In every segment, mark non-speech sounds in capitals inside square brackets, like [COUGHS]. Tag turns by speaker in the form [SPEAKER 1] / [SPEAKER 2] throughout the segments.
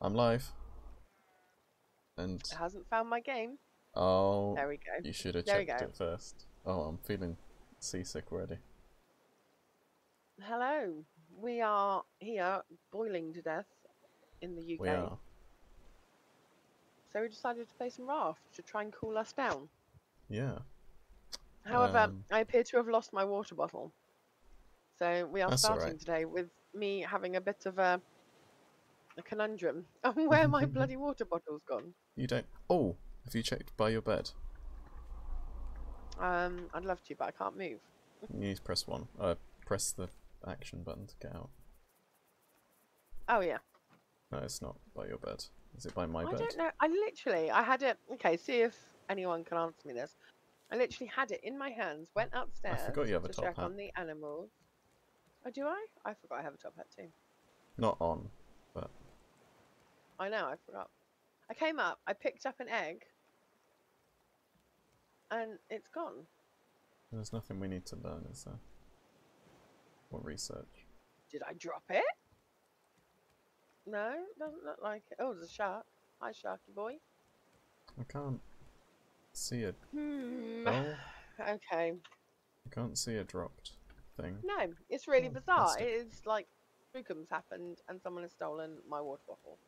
[SPEAKER 1] I'm live. And
[SPEAKER 2] It hasn't found my game.
[SPEAKER 1] oh,
[SPEAKER 2] There we go.
[SPEAKER 1] you should have
[SPEAKER 2] There
[SPEAKER 1] checked it first. Oh, I'm feeling seasick already.
[SPEAKER 2] Hello. We are here boiling to death in the UK.
[SPEAKER 1] We are.
[SPEAKER 2] So we decided to play some raft to try and cool us down.
[SPEAKER 1] Yeah.
[SPEAKER 2] However,
[SPEAKER 1] Um,
[SPEAKER 2] I appear to have lost my water bottle. So we are starting
[SPEAKER 1] alright.
[SPEAKER 2] today with me having a bit of a a conundrum [LAUGHS] on where my [LAUGHS] bloody water bottle's gone.
[SPEAKER 1] You don't. Oh, have you checked by your bed?
[SPEAKER 2] Um, I'd love to, but I can't move.
[SPEAKER 1] You need to press one. Uh, press the action button to get out.
[SPEAKER 2] Oh yeah.
[SPEAKER 1] No, it's not by your bed. Is it by my
[SPEAKER 2] I
[SPEAKER 1] bed?
[SPEAKER 2] I don't know. I literally, I had it. Okay, see if anyone can answer me this. I literally had it in my hands, went upstairs
[SPEAKER 1] forgot you have a
[SPEAKER 2] to
[SPEAKER 1] top
[SPEAKER 2] check
[SPEAKER 1] hat.
[SPEAKER 2] on the animals. Oh, do I? I forgot I have a top hat too.
[SPEAKER 1] Not on, but
[SPEAKER 2] I know, I forgot. I came up, I picked up an egg, and it's gone.
[SPEAKER 1] there's nothing we need to learn, is there? Or research.
[SPEAKER 2] Did I drop it? No, doesn't look like it. Oh, there's a shark. Hi, Sharky boy.
[SPEAKER 1] I can't see it.
[SPEAKER 2] Hmm.
[SPEAKER 1] Oh, [SIGHS]
[SPEAKER 2] Okay.
[SPEAKER 1] I can't see it dropped thing.
[SPEAKER 2] No, it's really
[SPEAKER 1] Oh,
[SPEAKER 2] bizarre. It is like spookums happened and someone has stolen my water bottle.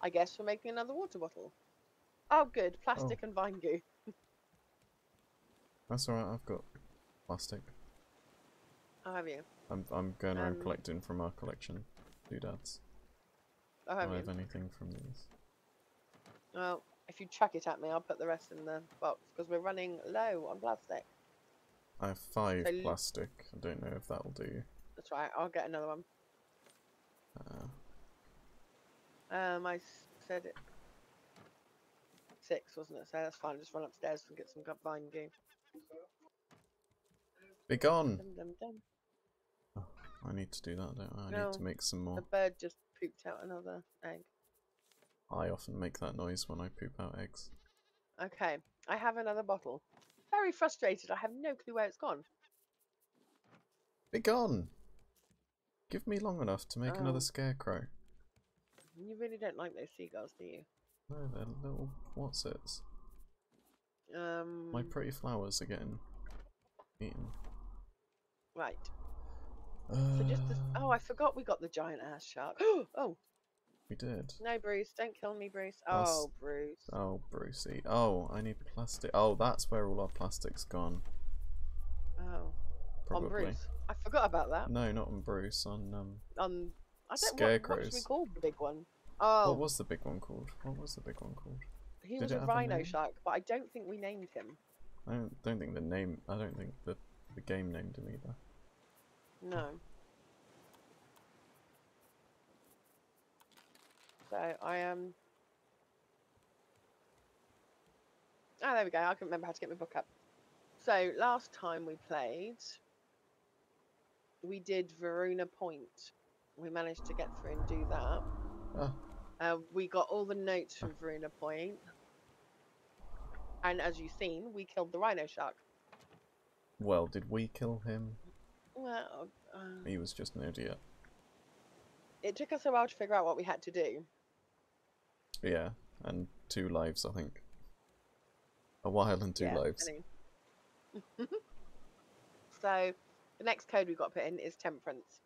[SPEAKER 2] I guess we're making another water bottle. Oh, good. Plastic and vine goo. [LAUGHS]
[SPEAKER 1] That's alright, I've got plastic.
[SPEAKER 2] I'll have you.
[SPEAKER 1] I'm I'm going around
[SPEAKER 2] Um,
[SPEAKER 1] collecting from our collection. Doodads. Do
[SPEAKER 2] have you.
[SPEAKER 1] have anything from these?
[SPEAKER 2] Well, if you chuck it at me, I'll put the rest in the box because we're running low on plastic.
[SPEAKER 1] I have five
[SPEAKER 2] So
[SPEAKER 1] plastic. I don't know if that'll do.
[SPEAKER 2] That's right. I'll get another one.
[SPEAKER 1] Uh,
[SPEAKER 2] Um, I said it. Six, wasn't it? So that's fine. Just run upstairs and get some vine goo.
[SPEAKER 1] be gone!
[SPEAKER 2] Dum, dum, dum.
[SPEAKER 1] Oh, I need to do that, don't I? I
[SPEAKER 2] No,
[SPEAKER 1] need to make some more.
[SPEAKER 2] The bird just pooped out another egg.
[SPEAKER 1] I often make that noise when I poop out eggs.
[SPEAKER 2] Okay, I have another bottle. Very frustrated. I have no clue where it's gone.
[SPEAKER 1] Be gone! Give me long enough to make
[SPEAKER 2] Oh.
[SPEAKER 1] another scarecrow.
[SPEAKER 2] You really don't like those seagulls, do you?
[SPEAKER 1] No, they're little what's it?
[SPEAKER 2] Um.
[SPEAKER 1] My pretty flowers are getting eaten.
[SPEAKER 2] right. So just this.
[SPEAKER 1] Uh,
[SPEAKER 2] Oh, I forgot we got the giant ass shark. [GASPS] oh
[SPEAKER 1] we did.
[SPEAKER 2] no, Bruce! Don't kill me, Bruce. Oh, Bruce.
[SPEAKER 1] Oh, Brucey. Oh, I need plastic. Oh, that's where all our plastic's gone.
[SPEAKER 2] Oh,
[SPEAKER 1] Probably.
[SPEAKER 2] on Bruce. I forgot about that.
[SPEAKER 1] No, not on Bruce. On um.
[SPEAKER 2] On. I don't. What, what should we call the big one? Oh,
[SPEAKER 1] What was the big one called? What was the big one called?
[SPEAKER 2] he
[SPEAKER 1] did
[SPEAKER 2] was a
[SPEAKER 1] have a
[SPEAKER 2] rhino shark, but I don't think we named him.
[SPEAKER 1] I don't, don't think the name. I don't think the the game named him either.
[SPEAKER 2] No. So I am. Oh, there we go. I can't remember how to get my book up. So last time we played, we did Varuna Point. We managed to get through and do that.
[SPEAKER 1] Ah,
[SPEAKER 2] Uh, we got all the notes from Varuna Point, and as you've seen, we killed the rhino shark.
[SPEAKER 1] well, did we kill him?
[SPEAKER 2] Well, uh,
[SPEAKER 1] He was just an idiot.
[SPEAKER 2] it took us a while to figure out what we had to do.
[SPEAKER 1] Yeah, and two lives, I think. A while and two
[SPEAKER 2] Yeah,
[SPEAKER 1] lives. [LAUGHS]
[SPEAKER 2] so the next code we've got to put in is temperance,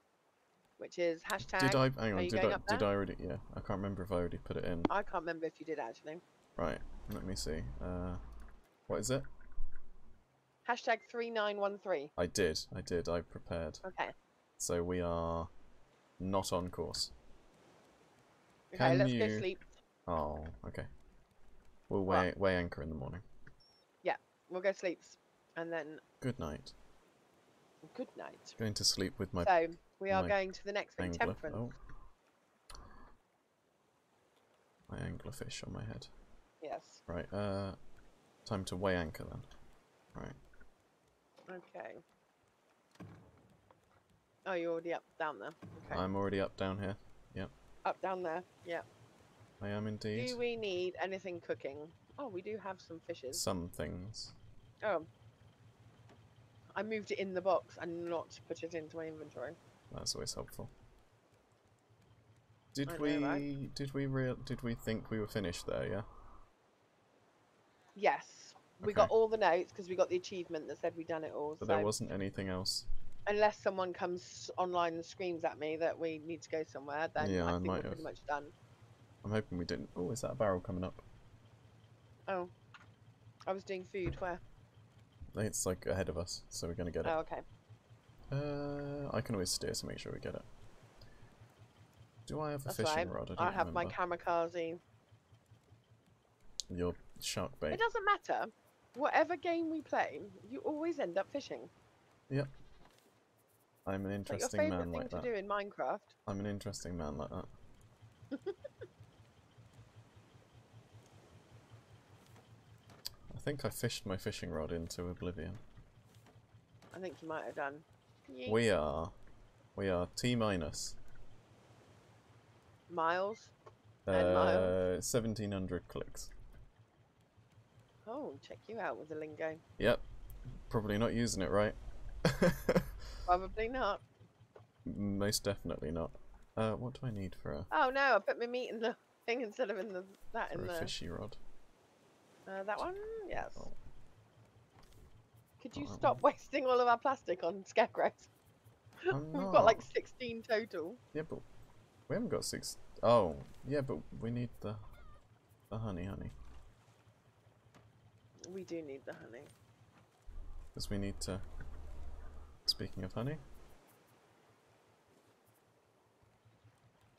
[SPEAKER 2] which is hashtag.
[SPEAKER 1] Did I? Hang on. Did I? Did? I already? Yeah, I can't remember if I already put it in.
[SPEAKER 2] I can't remember if you did actually.
[SPEAKER 1] Right. Let me see. Uh, what is it?
[SPEAKER 2] Hashtag three nine one three.
[SPEAKER 1] I did. I did. I prepared.
[SPEAKER 2] Okay.
[SPEAKER 1] So we are not on course.
[SPEAKER 2] Okay,
[SPEAKER 1] Can
[SPEAKER 2] let's go
[SPEAKER 1] you-
[SPEAKER 2] sleep.
[SPEAKER 1] Oh, okay. We'll weigh, weigh anchor in the morning.
[SPEAKER 2] Yeah, we'll go sleep, and then
[SPEAKER 1] Good night.
[SPEAKER 2] good night.
[SPEAKER 1] Going to sleep with my
[SPEAKER 2] so we are going to the next thing,
[SPEAKER 1] angler.
[SPEAKER 2] temperance.
[SPEAKER 1] Oh. My anglerfish on my head.
[SPEAKER 2] Yes.
[SPEAKER 1] Right. Uh, time to weigh anchor then. Right.
[SPEAKER 2] Okay. Oh, you're already up down there. Okay.
[SPEAKER 1] I'm already up down here. Yep.
[SPEAKER 2] Up down there. Yeah.
[SPEAKER 1] I am indeed.
[SPEAKER 2] Do we need anything cooking? Oh, we do have some fishes.
[SPEAKER 1] Some things.
[SPEAKER 2] Oh. I moved it in the box and not put it into my inventory.
[SPEAKER 1] That's always helpful. Did
[SPEAKER 2] I know,
[SPEAKER 1] we
[SPEAKER 2] right?
[SPEAKER 1] did we real did we think we were finished there? Yeah.
[SPEAKER 2] Yes. We got all the notes because we got the achievement that said we'd done it all.
[SPEAKER 1] But
[SPEAKER 2] so
[SPEAKER 1] there wasn't anything else.
[SPEAKER 2] unless someone comes online and screams at me that we need to go somewhere, then
[SPEAKER 1] Yeah,
[SPEAKER 2] I
[SPEAKER 1] I
[SPEAKER 2] think we're pretty
[SPEAKER 1] have.
[SPEAKER 2] much done.
[SPEAKER 1] I'm hoping we didn't. Oh, is that a barrel coming up?
[SPEAKER 2] Oh, I was doing food. Where?
[SPEAKER 1] It's like ahead of us, so we're gonna get it.
[SPEAKER 2] Oh, okay.
[SPEAKER 1] Uh, I can always steer to make sure we get it. Do I have a
[SPEAKER 2] That's
[SPEAKER 1] fishing
[SPEAKER 2] right.
[SPEAKER 1] rod? I don't
[SPEAKER 2] I have my
[SPEAKER 1] remember.
[SPEAKER 2] kamikaze.
[SPEAKER 1] Your shark bait.
[SPEAKER 2] It doesn't matter. Whatever game we play, you always end up fishing. Yep.
[SPEAKER 1] I'm an
[SPEAKER 2] It's like that. Like your
[SPEAKER 1] interesting
[SPEAKER 2] favourite
[SPEAKER 1] man
[SPEAKER 2] thing
[SPEAKER 1] like
[SPEAKER 2] to
[SPEAKER 1] that.
[SPEAKER 2] do in Minecraft.
[SPEAKER 1] I'm an interesting man like that. [LAUGHS] think I fished my fishing rod into oblivion.
[SPEAKER 2] I think you might have done. Yeet.
[SPEAKER 1] We are, we are T minus.
[SPEAKER 2] Miles.
[SPEAKER 1] Uh,
[SPEAKER 2] miles.
[SPEAKER 1] 1700 clicks.
[SPEAKER 2] Oh, check you out with the lingo.
[SPEAKER 1] Yep. Probably not using it right. [LAUGHS]
[SPEAKER 2] Probably not.
[SPEAKER 1] Most definitely not. Uh, what do I need for a,
[SPEAKER 2] Oh no, I put my meat in the thing instead of in the that
[SPEAKER 1] for
[SPEAKER 2] in
[SPEAKER 1] a
[SPEAKER 2] the
[SPEAKER 1] fishy rod?
[SPEAKER 2] Uh, that one. Yes.
[SPEAKER 1] Oh.
[SPEAKER 2] Could you
[SPEAKER 1] Oh, that
[SPEAKER 2] stop [LAUGHS] wasting all of our plastic on scarecrows? [LAUGHS] We've got like 16 total.
[SPEAKER 1] Yeah, but we haven't got six. Oh, yeah, but we need the the honey, honey,
[SPEAKER 2] We do need the honey.
[SPEAKER 1] because we need to. Speaking of honey,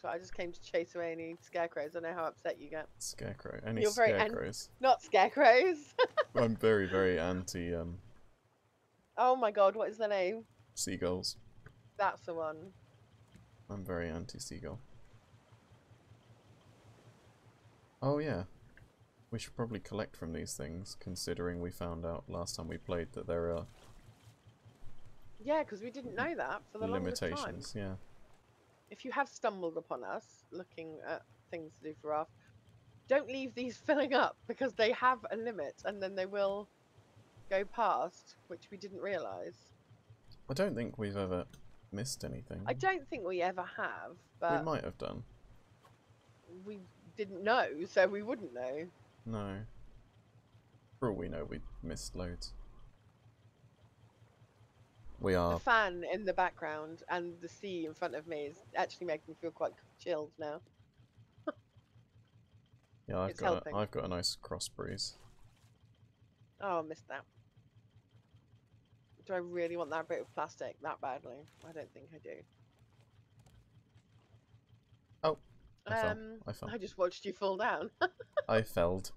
[SPEAKER 2] So I just came to chase away any scarecrows. I know how upset you get.
[SPEAKER 1] scarecrow. Any
[SPEAKER 2] You're
[SPEAKER 1] scarecrows?
[SPEAKER 2] Not scarecrows. [LAUGHS]
[SPEAKER 1] I'm very, very anti um
[SPEAKER 2] oh my god, what is the name?
[SPEAKER 1] seagulls.
[SPEAKER 2] That's the one.
[SPEAKER 1] I'm very anti seagull. Oh yeah, we should probably collect from these things, considering we found out last time we played that there are
[SPEAKER 2] Yeah, because we didn't know that for the
[SPEAKER 1] limitations. Yeah.
[SPEAKER 2] If you have stumbled upon us looking at things to do for off, don't leave these [LAUGHS] filling up because they have a limit and then they will go past, which we didn't realise.
[SPEAKER 1] I don't think we've ever missed anything.
[SPEAKER 2] I don't think we ever have, but we
[SPEAKER 1] might have done.
[SPEAKER 2] we didn't know, so we wouldn't know.
[SPEAKER 1] No. For all we know, we missed loads. We are.
[SPEAKER 2] The fan in the background and the sea in front of me is actually making me feel quite chilled now.
[SPEAKER 1] Yeah, I've
[SPEAKER 2] it's
[SPEAKER 1] got. A. I've got a nice cross breeze.
[SPEAKER 2] Oh, I missed that. Do I really want that bit of plastic that badly? I don't think I do.
[SPEAKER 1] Oh, I fell.
[SPEAKER 2] um,
[SPEAKER 1] I fell.
[SPEAKER 2] I just watched you fall down. [LAUGHS]
[SPEAKER 1] I felled.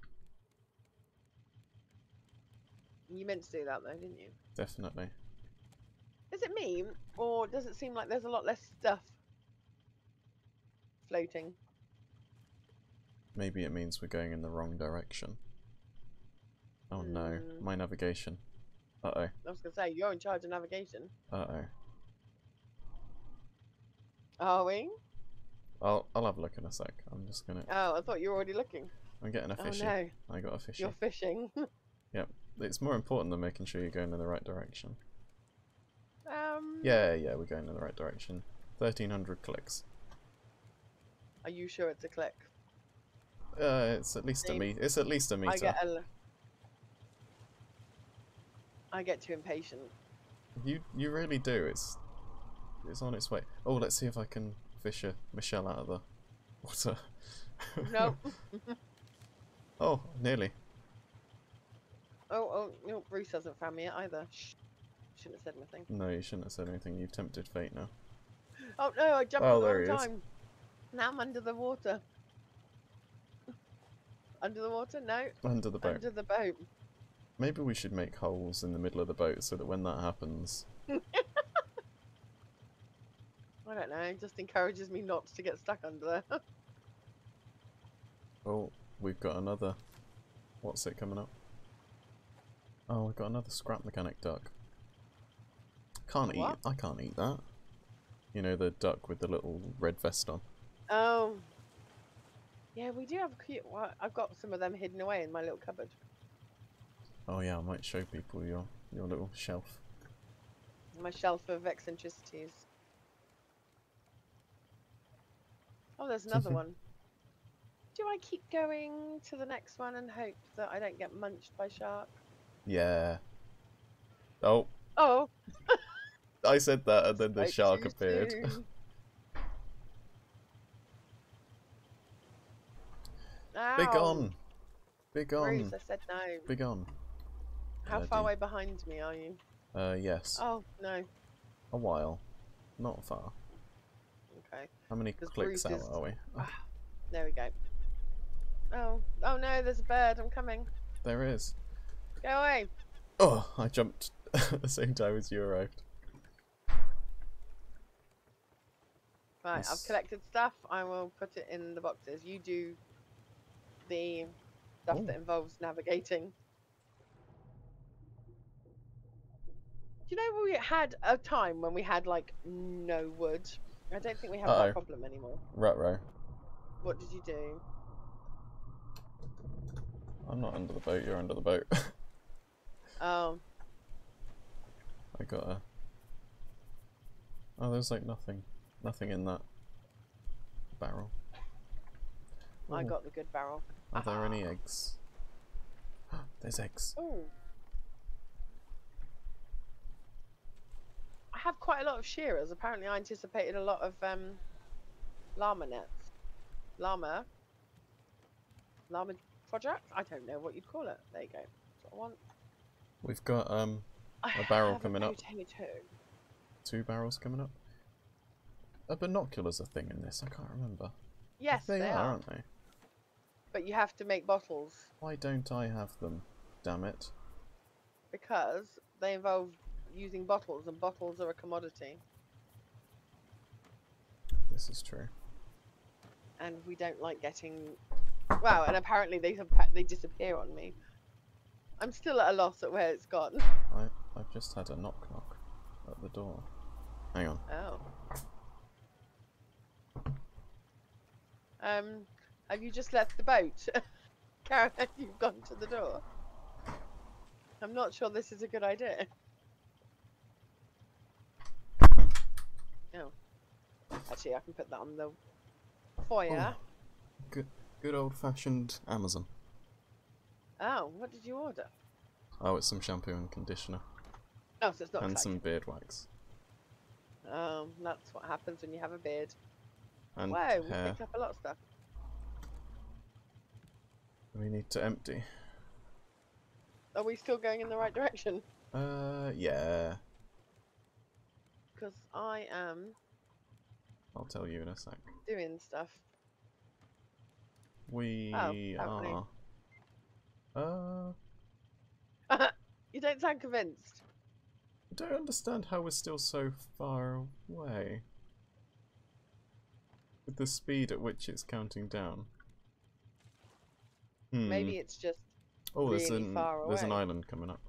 [SPEAKER 2] you meant to do that though, didn't you?
[SPEAKER 1] Definitely.
[SPEAKER 2] Is it me, or does it seem like there's a lot less stuff floating?
[SPEAKER 1] Maybe it means we're going in the wrong direction. Oh no,
[SPEAKER 2] Hmm.
[SPEAKER 1] my navigation. Uh oh.
[SPEAKER 2] I was gonna say you're in charge of navigation.
[SPEAKER 1] Uh oh.
[SPEAKER 2] Are we?
[SPEAKER 1] I'll I'll have a look in a sec. I'm just gonna.
[SPEAKER 2] Oh, I thought you were already looking.
[SPEAKER 1] I'm getting a
[SPEAKER 2] Oh
[SPEAKER 1] fishy.
[SPEAKER 2] no,
[SPEAKER 1] I got a fishy.
[SPEAKER 2] you're fishing. [LAUGHS] Yep.
[SPEAKER 1] It's more important than making sure you're going in the right direction. Yeah, yeah, we're going in the right direction. Thirteen hundred clicks.
[SPEAKER 2] Are you sure it's a click?
[SPEAKER 1] Uh, it's at least a
[SPEAKER 2] See,
[SPEAKER 1] me. It's at least a meter.
[SPEAKER 2] I get a. l- I get too impatient.
[SPEAKER 1] You you really do. It's it's on its way. Oh, let's see if I can fish a Michelle out of the water. [LAUGHS]
[SPEAKER 2] No.
[SPEAKER 1] oh, nearly.
[SPEAKER 2] Oh, oh, no, Bruce hasn't found me yet either. Shh. Shouldn't have said anything.
[SPEAKER 1] No, you shouldn't have said anything. You've tempted fate now.
[SPEAKER 2] Oh no, I jumped
[SPEAKER 1] Oh,
[SPEAKER 2] the wrong
[SPEAKER 1] is.
[SPEAKER 2] time. Now I'm under the water. under the water? No,
[SPEAKER 1] Under the boat.
[SPEAKER 2] under the boat.
[SPEAKER 1] Maybe we should make holes in the middle of the boat so that when that happens, [LAUGHS]
[SPEAKER 2] I don't know. It just encourages me not to get stuck under there. [LAUGHS]
[SPEAKER 1] oh, we've got another. What's it coming up? Oh, we've got another scrap mechanic duck. Can't eat. I can't eat that. You know the duck with the little red vest on.
[SPEAKER 2] oh. Yeah, we do have cute. Well, I've got some of them hidden away in my little cupboard.
[SPEAKER 1] Oh yeah, I might show people your your little shelf.
[SPEAKER 2] My shelf of eccentricities. Oh, there's another mm-hmm. one. Do I keep going to the next one and hope that I don't get munched by shark?
[SPEAKER 1] Yeah. Oh,
[SPEAKER 2] Oh, [LAUGHS]
[SPEAKER 1] I said that and then the shark appeared. Big on. Big on.
[SPEAKER 2] Bruce, I said no.
[SPEAKER 1] Big on.
[SPEAKER 2] How
[SPEAKER 1] bloody-
[SPEAKER 2] far away behind me are you?
[SPEAKER 1] Uh, yes.
[SPEAKER 2] Oh, no.
[SPEAKER 1] A while. Not far.
[SPEAKER 2] Okay.
[SPEAKER 1] How many clicks
[SPEAKER 2] Bruce
[SPEAKER 1] out
[SPEAKER 2] is-
[SPEAKER 1] are we? Oh, [SIGHS]
[SPEAKER 2] There we go. Oh, oh no, there's a bird. I'm coming.
[SPEAKER 1] there is.
[SPEAKER 2] Go away.
[SPEAKER 1] Oh, I jumped [LAUGHS] at the same time as you arrived.
[SPEAKER 2] Right, I've collected stuff. I will put it in the boxes. You do the stuff
[SPEAKER 1] Oh.
[SPEAKER 2] that involves navigating. Do you know we had a time when we had like no wood? I don't think we have
[SPEAKER 1] Uh-oh.
[SPEAKER 2] that problem anymore.
[SPEAKER 1] Right, right.
[SPEAKER 2] What did you do?
[SPEAKER 1] I'm not under the boat, you're under the boat. [LAUGHS]
[SPEAKER 2] Oh,
[SPEAKER 1] I got a. Oh, there's like nothing. Nothing in that barrel.
[SPEAKER 2] I got the good barrel.
[SPEAKER 1] Are there any eggs? [GASPS] there's eggs.
[SPEAKER 2] Oh. I have quite a lot of shearers. Apparently, I anticipated a lot of um, llama nets. Llama. Llama project? I don't know what you'd call it. There you go. That's what I want.
[SPEAKER 1] We've got um
[SPEAKER 2] I
[SPEAKER 1] A barrel coming up. two barrels coming up. Are binoculars a thing in this? I can't remember.
[SPEAKER 2] Yes,
[SPEAKER 1] they,
[SPEAKER 2] they,
[SPEAKER 1] are,
[SPEAKER 2] are.
[SPEAKER 1] aren't they?
[SPEAKER 2] But you have to make bottles
[SPEAKER 1] Why don't I have them? Damn it.
[SPEAKER 2] because they involve using bottles, and bottles are a commodity,
[SPEAKER 1] This is true.
[SPEAKER 2] and we don't like getting. Wow, and apparently they they disappear on me. I'm still at a loss at where it's gone.
[SPEAKER 1] I I've just had a knock knock at the door. Hang on.
[SPEAKER 2] Oh. Um, have you just left the boat? [LAUGHS] Karen, you've gone to the door. I'm not sure this is a good idea. Oh. Actually, I can put that on the foyer.
[SPEAKER 1] Good good old fashioned Amazon.
[SPEAKER 2] Oh, what did you order?
[SPEAKER 1] Oh, it's some shampoo and conditioner
[SPEAKER 2] Oh, so it's not
[SPEAKER 1] and
[SPEAKER 2] exciting.
[SPEAKER 1] some beard wax
[SPEAKER 2] Um, that's what happens when you have a beard.
[SPEAKER 1] And
[SPEAKER 2] Whoa, we
[SPEAKER 1] hair.
[SPEAKER 2] picked up a lot of stuff.
[SPEAKER 1] We need to empty.
[SPEAKER 2] Are we still going in the right direction?
[SPEAKER 1] Uh, yeah.
[SPEAKER 2] Because I am
[SPEAKER 1] I'll tell you in a sec.
[SPEAKER 2] doing stuff.
[SPEAKER 1] We
[SPEAKER 2] Oh,
[SPEAKER 1] are. Uh, [LAUGHS]
[SPEAKER 2] You don't sound convinced.
[SPEAKER 1] I don't understand how we're still so far away. With the speed at which it's counting down. Hmm.
[SPEAKER 2] Maybe it's just.
[SPEAKER 1] oh, there's an there's an island coming up.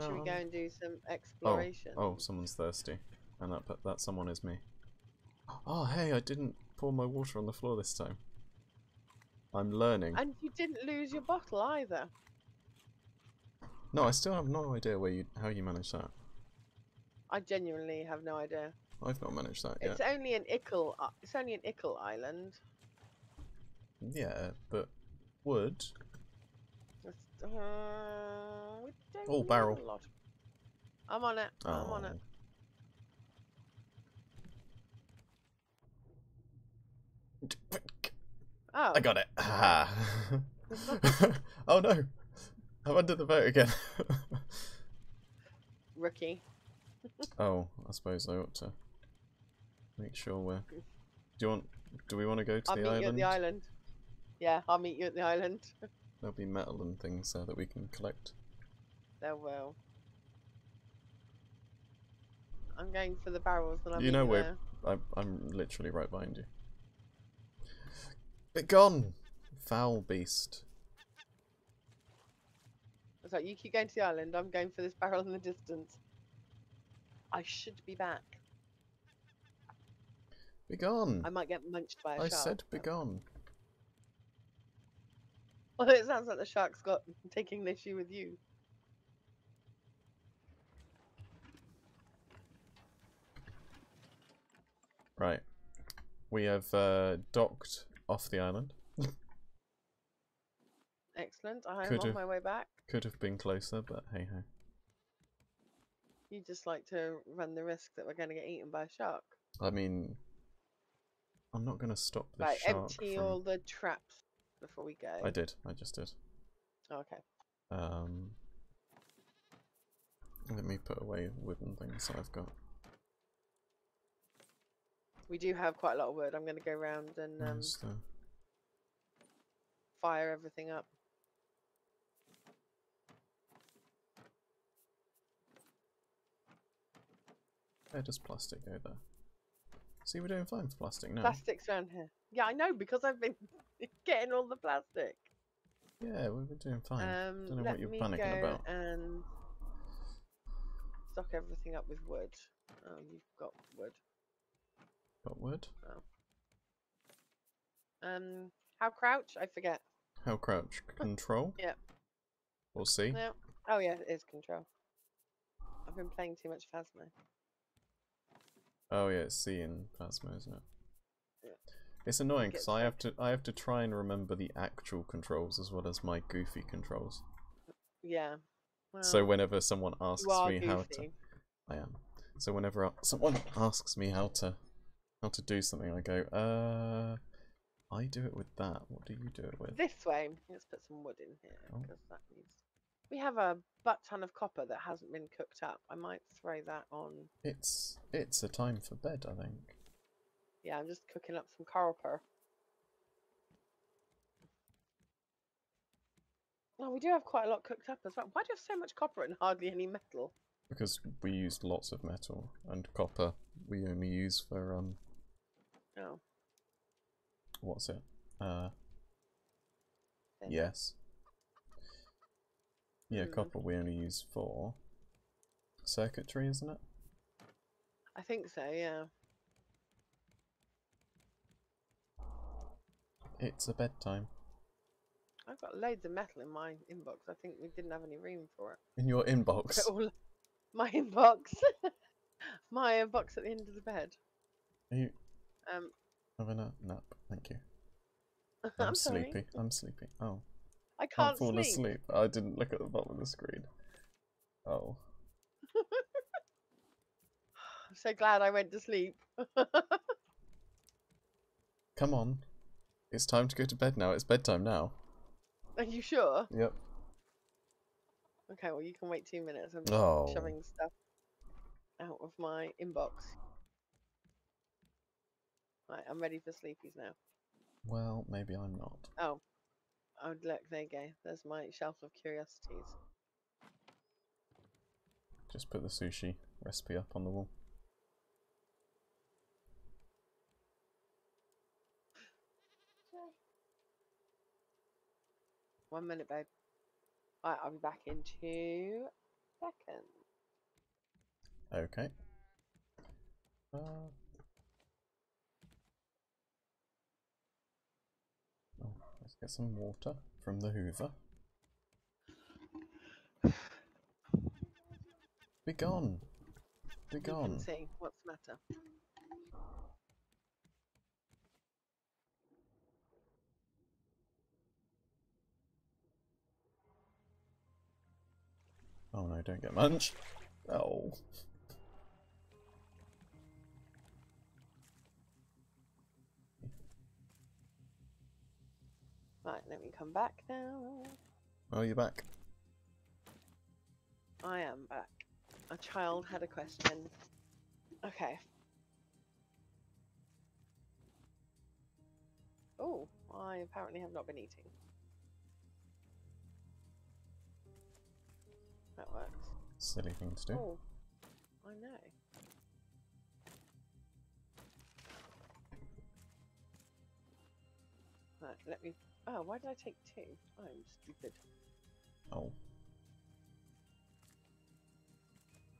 [SPEAKER 2] Should we go and do some exploration?
[SPEAKER 1] Oh, someone's thirsty, and that that- that someone is me. Oh, hey, I didn't pour my water on the floor this time. I'm learning.
[SPEAKER 2] And you didn't lose your bottle either.
[SPEAKER 1] No, I still have no idea where you how you managed that.
[SPEAKER 2] I genuinely have no idea.
[SPEAKER 1] I've not managed that yet.
[SPEAKER 2] It's only an ickle. It's only an ickle island.
[SPEAKER 1] Yeah, but wood.
[SPEAKER 2] Uh, we don't
[SPEAKER 1] Oh, barrel.
[SPEAKER 2] a lot. I'm on it. I'm on it.
[SPEAKER 1] Oh.
[SPEAKER 2] Oh,
[SPEAKER 1] I got it. Ah. [LAUGHS] oh no, I'm under the boat again. [LAUGHS]
[SPEAKER 2] rookie.
[SPEAKER 1] oh, I suppose I ought to make sure we're. Do you want? Do we want to go to
[SPEAKER 2] I'll
[SPEAKER 1] the
[SPEAKER 2] meet
[SPEAKER 1] island?
[SPEAKER 2] you at the island. Yeah, I'll meet you at the island. [LAUGHS]
[SPEAKER 1] There'll be metal and things there that we can collect.
[SPEAKER 2] there will. I'm going for the barrels and I'll
[SPEAKER 1] You know
[SPEAKER 2] where?
[SPEAKER 1] I'm, I'm literally right behind you. But gone, foul beast.
[SPEAKER 2] It's like you keep going to the island. I'm going for this barrel in the distance. I should be back.
[SPEAKER 1] Begone!
[SPEAKER 2] I might get munched by a
[SPEAKER 1] I
[SPEAKER 2] shark.
[SPEAKER 1] I
[SPEAKER 2] said
[SPEAKER 1] begone.
[SPEAKER 2] Well, it sounds like the shark's got taking an issue with you.
[SPEAKER 1] Right. We have uh, docked off the island.
[SPEAKER 2] Excellent. I am on my way back.
[SPEAKER 1] Could have been closer, but hey ho.
[SPEAKER 2] You just like to run the risk that we're going to get eaten by a shark.
[SPEAKER 1] I mean, I'm not going to stop the
[SPEAKER 2] right,
[SPEAKER 1] shark
[SPEAKER 2] empty
[SPEAKER 1] from...
[SPEAKER 2] all the traps before we go.
[SPEAKER 1] I did. I just did.
[SPEAKER 2] Okay.
[SPEAKER 1] Um, let me put away wooden things that I've got.
[SPEAKER 2] We do have quite a lot of wood. I'm going to go around and um,
[SPEAKER 1] the...
[SPEAKER 2] fire everything up.
[SPEAKER 1] Where does plastic go there? See, we're doing fine for plastic now.
[SPEAKER 2] Plastics around here. Yeah, I know because I've been [LAUGHS] getting all the plastic.
[SPEAKER 1] Yeah, we've been doing fine.
[SPEAKER 2] Um,
[SPEAKER 1] Don't know what you're panicking
[SPEAKER 2] go
[SPEAKER 1] about.
[SPEAKER 2] and stock everything up with wood. Oh, you've got wood.
[SPEAKER 1] Got wood?
[SPEAKER 2] Um, how crouch? I forget.
[SPEAKER 1] How crouch? [LAUGHS] Control?
[SPEAKER 2] Yep.
[SPEAKER 1] Or C?
[SPEAKER 2] No. Oh yeah, it is control. I've been playing too much Phasmo.
[SPEAKER 1] Oh yeah, it's C in Phasmo, isn't it?
[SPEAKER 2] Yeah.
[SPEAKER 1] It's annoying because I have to I have to try and remember the actual controls as well as my goofy controls.
[SPEAKER 2] Yeah.
[SPEAKER 1] so whenever someone asks me how to. I am. So whenever someone asks me how to how to do something, I go, uh, I do it with that. What do you do it with?
[SPEAKER 2] This way. Let's put some wood in here
[SPEAKER 1] Oh.
[SPEAKER 2] because that needs. We have a butt ton of copper that hasn't been cooked up. I might throw that on.
[SPEAKER 1] It's it's a time for bed, I think.
[SPEAKER 2] Yeah, I'm just cooking up some copper. Oh, we do have quite a lot cooked up as well. Why do you have so much copper and hardly any metal?
[SPEAKER 1] Because we used lots of metal and copper. We only use for um,
[SPEAKER 2] Oh,
[SPEAKER 1] what's it? Uh,
[SPEAKER 2] thing.
[SPEAKER 1] yes. Yeah,
[SPEAKER 2] Hmm.
[SPEAKER 1] copper we only use for circuitry, isn't it?
[SPEAKER 2] I think so. Yeah.
[SPEAKER 1] It's a bedtime.
[SPEAKER 2] I've got loads of metal in my inbox. I think we didn't have any room for it.
[SPEAKER 1] In your inbox. [LAUGHS]
[SPEAKER 2] All my inbox, [LAUGHS] my inbox at the end of the bed.
[SPEAKER 1] Are you
[SPEAKER 2] Um,
[SPEAKER 1] having a nap? Thank you. [LAUGHS] I'm,
[SPEAKER 2] I'm sorry.
[SPEAKER 1] sleepy. I'm sleepy. Oh.
[SPEAKER 2] I
[SPEAKER 1] Can't fall
[SPEAKER 2] sleep.
[SPEAKER 1] asleep. I didn't look at the bottom of the screen. Oh. [LAUGHS]
[SPEAKER 2] I'm so glad I went to sleep. [LAUGHS]
[SPEAKER 1] Come on. It's time to go to bed now. It's bedtime now.
[SPEAKER 2] Are you sure?
[SPEAKER 1] Yep.
[SPEAKER 2] Okay, well you can wait two minutes. I'm
[SPEAKER 1] Oh.
[SPEAKER 2] shoving stuff out of my inbox. Right, I'm ready for sleepies now.
[SPEAKER 1] Well, maybe I'm not.
[SPEAKER 2] Oh, oh look, there you go. There's my shelf of curiosities.
[SPEAKER 1] Just put the sushi recipe up on the wall. [GASPS]
[SPEAKER 2] One minute, babe. Right, I'll be back in two seconds.
[SPEAKER 1] Okay. Uh, oh, let's get some water from the Hoover. Be gone. Be gone.
[SPEAKER 2] see what's the matter.
[SPEAKER 1] Oh no, don't get munched. Oh.
[SPEAKER 2] Right, let me come back now.
[SPEAKER 1] Oh, you're back.
[SPEAKER 2] I am back. A child had a question. Okay. Oh, I apparently have not been eating. That works.
[SPEAKER 1] Silly thing to do.
[SPEAKER 2] Oh, I know. Right, let me. Oh, why did I take two? I'm stupid.
[SPEAKER 1] Oh.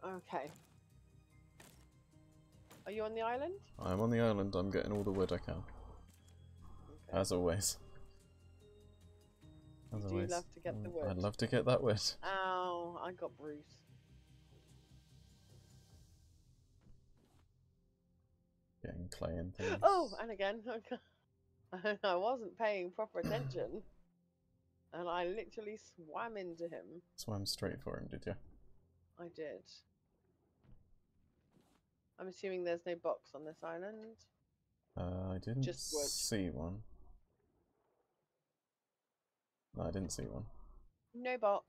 [SPEAKER 2] Okay. Are you on the island?
[SPEAKER 1] I'm on the island. I'm getting all the wood I can.
[SPEAKER 2] Okay.
[SPEAKER 1] As always. As
[SPEAKER 2] do
[SPEAKER 1] always.
[SPEAKER 2] love to get the
[SPEAKER 1] Mm,
[SPEAKER 2] wood.
[SPEAKER 1] I'd love to get that wood. [LAUGHS]
[SPEAKER 2] Ow, I got Bruce.
[SPEAKER 1] Getting clay and things.
[SPEAKER 2] Oh, and again, [LAUGHS] [LAUGHS] I wasn't paying proper attention, and I literally swam into him.
[SPEAKER 1] Swam straight for him, did you?
[SPEAKER 2] I did. I'm assuming there's no box on this island.
[SPEAKER 1] Uh, I didn't
[SPEAKER 2] Just wood.
[SPEAKER 1] see one. No, I didn't see one.
[SPEAKER 2] No box,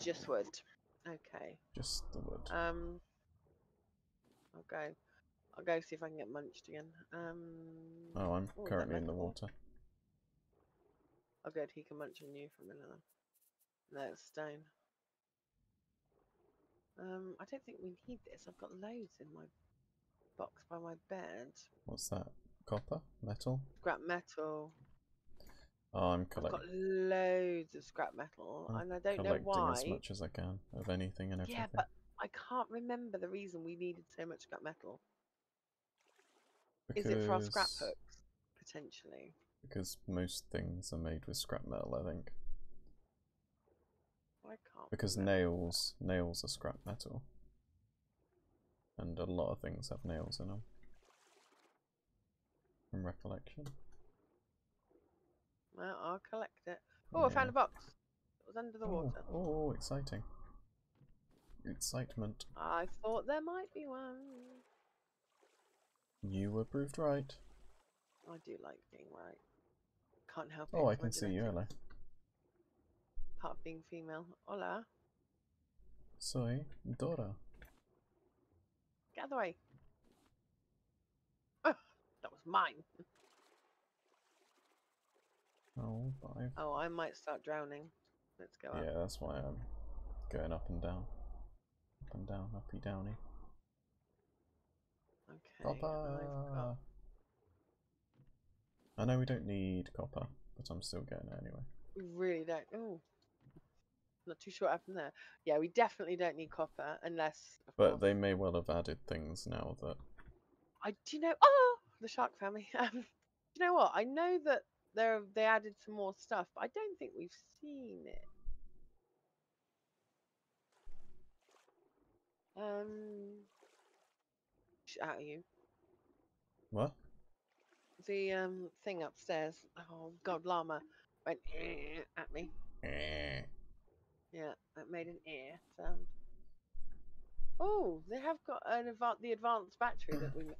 [SPEAKER 2] just wood. Okay.
[SPEAKER 1] Just the wood.
[SPEAKER 2] Um, I'll go. I'll go see if I can get munched again. Um,
[SPEAKER 1] oh, I'm
[SPEAKER 2] oh,
[SPEAKER 1] currently in the water.
[SPEAKER 2] Oh, good. He can munch on you for a minute. Then. No, it's stone. Um, I don't think we need this. I've got loads in my box by my bed.
[SPEAKER 1] What's that? Copper? Metal?
[SPEAKER 2] Scrap metal.
[SPEAKER 1] Oh, I'm
[SPEAKER 2] I've got loads of scrap metal,
[SPEAKER 1] I'm
[SPEAKER 2] and I don't know
[SPEAKER 1] collecting
[SPEAKER 2] why.
[SPEAKER 1] as much as I can of anything and everything.
[SPEAKER 2] Yeah, but I can't remember the reason we needed so much scrap metal. Is it for our scrap
[SPEAKER 1] Because-
[SPEAKER 2] Potentially.
[SPEAKER 1] Because most things are made with scrap metal, I think.
[SPEAKER 2] I can't.
[SPEAKER 1] Because nails, nails are scrap metal. And a lot of things have nails in them. From recollection.
[SPEAKER 2] Well, I'll collect it. Oh, I found a box. It was under the
[SPEAKER 1] Oh,
[SPEAKER 2] water.
[SPEAKER 1] oh, exciting. Excitement.
[SPEAKER 2] I thought there might be one.
[SPEAKER 1] You were proved right.
[SPEAKER 2] I do like being right. Can't help oh, it.
[SPEAKER 1] Oh, I can see you, hello.
[SPEAKER 2] Part of being female. Hola.
[SPEAKER 1] Soy Dora.
[SPEAKER 2] Get out of the way. Oh, that was mine.
[SPEAKER 1] Oh, five.
[SPEAKER 2] Oh, I might start drowning. Let's go up.
[SPEAKER 1] Yeah, that's why I'm going up and down. Up and down, uppy downy.
[SPEAKER 2] Okay. and I've got-
[SPEAKER 1] Copper! I know we don't need copper, but I'm still getting it anyway.
[SPEAKER 2] We really don't. Oh. Not too sure what happened there. Yeah, we definitely don't need copper unless.
[SPEAKER 1] But
[SPEAKER 2] course-
[SPEAKER 1] they may well have added things now that.
[SPEAKER 2] I do you know. Oh, the shark family. [LAUGHS] Um, do you know what? I know that they they added some more stuff, but I don't think we've seen it. Um, out of you.
[SPEAKER 1] What?
[SPEAKER 2] The um thing upstairs. Oh God, llama went "Eh," at me.
[SPEAKER 1] Eh.
[SPEAKER 2] Yeah, that made an ear sound. Oh, they have got an advan the advanced battery that we. [COUGHS]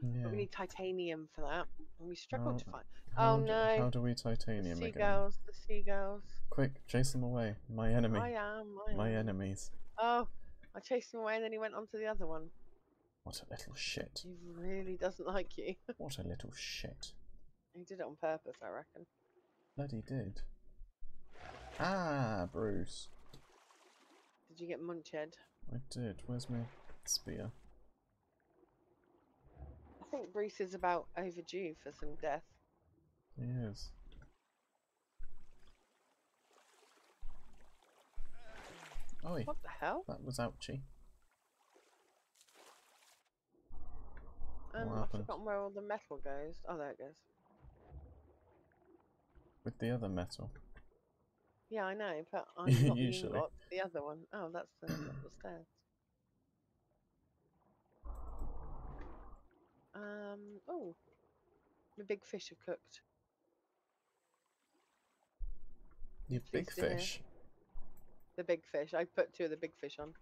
[SPEAKER 1] Yeah.
[SPEAKER 2] We need titanium for that, and we struggled to
[SPEAKER 1] Oh,
[SPEAKER 2] find. Oh
[SPEAKER 1] do,
[SPEAKER 2] no.
[SPEAKER 1] How do we
[SPEAKER 2] The
[SPEAKER 1] titanium again?
[SPEAKER 2] seagulls, the seagulls.
[SPEAKER 1] Quick, chase them away. My enemy.
[SPEAKER 2] I am. I
[SPEAKER 1] My
[SPEAKER 2] am.
[SPEAKER 1] enemies.
[SPEAKER 2] Oh, I chased him away, and then he went on to the other one.
[SPEAKER 1] What a little shit.
[SPEAKER 2] He really doesn't like you. [LAUGHS]
[SPEAKER 1] What a little shit.
[SPEAKER 2] he did it on purpose, I reckon.
[SPEAKER 1] Bloody did. Ah, Bruce.
[SPEAKER 2] Did you get Munched?
[SPEAKER 1] I did. Where's my spear?
[SPEAKER 2] I think Bruce is about overdue for some death.
[SPEAKER 1] He is. Oi,
[SPEAKER 2] What the hell?
[SPEAKER 1] that was ouchy.
[SPEAKER 2] Um, I've forgotten where all the metal goes. Oh, there it goes.
[SPEAKER 1] With the other metal.
[SPEAKER 2] Yeah, I know, but [LAUGHS] I'm not the
[SPEAKER 1] Usually.
[SPEAKER 2] the other one. Oh, that's the, the stairs. Um. Oh, the big fish have cooked.
[SPEAKER 1] You big
[SPEAKER 2] Please
[SPEAKER 1] fish.
[SPEAKER 2] The big fish. I put two of the big fish on.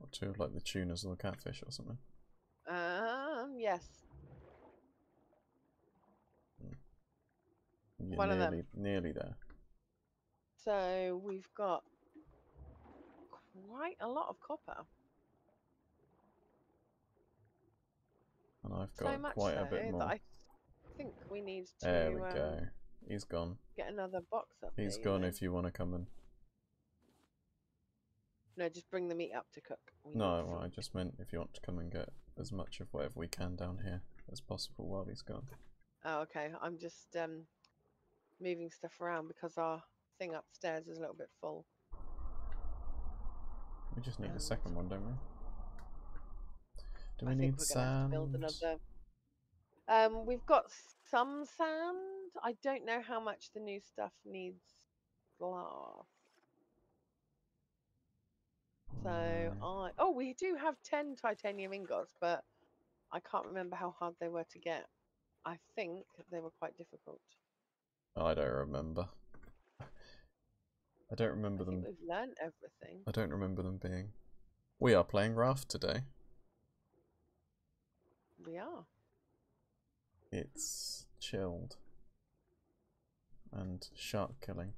[SPEAKER 1] Or two of like the tunas or the catfish or something.
[SPEAKER 2] Um. Yes.
[SPEAKER 1] You're
[SPEAKER 2] One of them.
[SPEAKER 1] nearly, nearly there.
[SPEAKER 2] So we've got quite a lot of copper.
[SPEAKER 1] And I've
[SPEAKER 2] So
[SPEAKER 1] got
[SPEAKER 2] much
[SPEAKER 1] quite
[SPEAKER 2] so
[SPEAKER 1] a bit
[SPEAKER 2] that
[SPEAKER 1] more.
[SPEAKER 2] I think we need to
[SPEAKER 1] There we
[SPEAKER 2] um,
[SPEAKER 1] go. He's gone.
[SPEAKER 2] get another box up.
[SPEAKER 1] He's
[SPEAKER 2] there,
[SPEAKER 1] gone
[SPEAKER 2] know.
[SPEAKER 1] if you want to come in.
[SPEAKER 2] No, just bring the meat up to cook. We
[SPEAKER 1] No, well, I just meant if you want to come and get as much of whatever we can down here as possible while he's gone.
[SPEAKER 2] Oh, okay. I'm just um moving stuff around because our thing upstairs is a little bit full.
[SPEAKER 1] We just need a second one, don't we? Do we
[SPEAKER 2] I
[SPEAKER 1] need
[SPEAKER 2] we're gonna have to
[SPEAKER 1] sand?
[SPEAKER 2] build another. Um, we've got some sand. I don't know how much the new stuff needs glass. So I oh we do have ten titanium ingots, but I can't remember how hard they were to get. I think they were quite difficult.
[SPEAKER 1] I don't remember. I don't remember
[SPEAKER 2] I think
[SPEAKER 1] them.
[SPEAKER 2] we've learned everything.
[SPEAKER 1] I don't remember them being. We are playing Raft today.
[SPEAKER 2] We are.
[SPEAKER 1] It's chilled. And shark killing.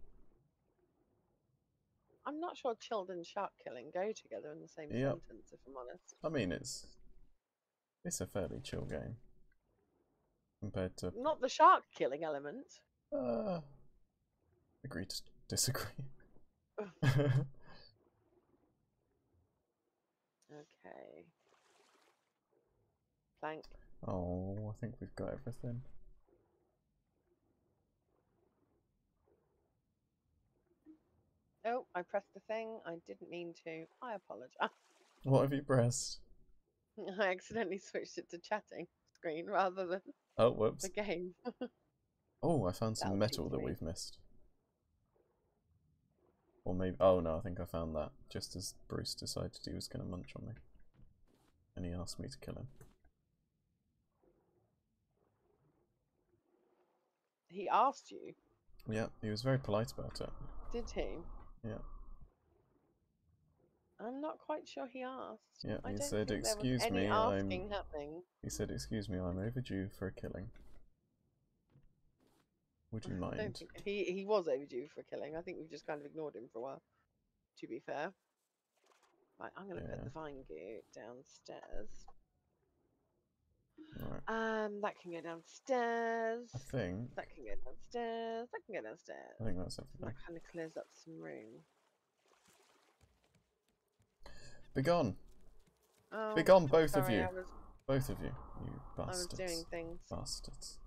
[SPEAKER 2] I'm not sure chilled and shark killing go together in the same
[SPEAKER 1] Yep.
[SPEAKER 2] sentence, if I'm honest.
[SPEAKER 1] I mean, it's it's a fairly chill game compared to.
[SPEAKER 2] Not the shark killing element.
[SPEAKER 1] Uh, agree to disagree. [LAUGHS]
[SPEAKER 2] Okay. Plank.
[SPEAKER 1] oh, I think we've got everything.
[SPEAKER 2] Oh, I pressed the thing. I didn't mean to. I apologize. [LAUGHS]
[SPEAKER 1] What have you pressed? [LAUGHS]
[SPEAKER 2] I accidentally switched it to chatting screen rather than
[SPEAKER 1] Oh, whoops.
[SPEAKER 2] the game. [LAUGHS]
[SPEAKER 1] Oh, I found some
[SPEAKER 2] That'll
[SPEAKER 1] metal that we've missed. Or maybe. Oh no, I think I found that just as Bruce decided he was going to munch on me. And he asked me to kill him.
[SPEAKER 2] He asked you,
[SPEAKER 1] Yeah, he was very polite about it.
[SPEAKER 2] did he?
[SPEAKER 1] Yeah.
[SPEAKER 2] I'm not quite sure he asked.
[SPEAKER 1] Yeah,
[SPEAKER 2] I
[SPEAKER 1] he said, "Excuse me, I'm-"
[SPEAKER 2] happening.
[SPEAKER 1] He said, Excuse me, I'm overdue for a killing. Would you [LAUGHS] mind?
[SPEAKER 2] think he he was overdue for a killing. I think we've just kind of ignored him for a while. To be fair. Right, I'm gonna
[SPEAKER 1] Yeah.
[SPEAKER 2] put the vine goo downstairs.
[SPEAKER 1] Alright.
[SPEAKER 2] Um, that can go downstairs.
[SPEAKER 1] I think.
[SPEAKER 2] That can go downstairs. That can go downstairs.
[SPEAKER 1] I think that's everything.
[SPEAKER 2] that kind of clears up some room.
[SPEAKER 1] Begone!
[SPEAKER 2] Oh,
[SPEAKER 1] Begone, both of you!
[SPEAKER 2] Was,
[SPEAKER 1] Both of you, you bastards.
[SPEAKER 2] I was doing things.
[SPEAKER 1] Bastards.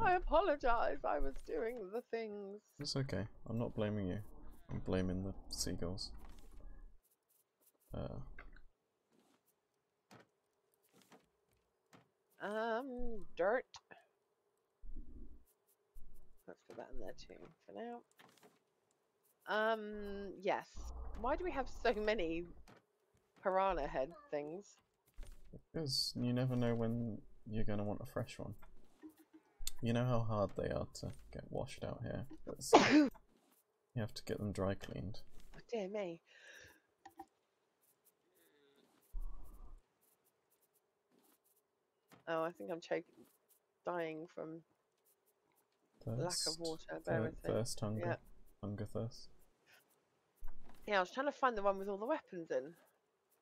[SPEAKER 2] I apologize. I was doing the things.
[SPEAKER 1] It's okay. I'm not blaming you. I'm blaming the seagulls. Uh,
[SPEAKER 2] Um, dirt. Let's put that in there too for now. Um, yes. Why do we have so many piranha head things?
[SPEAKER 1] because you never know when you're going to want a fresh one. You know how hard they are to get washed out here. [COUGHS] You have to get them dry cleaned.
[SPEAKER 2] Oh, dear me. Oh, I think I'm choking, dying from lack of water. Bear with
[SPEAKER 1] thirst, hunger,
[SPEAKER 2] Yeah.
[SPEAKER 1] hunger, thirst.
[SPEAKER 2] Yeah, I was trying to find the one with all the weapons in.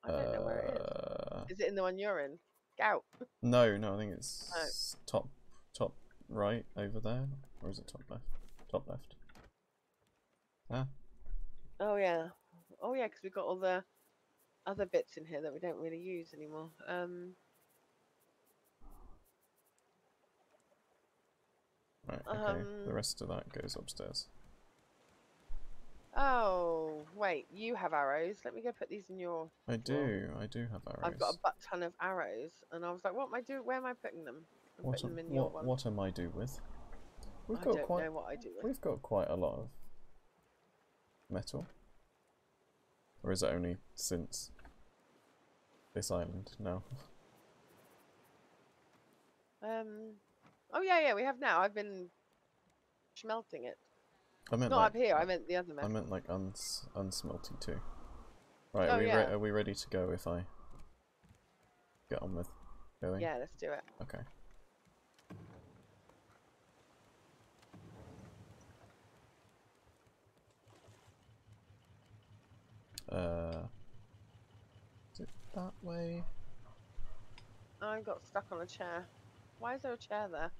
[SPEAKER 2] I don't know where it
[SPEAKER 1] Uh,
[SPEAKER 2] is. Is it in the one you're in? Gout.
[SPEAKER 1] no, no, I think it's top, top right over there, or is it top left? Top left. Ah,
[SPEAKER 2] Oh yeah. Oh yeah, because we've got all the other bits in here that we don't really use anymore. Um.
[SPEAKER 1] Right. Okay, the
[SPEAKER 2] Um,
[SPEAKER 1] rest of that goes upstairs.
[SPEAKER 2] Oh wait, you have arrows. Let me go put these in your.
[SPEAKER 1] I do, I do have arrows.
[SPEAKER 2] I've got a butt ton of arrows, and I was like, what am I doing? Where am I putting them? I'm
[SPEAKER 1] What,
[SPEAKER 2] putting
[SPEAKER 1] am,
[SPEAKER 2] them
[SPEAKER 1] what, what am I do with? We've
[SPEAKER 2] I
[SPEAKER 1] got
[SPEAKER 2] don't
[SPEAKER 1] quite,
[SPEAKER 2] know what I do. With.
[SPEAKER 1] we've got quite a lot of metal. Or is it only since this island? No. [LAUGHS]
[SPEAKER 2] Um. Oh yeah, yeah, we have now. I've been smelting it.
[SPEAKER 1] I meant
[SPEAKER 2] Not
[SPEAKER 1] like
[SPEAKER 2] up here. I meant the other
[SPEAKER 1] I meant like uns unsmelty too. Right,
[SPEAKER 2] Oh,
[SPEAKER 1] are we re
[SPEAKER 2] yeah.
[SPEAKER 1] are we ready to go if I get on with going?
[SPEAKER 2] Yeah, let's do it.
[SPEAKER 1] Okay. Uh, is it that way?
[SPEAKER 2] I got stuck on a chair. Why is there a chair there?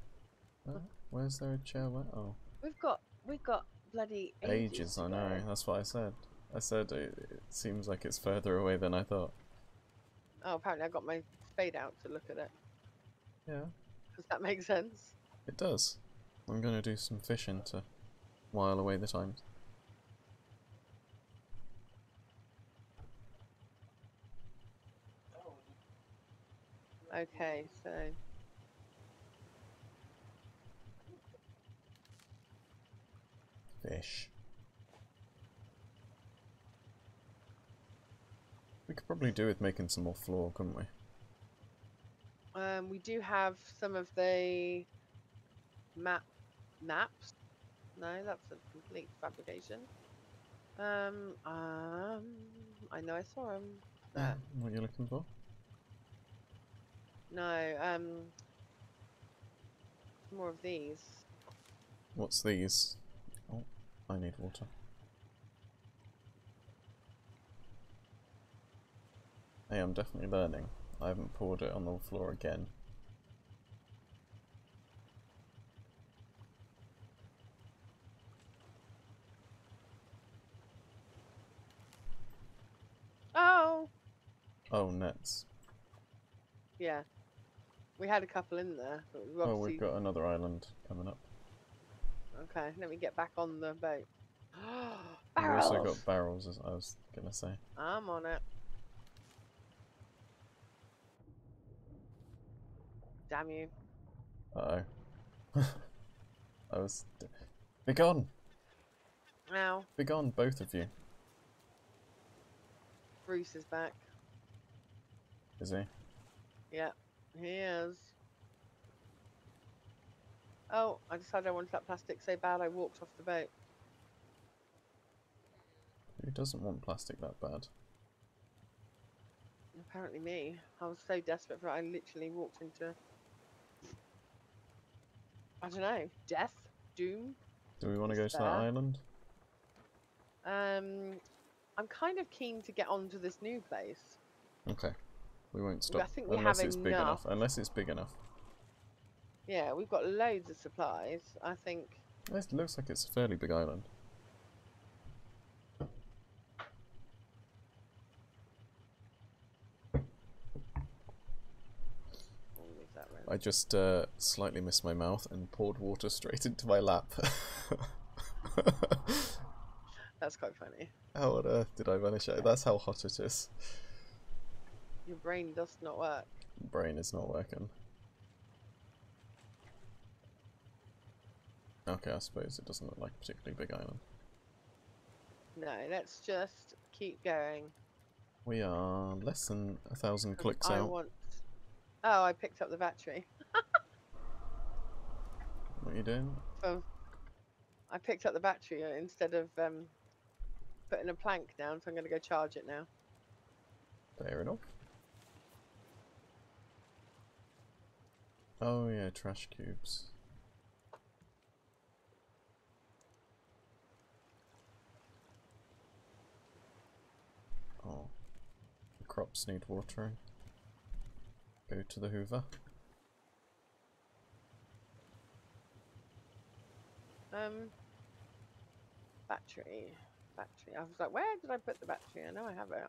[SPEAKER 1] Where's there a chair? Where? Oh,
[SPEAKER 2] We've got we've got bloody ages.
[SPEAKER 1] ages. I know. That's what I said. I said it, it seems like it's further away than I thought.
[SPEAKER 2] Oh, apparently I got my spade out to look at it.
[SPEAKER 1] Yeah,
[SPEAKER 2] Does that make sense?
[SPEAKER 1] it does. I'm gonna do some fishing to while away the time.
[SPEAKER 2] Okay, so
[SPEAKER 1] Fish. We could probably do with making some more floor, couldn't we?
[SPEAKER 2] Um, we do have some of the map maps. No, that's a complete fabrication. Um, um, I know I saw him.
[SPEAKER 1] Uh, what are you looking for?
[SPEAKER 2] No, um, more of these.
[SPEAKER 1] What's these? I need water. Hey, I'm definitely learning. I haven't poured it on the floor again.
[SPEAKER 2] Oh,
[SPEAKER 1] Oh, nets.
[SPEAKER 2] yeah. We had a couple in there. But we've
[SPEAKER 1] Oh, we've got another island coming up.
[SPEAKER 2] Okay, let me get back on the boat. [GASPS]
[SPEAKER 1] We've also got barrels, as I was gonna say.
[SPEAKER 2] I'm on it. Damn you.
[SPEAKER 1] Uh oh. [LAUGHS] I was. Be gone!
[SPEAKER 2] Now,
[SPEAKER 1] Be gone, both of you.
[SPEAKER 2] Bruce is back.
[SPEAKER 1] Is he?
[SPEAKER 2] Yeah, he is. Oh, I decided I wanted that plastic so bad I walked off the boat.
[SPEAKER 1] Who doesn't want plastic that bad?
[SPEAKER 2] Apparently me. I was so desperate for it, I literally walked into... I don't know, death? Doom?
[SPEAKER 1] Do we want to go to that island?
[SPEAKER 2] Um, I'm kind of keen to get onto this new place.
[SPEAKER 1] Okay. We won't stop.
[SPEAKER 2] I think we
[SPEAKER 1] unless
[SPEAKER 2] have
[SPEAKER 1] it's big enough.
[SPEAKER 2] enough.
[SPEAKER 1] Unless it's big enough.
[SPEAKER 2] Yeah, we've got loads of supplies. I think
[SPEAKER 1] It looks like it's a fairly big island.
[SPEAKER 2] we'll leave that round.
[SPEAKER 1] I just uh, slightly missed my mouth and poured water [LAUGHS] straight into my lap. [LAUGHS]
[SPEAKER 2] That's quite funny.
[SPEAKER 1] how on earth did I manage that? That's how hot it is.
[SPEAKER 2] Your brain does not work.
[SPEAKER 1] Brain is not working. Okay, I suppose it doesn't look like a particularly big island.
[SPEAKER 2] No, let's just keep going.
[SPEAKER 1] We are less than a thousand clicks
[SPEAKER 2] I
[SPEAKER 1] out.
[SPEAKER 2] want. Oh, I picked up the battery. [LAUGHS]
[SPEAKER 1] What are you doing?
[SPEAKER 2] So I picked up the battery instead of um, putting a plank down, so I'm going to go charge it now.
[SPEAKER 1] Fair enough. Oh yeah, trash cubes. Oh. The crops need watering. Go to the hoover.
[SPEAKER 2] Um, battery, battery. I was like, where did I put the battery? I know I have it.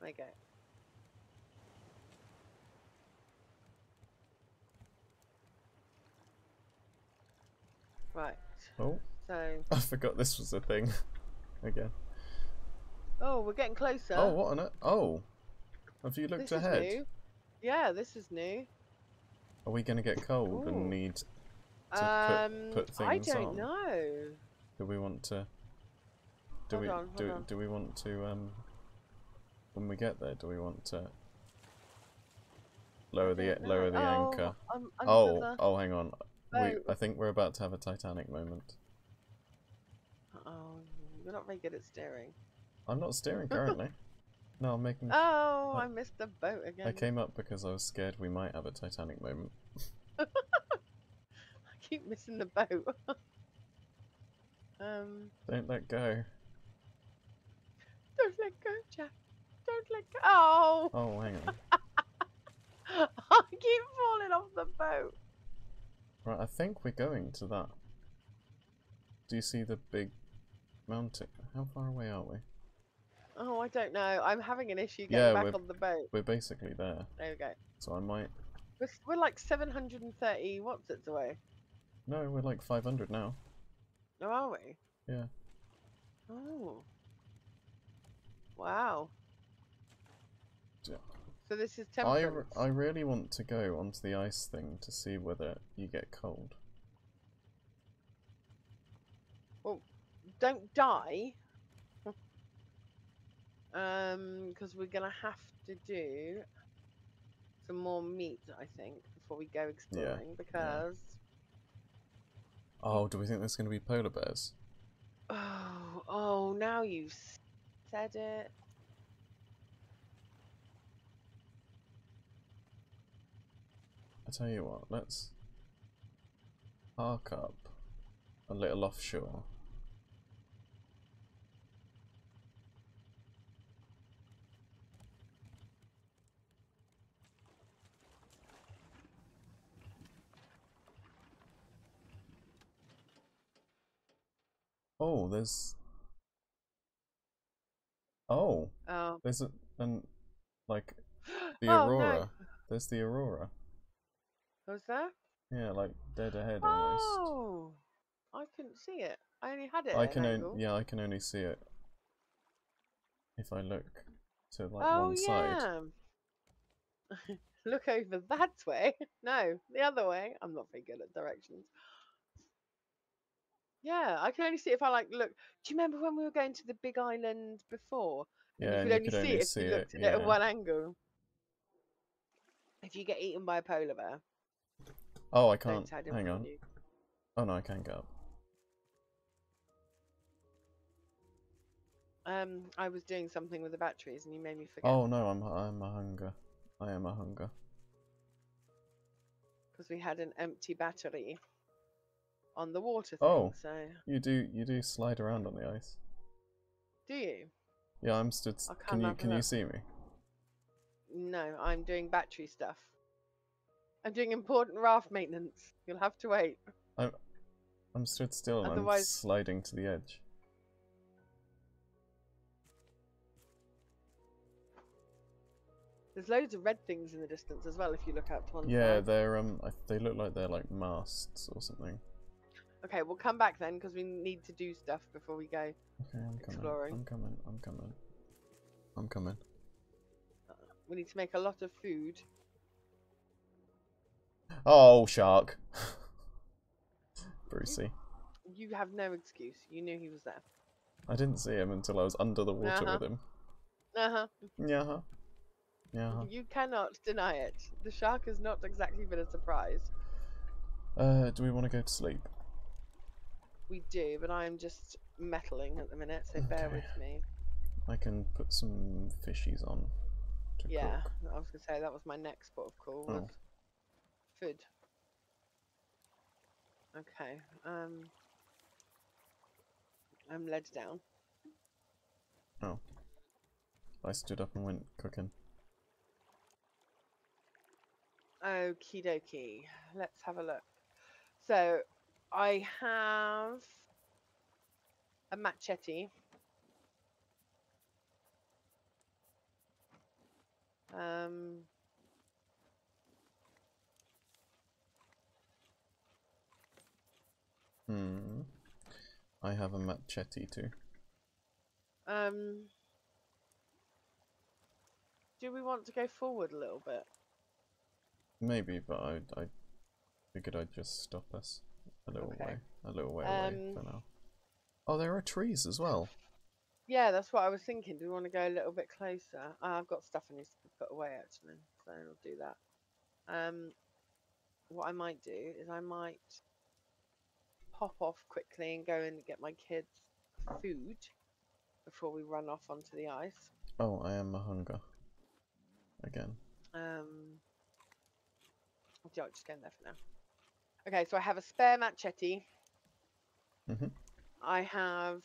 [SPEAKER 2] There you go. Right.
[SPEAKER 1] Oh,
[SPEAKER 2] So, [LAUGHS]
[SPEAKER 1] I forgot this was a thing. [LAUGHS] Again.
[SPEAKER 2] Oh, we're getting closer.
[SPEAKER 1] Oh, what on it? Oh! Have you looked
[SPEAKER 2] this is
[SPEAKER 1] ahead?
[SPEAKER 2] new. Yeah, this is new.
[SPEAKER 1] Are we gonna get cold
[SPEAKER 2] Ooh.
[SPEAKER 1] and need put-
[SPEAKER 2] um,
[SPEAKER 1] put
[SPEAKER 2] I
[SPEAKER 1] things
[SPEAKER 2] don't
[SPEAKER 1] on.
[SPEAKER 2] know.
[SPEAKER 1] Do we want to? Do
[SPEAKER 2] Hold
[SPEAKER 1] we
[SPEAKER 2] on,
[SPEAKER 1] do
[SPEAKER 2] on.
[SPEAKER 1] do we want to um? When we get there, do we want to lower the lower the
[SPEAKER 2] oh,
[SPEAKER 1] anchor?
[SPEAKER 2] I'm under
[SPEAKER 1] Oh
[SPEAKER 2] the
[SPEAKER 1] oh, hang on. We. I think we're about to have a Titanic moment.
[SPEAKER 2] Oh, you're not very good at steering.
[SPEAKER 1] I'm not steering [LAUGHS] currently. no, I'm making.
[SPEAKER 2] Oh,
[SPEAKER 1] I-
[SPEAKER 2] I missed the boat again.
[SPEAKER 1] I came up because I was scared we might have a Titanic moment. [LAUGHS] [LAUGHS]
[SPEAKER 2] I keep missing the boat. um,
[SPEAKER 1] Don't let go.
[SPEAKER 2] don't let go, Jack. Don't let go. Oh,
[SPEAKER 1] Oh, hang on.
[SPEAKER 2] I keep falling off the boat.
[SPEAKER 1] Right, I think we're going to that. Do you see the big mountain? How far away are we?
[SPEAKER 2] Oh, I don't know. I'm having an issue getting
[SPEAKER 1] Yeah,
[SPEAKER 2] back on the boat.
[SPEAKER 1] We're basically there,
[SPEAKER 2] There we go.
[SPEAKER 1] so I might.
[SPEAKER 2] We're, we're like 730 what's it away.
[SPEAKER 1] No, we're like 500 now.
[SPEAKER 2] Oh, are we?
[SPEAKER 1] Yeah.
[SPEAKER 2] Oh. Wow.
[SPEAKER 1] Yeah.
[SPEAKER 2] So this is
[SPEAKER 1] I,
[SPEAKER 2] temperance.
[SPEAKER 1] I really want to go onto the ice thing to see whether you get cold.
[SPEAKER 2] Well, don't die. Um, because we're gonna have to do. some more meat, I think, before we go exploring because
[SPEAKER 1] Oh, do we think there's going to be polar bears?
[SPEAKER 2] oh [SIGHS] oh now you've said it.
[SPEAKER 1] I tell you what, let's park up a little offshore. Oh, there's. Oh,
[SPEAKER 2] Oh.
[SPEAKER 1] there's a, an like [GASPS] the
[SPEAKER 2] Oh, no.
[SPEAKER 1] aurora. There's the aurora.
[SPEAKER 2] Was there?
[SPEAKER 1] Yeah, like dead ahead almost.
[SPEAKER 2] Oh, I couldn't see it. I only had it.
[SPEAKER 1] I can
[SPEAKER 2] an
[SPEAKER 1] only yeah, I can only see it if I look to like
[SPEAKER 2] oh
[SPEAKER 1] one side.
[SPEAKER 2] yeah. [LAUGHS] Look over that way. [LAUGHS] No, the other way. I'm not very good at directions. Yeah, I can only see it if I like look. Do you remember when we were going to the big island before?
[SPEAKER 1] Yeah,
[SPEAKER 2] you could
[SPEAKER 1] you
[SPEAKER 2] only
[SPEAKER 1] could
[SPEAKER 2] see
[SPEAKER 1] only
[SPEAKER 2] it if
[SPEAKER 1] see
[SPEAKER 2] you looked at it at one angle. If you get eaten by a polar bear,
[SPEAKER 1] Oh, I can't. Hang on.
[SPEAKER 2] you-
[SPEAKER 1] Oh no, I can't go up.
[SPEAKER 2] Um, I was doing something with the batteries and you made me forget
[SPEAKER 1] Oh no, I'm I'm a hunger. I am a hunger.
[SPEAKER 2] because we had an empty battery on the water thing.
[SPEAKER 1] Oh.
[SPEAKER 2] So,
[SPEAKER 1] You do you do slide around on the ice.
[SPEAKER 2] do you?
[SPEAKER 1] Yeah, I'm stood. s-
[SPEAKER 2] I'll
[SPEAKER 1] Can you
[SPEAKER 2] up
[SPEAKER 1] can
[SPEAKER 2] and
[SPEAKER 1] you
[SPEAKER 2] up.
[SPEAKER 1] see me?
[SPEAKER 2] No, I'm doing battery stuff. I'm doing important raft maintenance. You'll have to wait.
[SPEAKER 1] I'm stood still and I'm
[SPEAKER 2] Otherwise-
[SPEAKER 1] sliding to the edge.
[SPEAKER 2] There's loads of red things in the distance as well if you look out to one
[SPEAKER 1] Yeah,
[SPEAKER 2] side.
[SPEAKER 1] they're um. I, they look like they're like masts or something.
[SPEAKER 2] Okay, we'll come back then because we need to do stuff before we go.
[SPEAKER 1] Okay, I'm coming.
[SPEAKER 2] Exploring.
[SPEAKER 1] I'm coming. I'm coming. I'm coming.
[SPEAKER 2] We need to make a lot of food.
[SPEAKER 1] Oh, shark. [LAUGHS] Brucey.
[SPEAKER 2] You have no excuse. You knew he was there.
[SPEAKER 1] I didn't see him until I was under the water
[SPEAKER 2] Uh-huh.
[SPEAKER 1] with him.
[SPEAKER 2] Uh huh.
[SPEAKER 1] Yeah. -huh. Yeah.
[SPEAKER 2] You cannot deny it. The shark has not exactly been a surprise.
[SPEAKER 1] Uh, do we want to go to sleep?
[SPEAKER 2] We do, but I am just meddling at the minute, so bear with me.
[SPEAKER 1] I can put some fishies on. To
[SPEAKER 2] Yeah,
[SPEAKER 1] Cook.
[SPEAKER 2] I was gonna say that was my next port of call. Was
[SPEAKER 1] Oh.
[SPEAKER 2] food. Okay. Um. I'm led down.
[SPEAKER 1] Oh, I stood up and went cooking.
[SPEAKER 2] Okie dokie. Let's have a look. So, I have a machete. Um,
[SPEAKER 1] Hmm. I have a machete too.
[SPEAKER 2] um, do we want to go forward a little bit?
[SPEAKER 1] Maybe, but I I figured I'd just stop us a little
[SPEAKER 2] Okay.
[SPEAKER 1] way, a little way away
[SPEAKER 2] Um,
[SPEAKER 1] for now. Oh, there are trees as well.
[SPEAKER 2] Yeah, that's what I was thinking. Do we want to go a little bit closer? Uh, I've got stuff I need to put away actually, so I'll do that. Um, what I might do is I might pop off quickly and go and get my kids food before we run off onto the ice.
[SPEAKER 1] Oh, I am a hunger. Again.
[SPEAKER 2] Um, yeah, I'll just go in there for now. Okay, so I have a spare machete.
[SPEAKER 1] Mhm.
[SPEAKER 2] I have.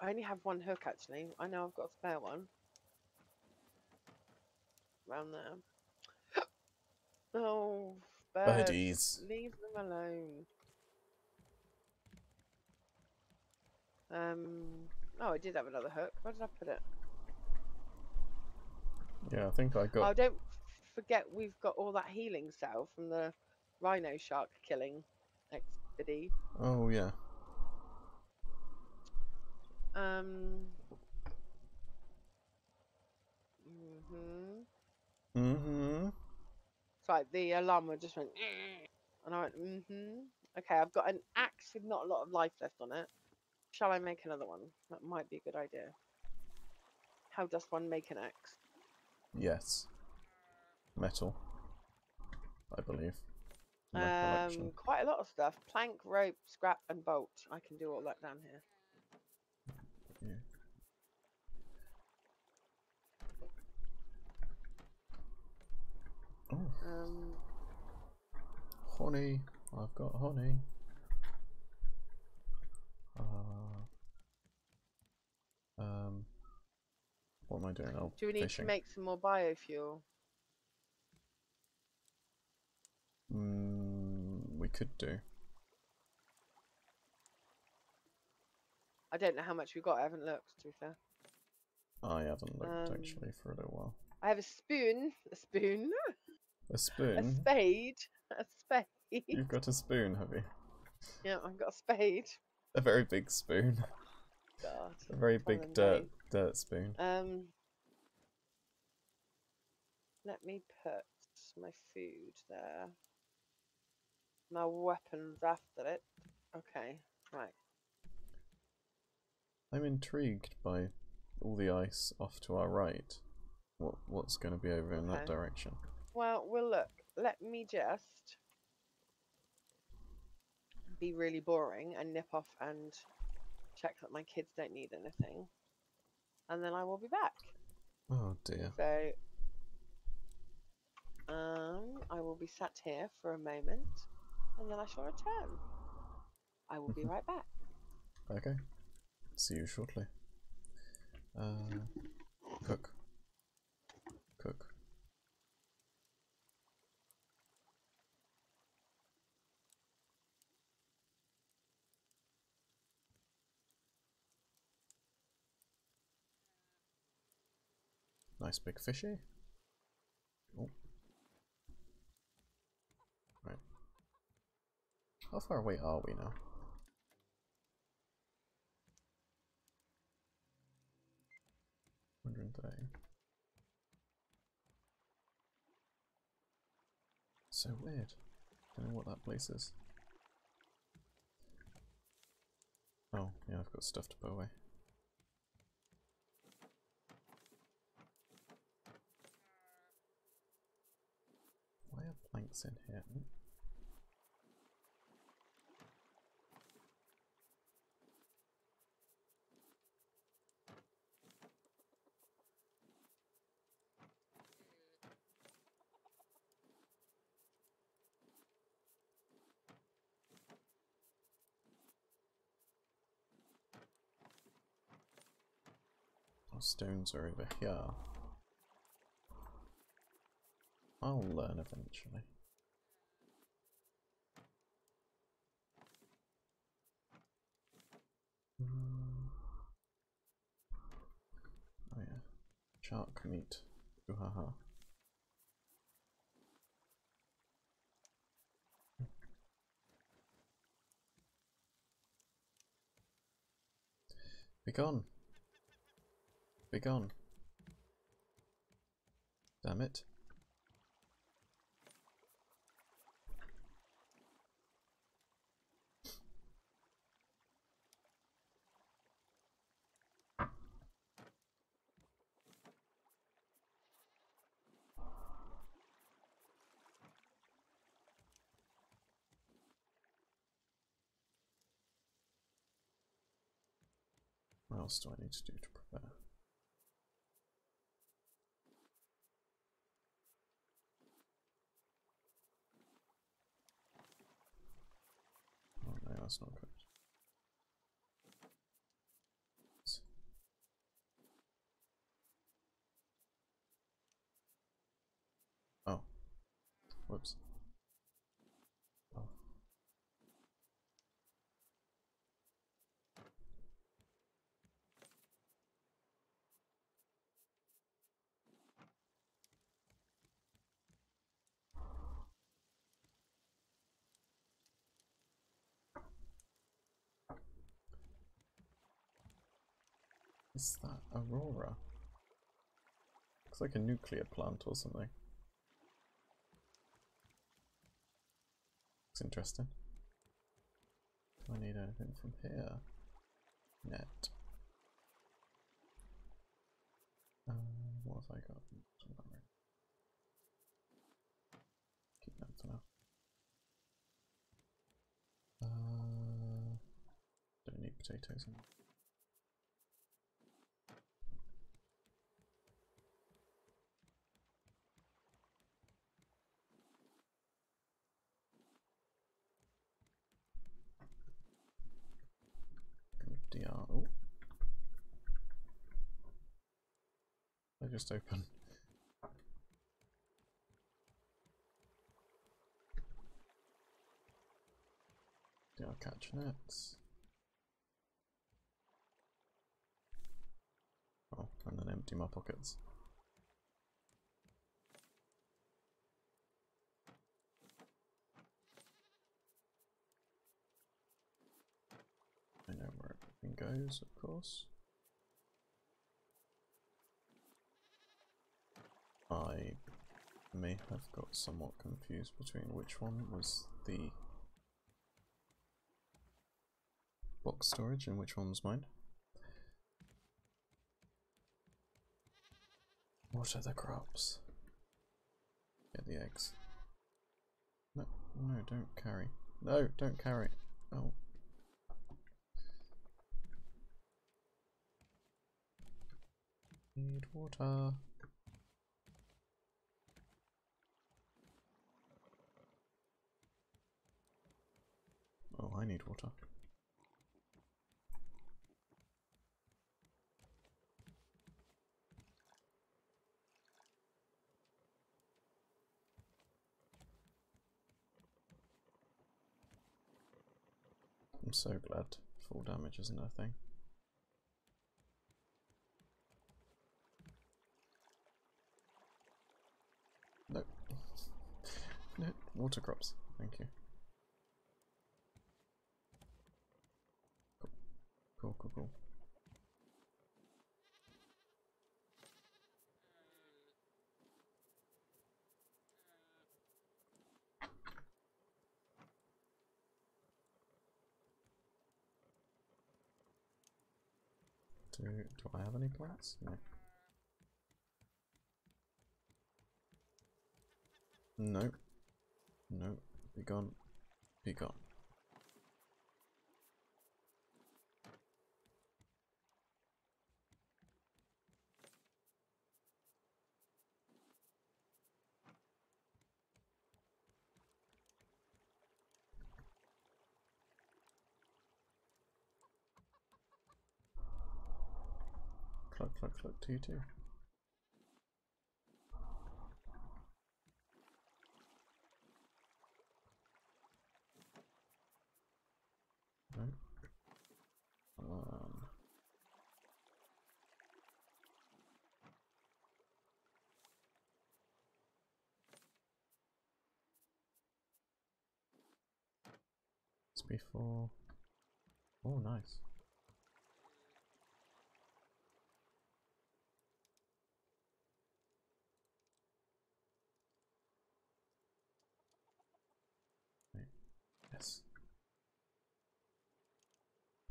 [SPEAKER 2] I only have one hook actually. I know I've got a spare one. Around there. [GASPS] Oh, birds.
[SPEAKER 1] Birdies.
[SPEAKER 2] Leave them alone. Um. Oh, I did have another hook. Where did I put it?
[SPEAKER 1] Yeah, I think I got.
[SPEAKER 2] Oh, don't forget we've got all that healing cell from the rhino shark killing expedition.
[SPEAKER 1] Oh yeah.
[SPEAKER 2] Um. Mhm.
[SPEAKER 1] Mm-hmm.
[SPEAKER 2] It's like the alarm just went, [CLEARS THROAT] and I went, mhm. Okay, I've got an axe with not a lot of life left on it. Shall I make another one? That might be a good idea. How does one make an axe?
[SPEAKER 1] Yes. metal. I believe. In my collection.
[SPEAKER 2] Um, quite a lot of stuff. Plank, rope, scrap, and bolt. I can do all that down here.
[SPEAKER 1] Yeah. Oh,
[SPEAKER 2] Um,
[SPEAKER 1] honey. I've got honey. Uh, um, what am I doing? Oh,
[SPEAKER 2] do we need
[SPEAKER 1] fishing.
[SPEAKER 2] to make some more biofuel?
[SPEAKER 1] Mm, we could do.
[SPEAKER 2] I don't know how much we've got. I haven't looked. To be fair,
[SPEAKER 1] I haven't looked
[SPEAKER 2] Um,
[SPEAKER 1] actually for a little while.
[SPEAKER 2] I have a spoon. A spoon. [LAUGHS]
[SPEAKER 1] A spoon, A
[SPEAKER 2] spade. A spade.
[SPEAKER 1] You've got a spoon, have you?
[SPEAKER 2] yeah, I've got a spade.
[SPEAKER 1] A very big spoon.
[SPEAKER 2] God.
[SPEAKER 1] A very big dirt dirt spoon.
[SPEAKER 2] Um, let me put my food there. My weapons after it. Okay, right.
[SPEAKER 1] I'm intrigued by all the ice off to our right. What what's going to be over in that direction?
[SPEAKER 2] Well, we'll look. Let me just be really boring and nip off and check that my kids don't need anything. And then I will be back.
[SPEAKER 1] Oh dear.
[SPEAKER 2] So, um, I will be sat here for a moment and then I shall return. I will be right back.
[SPEAKER 1] Okay. See you shortly. Uh, cook. Cook. Nice big fishy. Oh. Right. How far away are we now? So weird. Don't know what that place is. Oh, yeah, I've got stuff to put away. Why are planks in here? Hmm. Oh, stones are over here. I'll learn eventually. Mm. Oh yeah, shark meat. Ooh-ha-ha. Be gone. Be gone. Damn it. What else do I need to do to prepare? Oh no, that's not good. Is that Aurora? Looks like a nuclear plant or something. Looks interesting. Do I need anything from here? Net. Uh, what have I got? Keep that for now. Uh, don't need potatoes anymore. Just open. DR catch nets. Oh, and then empty my pockets. I know where everything goes, of course. I may have got somewhat confused between which one was the box storage and which one was mine. What are the crops? Get the eggs. No, no, don't carry. No, don't carry. Oh. Need water. Oh, I need water. I'm so glad full damage isn't a thing. No. [LAUGHS] no, water crops. Thank you. Cool, cool. cool. Do, do I have any plants? No. No. No. Be gone. Be gone. Cluck, cluck, cluck. No. Um, it's before. Oh, nice. Yes.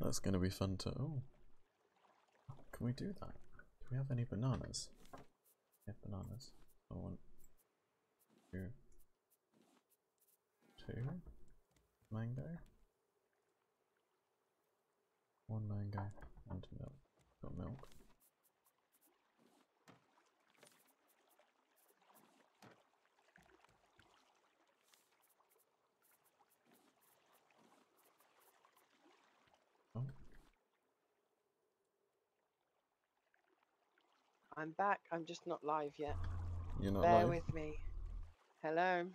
[SPEAKER 1] That's going to be fun to. Oh. Can we do that? Do we have any bananas? We have bananas. I want two. Two. Mango. One mango and milk. Got milk. Oh,
[SPEAKER 2] I'm back. I'm just not live yet.
[SPEAKER 1] you're not
[SPEAKER 2] Bear
[SPEAKER 1] live.
[SPEAKER 2] with me. Hello.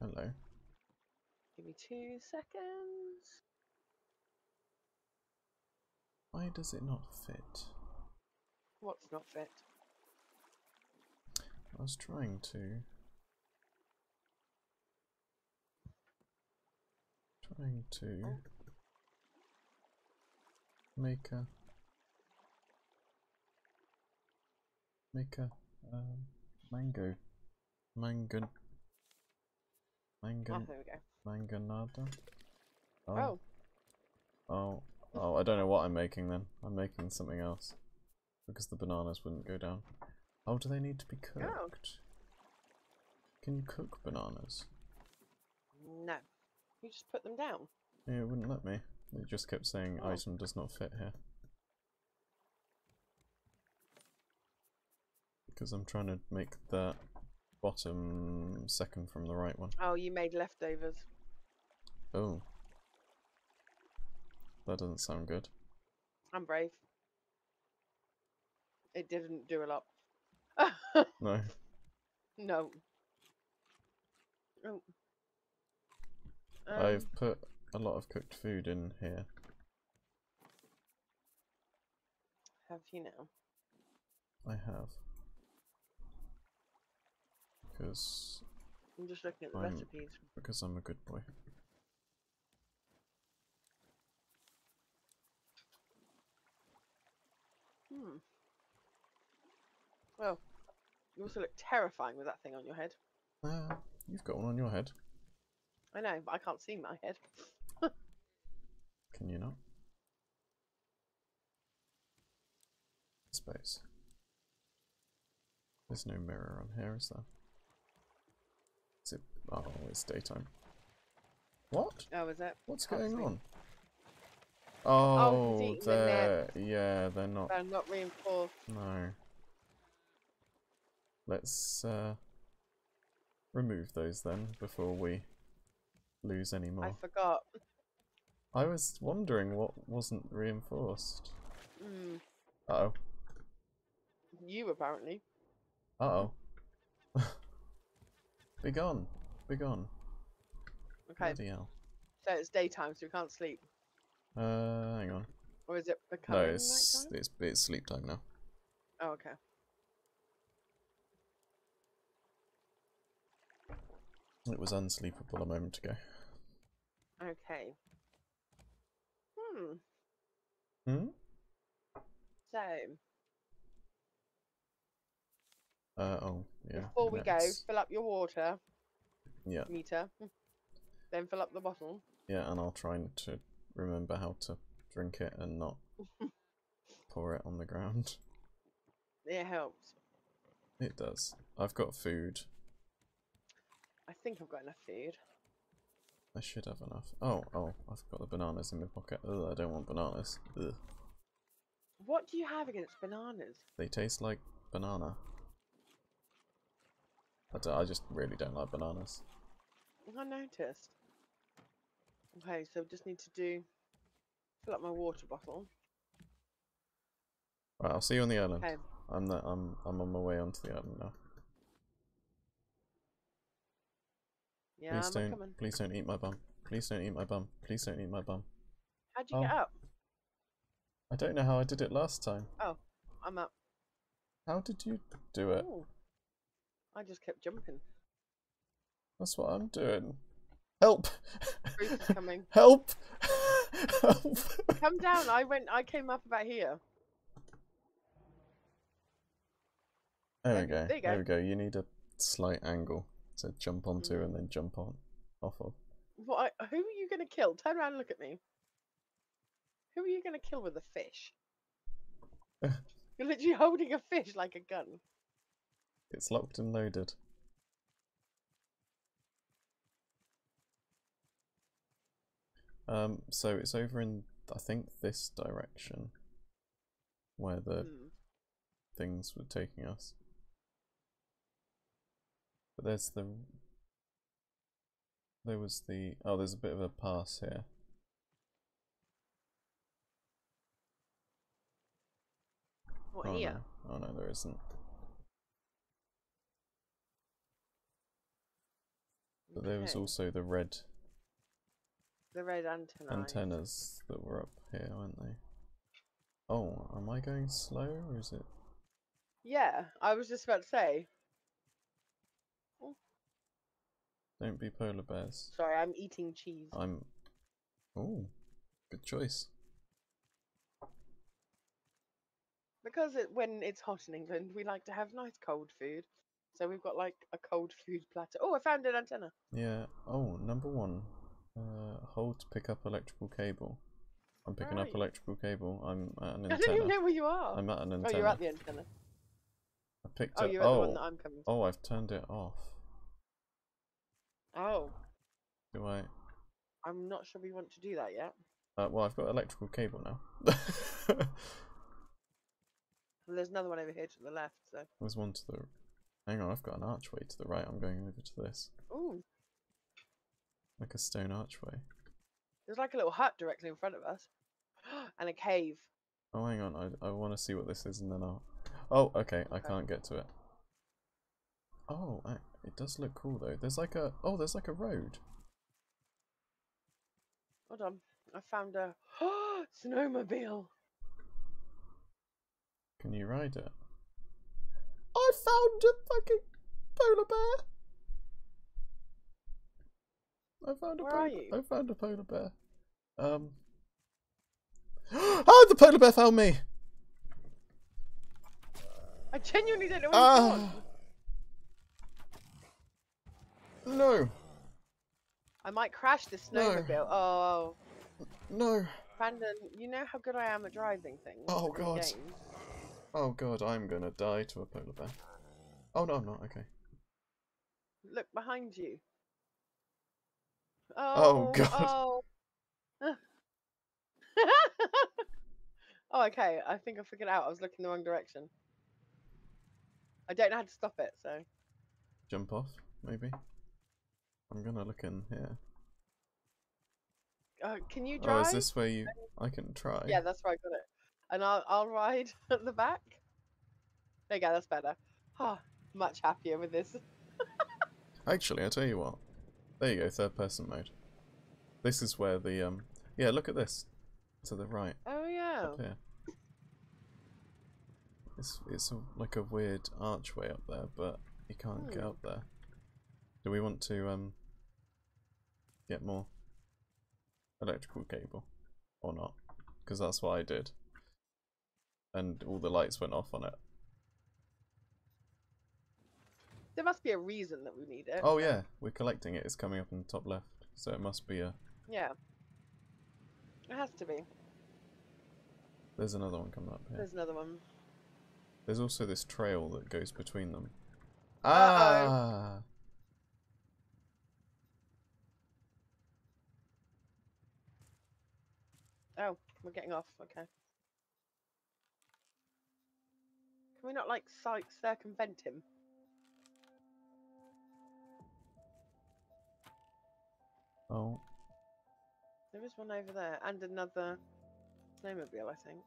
[SPEAKER 1] Hello.
[SPEAKER 2] Give me two seconds.
[SPEAKER 1] Why does it not fit?
[SPEAKER 2] What's not fit?
[SPEAKER 1] I was trying to. Trying to
[SPEAKER 2] Oh.
[SPEAKER 1] make a make a um, mango mangan
[SPEAKER 2] Ah,
[SPEAKER 1] mangan
[SPEAKER 2] there we go.
[SPEAKER 1] manganada.
[SPEAKER 2] Oh,
[SPEAKER 1] oh oh! I don't know what I'm making then. I'm making something else because the bananas wouldn't go down. Oh, do they need to be cooked? Can you cook bananas?
[SPEAKER 2] no. You just put them down.
[SPEAKER 1] Yeah, it wouldn't let me. It just kept saying
[SPEAKER 2] Oh.
[SPEAKER 1] item does not fit here. Because I'm trying to make the bottom second from the right one.
[SPEAKER 2] Oh, you made leftovers.
[SPEAKER 1] Oh. That doesn't sound good.
[SPEAKER 2] I'm brave. It didn't do a lot. [LAUGHS]
[SPEAKER 1] No. [LAUGHS]
[SPEAKER 2] no. Oh. Um,
[SPEAKER 1] I've put a lot of cooked food in here.
[SPEAKER 2] have you now?
[SPEAKER 1] I have. Because
[SPEAKER 2] I'm just looking at the
[SPEAKER 1] I'm-
[SPEAKER 2] recipes.
[SPEAKER 1] because I'm a good boy.
[SPEAKER 2] Hmm. Well, you also look terrifying with that thing on your head.
[SPEAKER 1] Uh, you've got one on your head.
[SPEAKER 2] I know, but I can't see my head. [LAUGHS]
[SPEAKER 1] Can you not? Space. There's no mirror on here, is there? Oh, it's daytime. What?
[SPEAKER 2] Oh, is it?
[SPEAKER 1] What's going on?
[SPEAKER 2] Oh,
[SPEAKER 1] Oh, they're yeah, they're not.
[SPEAKER 2] They're not reinforced.
[SPEAKER 1] No. Let's uh, remove those then before we lose any more.
[SPEAKER 2] I forgot.
[SPEAKER 1] I was wondering what wasn't reinforced.
[SPEAKER 2] Mm,
[SPEAKER 1] Uh oh.
[SPEAKER 2] you apparently.
[SPEAKER 1] Uh oh. [LAUGHS] Be gone. Be gone.
[SPEAKER 2] Okay,
[SPEAKER 1] Bloody hell.
[SPEAKER 2] so it's daytime, so we can't sleep.
[SPEAKER 1] Uh, hang on.
[SPEAKER 2] Or is it
[SPEAKER 1] No,
[SPEAKER 2] becoming
[SPEAKER 1] it's
[SPEAKER 2] nighttime?
[SPEAKER 1] it's it's sleep time now.
[SPEAKER 2] Oh, okay.
[SPEAKER 1] It was unsleepable a moment ago.
[SPEAKER 2] Okay. Hmm.
[SPEAKER 1] Hmm.
[SPEAKER 2] So,
[SPEAKER 1] Uh oh. Yeah.
[SPEAKER 2] before we go, fill up your water
[SPEAKER 1] Yeah.
[SPEAKER 2] meter. Then fill up the bottle.
[SPEAKER 1] Yeah, and I'll try to remember how to drink it and not [LAUGHS] pour it on the ground.
[SPEAKER 2] It helps.
[SPEAKER 1] It does. I've got food.
[SPEAKER 2] I think I've got enough food.
[SPEAKER 1] I should have enough. Oh, oh, I've got the bananas in my pocket. Ugh, I don't want bananas. Ugh.
[SPEAKER 2] What do you have against bananas?
[SPEAKER 1] They taste like banana. I just really don't like bananas.
[SPEAKER 2] I noticed. Okay, so just need to do fill up my water bottle.
[SPEAKER 1] Right, I'll see you on the island.
[SPEAKER 2] Okay.
[SPEAKER 1] I'm the, I'm I'm on my way onto the island now.
[SPEAKER 2] Yeah,
[SPEAKER 1] please
[SPEAKER 2] I'm
[SPEAKER 1] don't
[SPEAKER 2] coming.
[SPEAKER 1] please don't eat my bum. Please don't eat my bum. Please don't eat my bum.
[SPEAKER 2] How'd you oh. get
[SPEAKER 1] Oh.
[SPEAKER 2] up?
[SPEAKER 1] I don't know how I did it last time.
[SPEAKER 2] Oh, I'm up.
[SPEAKER 1] How did you do it?
[SPEAKER 2] Ooh. I just kept jumping.
[SPEAKER 1] That's what I'm doing. Help!
[SPEAKER 2] Bruce is coming. [LAUGHS]
[SPEAKER 1] Help! Help!
[SPEAKER 2] Come down. I went. I came up about here.
[SPEAKER 1] There we go.
[SPEAKER 2] there you
[SPEAKER 1] There
[SPEAKER 2] go.
[SPEAKER 1] we go. You need a slight angle to jump onto
[SPEAKER 2] Mm.
[SPEAKER 1] and then jump on off of.
[SPEAKER 2] What? Who are you gonna kill? Turn around and look at me. Who are you gonna kill with a fish? [LAUGHS] You're literally holding a fish like a gun.
[SPEAKER 1] It's locked and loaded. Um, so it's over in I think this direction where the
[SPEAKER 2] Hmm.
[SPEAKER 1] things were taking us. But there's the there was the oh there's a bit of a pass here.
[SPEAKER 2] What
[SPEAKER 1] oh
[SPEAKER 2] here?
[SPEAKER 1] no. Oh no there isn't. But there was also the red
[SPEAKER 2] the red antenna.
[SPEAKER 1] antennas that were up here, weren't they? Oh, am I going slow or is it
[SPEAKER 2] Yeah, I was just about to say.
[SPEAKER 1] don't be polar bears.
[SPEAKER 2] Sorry, I'm eating cheese.
[SPEAKER 1] I'm Oh, good choice.
[SPEAKER 2] Because it, when it's hot in England, we like to have nice cold food. So we've got like a cold food platter. Oh, I found an antenna.
[SPEAKER 1] Yeah. Oh, number one. Uh, hold to pick up electrical cable. I'm picking up electrical cable. I'm at an [LAUGHS]
[SPEAKER 2] I don't even know where you are.
[SPEAKER 1] I'm at an antenna.
[SPEAKER 2] oh, you're at the antenna.
[SPEAKER 1] I picked
[SPEAKER 2] Oh,
[SPEAKER 1] up.
[SPEAKER 2] you're at the one
[SPEAKER 1] oh,
[SPEAKER 2] that I'm coming to.
[SPEAKER 1] oh, I've turned it off.
[SPEAKER 2] Oh,
[SPEAKER 1] Do I?
[SPEAKER 2] I'm not sure we want to do that yet.
[SPEAKER 1] Uh, well, I've got electrical cable now. [LAUGHS]
[SPEAKER 2] And there's another one over here to the left. So,
[SPEAKER 1] There's one to the. Hang on, I've got an archway to the right. I'm going over to this,
[SPEAKER 2] ooh,
[SPEAKER 1] like a stone archway.
[SPEAKER 2] there's like a little hut directly in front of us, [GASPS] and a cave.
[SPEAKER 1] Oh, hang on. I I want to see what this is, and then I'll. Oh, okay. I can't get to it. Oh, I- it does look cool though. There's like a. Oh, there's like a road.
[SPEAKER 2] Hold on, I found a [GASPS] snowmobile.
[SPEAKER 1] Can you ride it? I found a fucking polar bear. I found a
[SPEAKER 2] Where
[SPEAKER 1] polar.
[SPEAKER 2] are you?
[SPEAKER 1] I found a polar bear. Um. [GASPS] oh, the polar bear found me.
[SPEAKER 2] I genuinely don't know where
[SPEAKER 1] Ah. No,
[SPEAKER 2] I might crash this
[SPEAKER 1] No.
[SPEAKER 2] snowmobile. Oh,
[SPEAKER 1] no.
[SPEAKER 2] Brandon, you know how good I am at driving things.
[SPEAKER 1] Oh, God.
[SPEAKER 2] games.
[SPEAKER 1] Oh god, I'm gonna die to a polar bear. Oh no, I'm not. Okay.
[SPEAKER 2] Look behind you.
[SPEAKER 1] Oh,
[SPEAKER 2] Oh,
[SPEAKER 1] God. [LAUGHS]
[SPEAKER 2] Oh. [LAUGHS] oh, okay. I think I figured out. I was looking the wrong direction. I don't know how to stop it, so.
[SPEAKER 1] Jump off, maybe. I'm gonna look in here.
[SPEAKER 2] Uh, can you drive?
[SPEAKER 1] Oh, is this where you? I can try.
[SPEAKER 2] Yeah, that's where I got it. And I'll I'll ride [LAUGHS] at the back. There you go. That's better. Ah, [SIGHS] much happier with this.
[SPEAKER 1] Actually, I tell you what. There you go, third person mode. This is where the um. Yeah, look at this. To the right,
[SPEAKER 2] Oh yeah.
[SPEAKER 1] up here. It's it's a, like a weird archway up there, but you can't get
[SPEAKER 2] Hmm.
[SPEAKER 1] up there. Do we want to um get more electrical cable or not? Because that's what I did, and all the lights went off on it.
[SPEAKER 2] There must be a reason that we need it.
[SPEAKER 1] Oh yeah, we're collecting it. It's coming up in the top left, so it must be a.
[SPEAKER 2] Yeah. It has to be.
[SPEAKER 1] There's another one coming up here.
[SPEAKER 2] There's another one.
[SPEAKER 1] There's also this trail that goes between them.
[SPEAKER 2] Uh-oh.
[SPEAKER 1] Ah!
[SPEAKER 2] Oh, we're getting off. Okay. Can we not like cir- circumvent him?
[SPEAKER 1] Oh,
[SPEAKER 2] There is one over there, and another snowmobile, I think.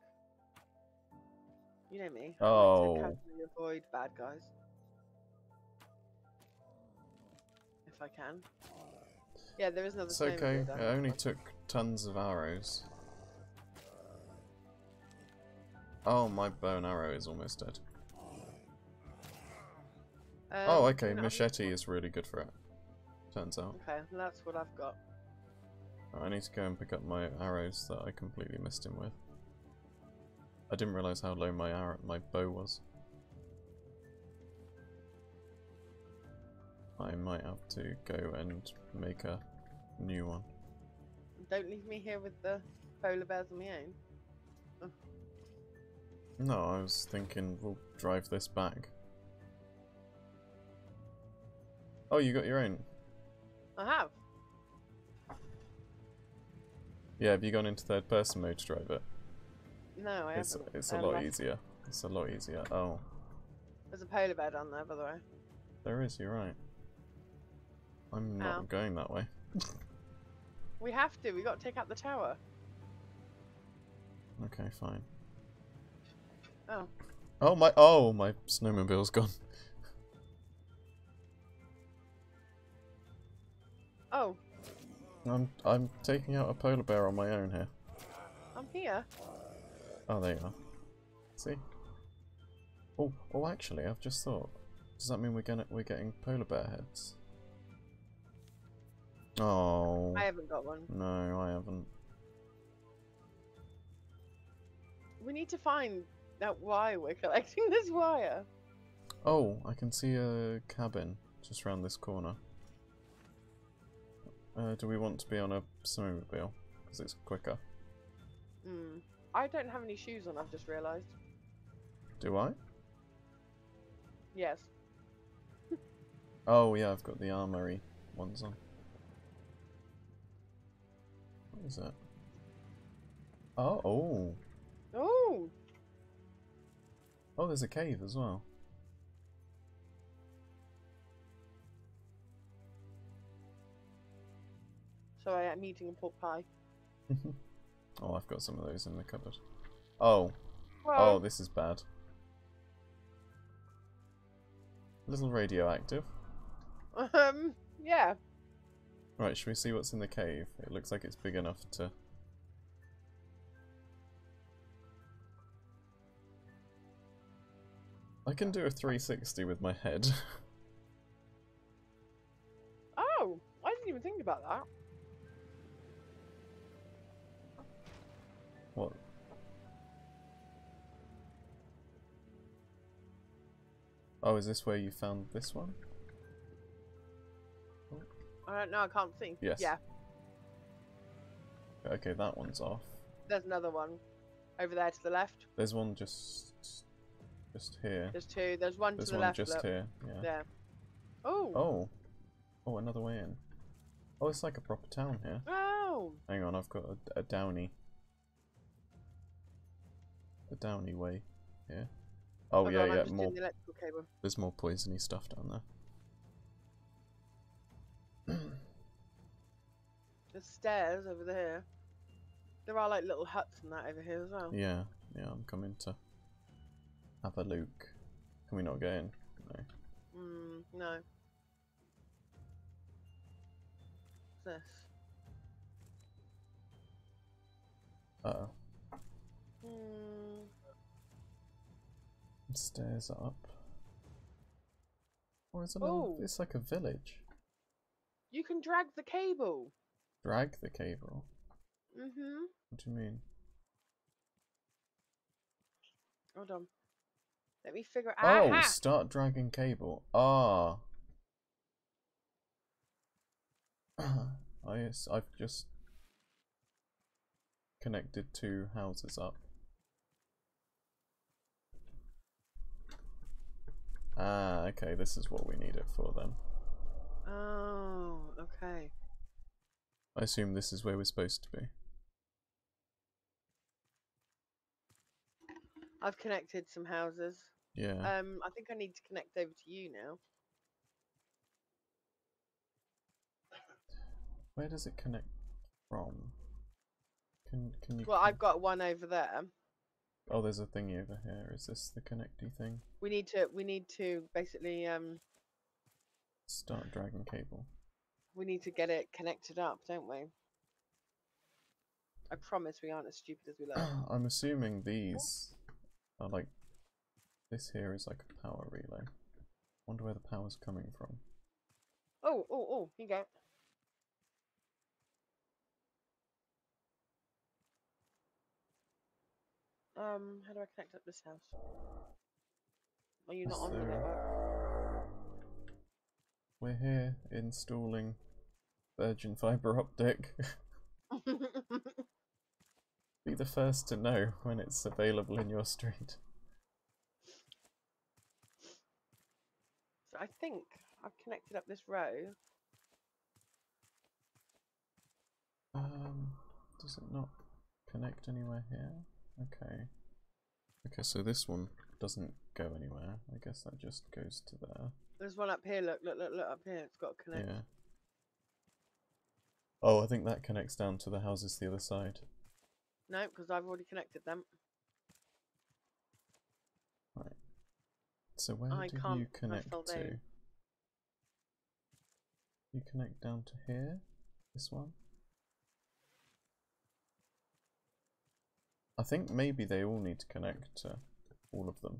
[SPEAKER 2] You know me. Oh. I like to
[SPEAKER 1] Oh.
[SPEAKER 2] avoid bad guys. If I can. Yeah, there is another
[SPEAKER 1] it's okay. It only took tons of arrows. Oh, my bow and arrow is almost dead.
[SPEAKER 2] one.
[SPEAKER 1] oh,
[SPEAKER 2] Um,
[SPEAKER 1] okay. Machete is really good for it. Turns out.
[SPEAKER 2] Okay, that's what I've got.
[SPEAKER 1] I need to go and pick up my arrows that I completely missed him with. I didn't realize how low my arrow, my bow was. I might have to go and make a new one.
[SPEAKER 2] Don't leave me here with the polar bears on my own.
[SPEAKER 1] No, I was thinking we'll drive this back. Oh, you got your own.
[SPEAKER 2] I have.
[SPEAKER 1] Yeah, have you gone into third person mode to drive it?
[SPEAKER 2] No, I
[SPEAKER 1] It's
[SPEAKER 2] haven't.
[SPEAKER 1] it's a lot easier. It's a lot easier. Oh,
[SPEAKER 2] There's a polar bear down there, by the way.
[SPEAKER 1] there is. You're right. I'm not
[SPEAKER 2] Ow.
[SPEAKER 1] going that way. [LAUGHS]
[SPEAKER 2] We have to. We got to take out the tower.
[SPEAKER 1] Okay, fine.
[SPEAKER 2] Oh,
[SPEAKER 1] Oh my! Oh my! Snowmobile's gone.
[SPEAKER 2] Oh,
[SPEAKER 1] I'm I'm taking out a polar bear on my own here.
[SPEAKER 2] I'm here.
[SPEAKER 1] Oh, there you are. See? Oh, oh, actually, I've just thought. Does that mean we're gonna we're getting polar bear heads? Oh
[SPEAKER 2] I haven't got one.
[SPEAKER 1] no, I haven't.
[SPEAKER 2] We need to find out why we're collecting [LAUGHS] this wire.
[SPEAKER 1] Oh, I can see a cabin just round this corner. Uh, do we want to be on a snowmobile? Because it's quicker.
[SPEAKER 2] Hmm. I don't have any shoes on. I've just realised.
[SPEAKER 1] Do I?
[SPEAKER 2] Yes. [LAUGHS]
[SPEAKER 1] Oh yeah, I've got the armory ones on. What is that? Oh, oh.
[SPEAKER 2] Oh,
[SPEAKER 1] Oh, there's a cave as well.
[SPEAKER 2] So I am eating a pork pie. [LAUGHS]
[SPEAKER 1] oh, I've got some of those in the cupboard. Oh, oh, this is bad. A little radioactive.
[SPEAKER 2] um, yeah.
[SPEAKER 1] Right, should we see what's in the cave? It looks like it's big enough to... I can do a 360 with my head. [LAUGHS]
[SPEAKER 2] Oh, I didn't even think about that.
[SPEAKER 1] What? Oh, is this where you found this one?
[SPEAKER 2] Uh, I don't know. I can't see.
[SPEAKER 1] Yes.
[SPEAKER 2] Yeah.
[SPEAKER 1] Okay, that one's off.
[SPEAKER 2] There's another one over there to the left.
[SPEAKER 1] There's one just... just here.
[SPEAKER 2] There's two. There's one
[SPEAKER 1] There's
[SPEAKER 2] to the
[SPEAKER 1] one
[SPEAKER 2] left.
[SPEAKER 1] just
[SPEAKER 2] look.
[SPEAKER 1] here, yeah.
[SPEAKER 2] There. Oh.
[SPEAKER 1] Oh. Oh, another way in. Oh, it's like a proper town here.
[SPEAKER 2] Oh.
[SPEAKER 1] Hang on, I've got a, a downy. A downy way Yeah. Oh
[SPEAKER 2] Hold
[SPEAKER 1] yeah,
[SPEAKER 2] I'm
[SPEAKER 1] yeah, more.
[SPEAKER 2] the.
[SPEAKER 1] There's more poisony stuff down there. [CLEARS THROAT]
[SPEAKER 2] the stairs over there. There are like little huts and that over here as well.
[SPEAKER 1] yeah, yeah, I'm coming to have a look. Can we not get in? No.
[SPEAKER 2] Mm, no. What's this?
[SPEAKER 1] Uh oh.
[SPEAKER 2] Mm,
[SPEAKER 1] Stairs up. Or is it a
[SPEAKER 2] Oh.
[SPEAKER 1] it's like a village.
[SPEAKER 2] you can drag the cable.
[SPEAKER 1] Drag the cable.
[SPEAKER 2] Mm-hmm.
[SPEAKER 1] What do you mean?
[SPEAKER 2] Hold on. Let me figure it
[SPEAKER 1] Oh,
[SPEAKER 2] out.
[SPEAKER 1] start dragging cable. Ah. [COUGHS] I I've just connected two houses up. Ah, okay, this is what we need it for then.
[SPEAKER 2] Oh, okay.
[SPEAKER 1] I assume this is where we're supposed to be.
[SPEAKER 2] I've connected some houses.
[SPEAKER 1] Yeah.
[SPEAKER 2] Um, I think I need to connect over to you now.
[SPEAKER 1] Where does it connect from? Can can you
[SPEAKER 2] Well, I've got one over there.
[SPEAKER 1] Oh, there's a thingy over here. Is this the connecty thing?
[SPEAKER 2] We need to. We need to basically. Um,
[SPEAKER 1] Start dragging cable.
[SPEAKER 2] we need to get it connected up, don't we? I promise we aren't as stupid as we look. [CLEARS THROAT]
[SPEAKER 1] I'm assuming these are like this here is like a power relay. Wonder where the power's coming from.
[SPEAKER 2] oh, oh, oh! Here you go. Um, how do I connect up this house? Are you not on the network?
[SPEAKER 1] We're here installing Virgin Fiber Optic. [LAUGHS] Be the first to know when it's available in your street.
[SPEAKER 2] So I think I've connected up this row.
[SPEAKER 1] Um, does it not connect anywhere here? Okay. Okay, so this one doesn't go anywhere. I guess that just goes to there.
[SPEAKER 2] There's one up here. Look, look, look, look up here. It's got to connect.
[SPEAKER 1] Yeah. Oh, I think that connects down to the houses the other side.
[SPEAKER 2] No, because I've already connected them. Right.
[SPEAKER 1] So where
[SPEAKER 2] I
[SPEAKER 1] do you connect to? You connect down to here? This one? I think maybe they all need to connect to all of them.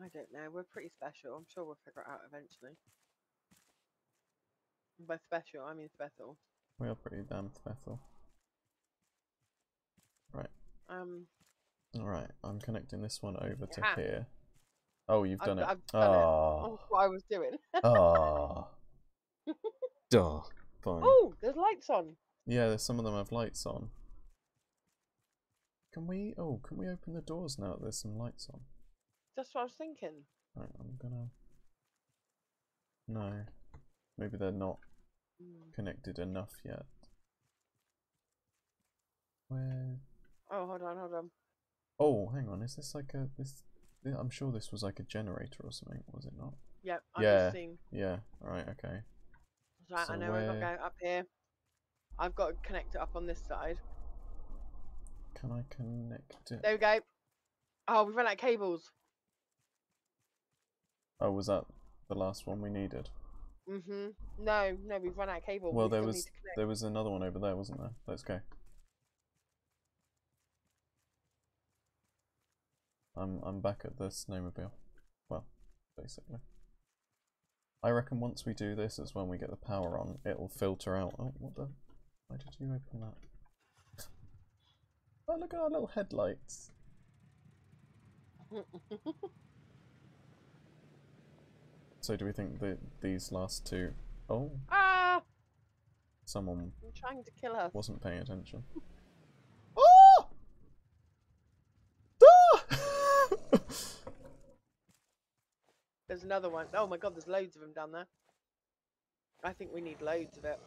[SPEAKER 2] I don't know. We're pretty special. I'm sure we'll figure it out eventually. And By special, I mean special.
[SPEAKER 1] We are pretty damn special. Right.
[SPEAKER 2] Um,
[SPEAKER 1] Alright, I'm connecting this one over to
[SPEAKER 2] Yeah.
[SPEAKER 1] here. Oh, you've
[SPEAKER 2] I've
[SPEAKER 1] done it.
[SPEAKER 2] I've done it.
[SPEAKER 1] Ah.
[SPEAKER 2] that's what I was doing.
[SPEAKER 1] Ah. [LAUGHS] Duh. Fine.
[SPEAKER 2] oh, there's lights on.
[SPEAKER 1] Yeah, there's some of them have lights on. Can we? Oh, can we open the doors now? that There's some lights on.
[SPEAKER 2] That's what I was thinking.
[SPEAKER 1] Right, I'm gonna. No, maybe they're not
[SPEAKER 2] Mm.
[SPEAKER 1] connected enough yet. Where?
[SPEAKER 2] Oh, hold on, hold on.
[SPEAKER 1] Oh, hang on. Is this like a this? I'm sure this was like a generator or something. Was it not?
[SPEAKER 2] Yep, I've
[SPEAKER 1] Yeah.
[SPEAKER 2] seen.
[SPEAKER 1] Yeah. Right. Okay.
[SPEAKER 2] Right,
[SPEAKER 1] So
[SPEAKER 2] I know where I've got to
[SPEAKER 1] where-
[SPEAKER 2] go. Up here. I've got to connect it up on this side.
[SPEAKER 1] Can I connect it?
[SPEAKER 2] There we go. Oh, we've run out of cables.
[SPEAKER 1] Oh, was that the last one we needed?
[SPEAKER 2] Mm-hmm. No, no, we've run out of cable.
[SPEAKER 1] Well,
[SPEAKER 2] we
[SPEAKER 1] there was
[SPEAKER 2] need to connect.
[SPEAKER 1] there was another one over there, wasn't there? Let's go. I'm I'm back at the snowmobile. Well, basically. I reckon once we do this is when we get the power on, it'll filter out. Oh, what the? Why did you open that? Oh, look at our little headlights. [LAUGHS] So, do we think that these last two? Oh,
[SPEAKER 2] ah!
[SPEAKER 1] someone
[SPEAKER 2] I'm trying to kill her.
[SPEAKER 1] wasn't paying attention. Oh! [LAUGHS] Ah! [LAUGHS]
[SPEAKER 2] There's another one. Oh my god, there's loads of them down there. I think we need loads of it.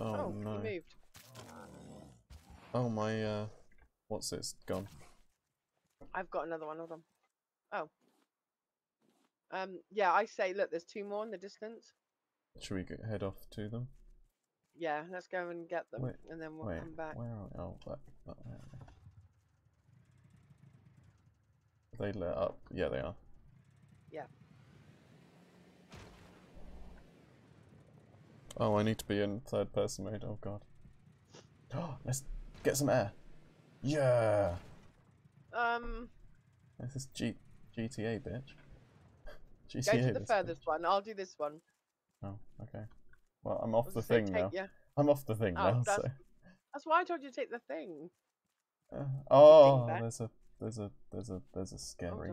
[SPEAKER 1] Oh,
[SPEAKER 2] Oh,
[SPEAKER 1] no.
[SPEAKER 2] he moved.
[SPEAKER 1] Oh my uh what's this gone?
[SPEAKER 2] I've got another one. Hold on. Oh. Um. Yeah, I say, look, there's two more in the distance.
[SPEAKER 1] Should we get, head off to them?
[SPEAKER 2] Yeah, let's go and get them,
[SPEAKER 1] Wait,
[SPEAKER 2] and then we'll
[SPEAKER 1] Wait,
[SPEAKER 2] come back.
[SPEAKER 1] where are we? Oh, that, that way. are They They lit up. Yeah, they are.
[SPEAKER 2] Yeah.
[SPEAKER 1] Oh, I need to be in third person mode. Oh god. Oh, [GASPS] let's get some air. Yeah.
[SPEAKER 2] Um.
[SPEAKER 1] This is G GTA, bitch. [LAUGHS]
[SPEAKER 2] Go
[SPEAKER 1] GTA.
[SPEAKER 2] to the furthest one. I'll do this one.
[SPEAKER 1] bitch. Oh, okay. Well, I'm off the thing now.
[SPEAKER 2] Yeah.
[SPEAKER 1] I'm off the thing
[SPEAKER 2] Oh,
[SPEAKER 1] now.
[SPEAKER 2] that's-
[SPEAKER 1] So.
[SPEAKER 2] That's why I told you to take the thing.
[SPEAKER 1] Uh, oh, there's a there's a there's a there's a scary.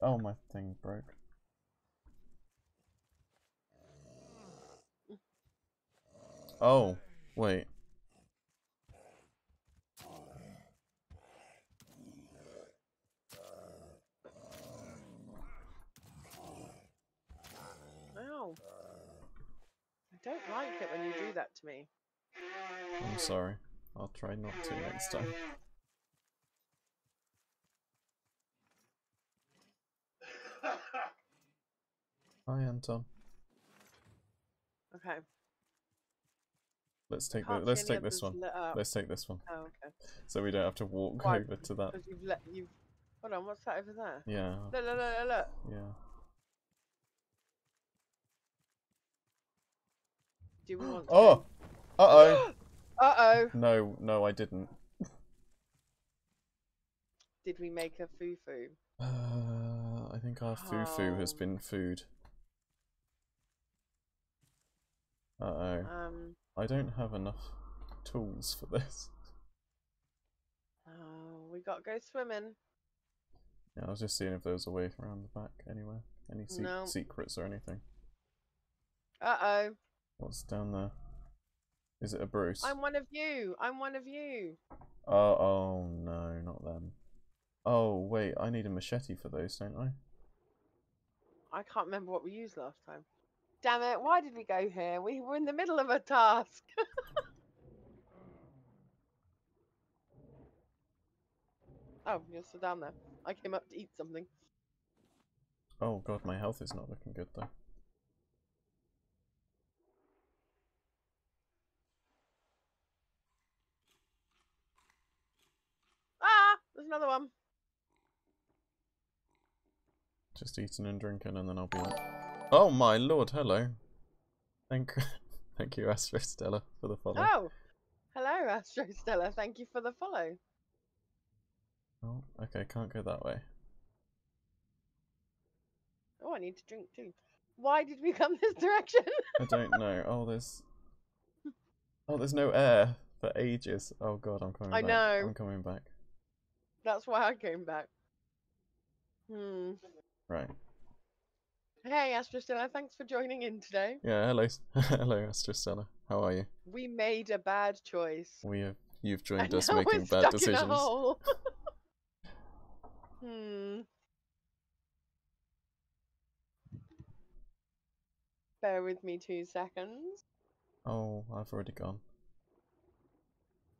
[SPEAKER 1] Oh, my thing broke. Oh, wait.
[SPEAKER 2] Ow. I don't like it when you do that to me.
[SPEAKER 1] I'm sorry. I'll try not to next time. [LAUGHS] Hi, Anton.
[SPEAKER 2] Okay.
[SPEAKER 1] Let's take the, let's take this one. Let's take this one,
[SPEAKER 2] Oh, okay.
[SPEAKER 1] so we don't have to walk
[SPEAKER 2] Why?
[SPEAKER 1] over to that.
[SPEAKER 2] You've let you've. Hold on. What's that over there?
[SPEAKER 1] Yeah,
[SPEAKER 2] Look! Look! Look! Look!
[SPEAKER 1] yeah.
[SPEAKER 2] Do we want? to-
[SPEAKER 1] Oh, [GASPS] uh oh.
[SPEAKER 2] Uh oh.
[SPEAKER 1] No, no, I didn't.
[SPEAKER 2] Did we make a foo foo? [SIGHS]
[SPEAKER 1] Uh, I think our foo-foo has
[SPEAKER 2] Oh.
[SPEAKER 1] been food. Uh-oh.
[SPEAKER 2] Um.
[SPEAKER 1] I don't have enough tools for this.
[SPEAKER 2] Oh, we got to go swimming.
[SPEAKER 1] Yeah, I was just seeing if there was a way around the back anywhere. Any se
[SPEAKER 2] No.
[SPEAKER 1] secrets or anything.
[SPEAKER 2] Uh oh.
[SPEAKER 1] What's down there? Is it a Bruce?
[SPEAKER 2] I'm one of you. I'm one of you.
[SPEAKER 1] Oh, oh no, not them. Oh, wait, I need a machete for those, don't I?
[SPEAKER 2] I can't remember what we used last time. Damn it! Why did we go here? We were in the middle of a task. [LAUGHS] oh, you're still down there. I came up to eat something.
[SPEAKER 1] Oh god, my health is not looking good though.
[SPEAKER 2] Ah! There's another one.
[SPEAKER 1] Just eating and drinking and then I'll be Oh my lord, hello. Thank [LAUGHS] thank you, Astro Stella, for the follow.
[SPEAKER 2] Oh! Hello, Astro Stella. Thank you for the follow.
[SPEAKER 1] Oh, okay, can't go that way.
[SPEAKER 2] Oh, I need to drink too. Why did we come [LAUGHS] this direction?
[SPEAKER 1] I don't know. [LAUGHS] Oh, there's. Oh, there's no air for ages. Oh god, I'm coming back.
[SPEAKER 2] I
[SPEAKER 1] back.
[SPEAKER 2] know.
[SPEAKER 1] I'm coming back.
[SPEAKER 2] That's why I came back. Hmm.
[SPEAKER 1] Right.
[SPEAKER 2] Hey, Astro Stella. Thanks for joining in today.
[SPEAKER 1] Yeah. Hello, [LAUGHS] hello, Astro Stella. How are you?
[SPEAKER 2] We made a bad choice.
[SPEAKER 1] We have. You've
[SPEAKER 2] and
[SPEAKER 1] joined us
[SPEAKER 2] now
[SPEAKER 1] making [LAUGHS] bad
[SPEAKER 2] stuck in a
[SPEAKER 1] decisions.
[SPEAKER 2] hole. [LAUGHS] Hmm. Bear with me two seconds.
[SPEAKER 1] Oh, I've already gone.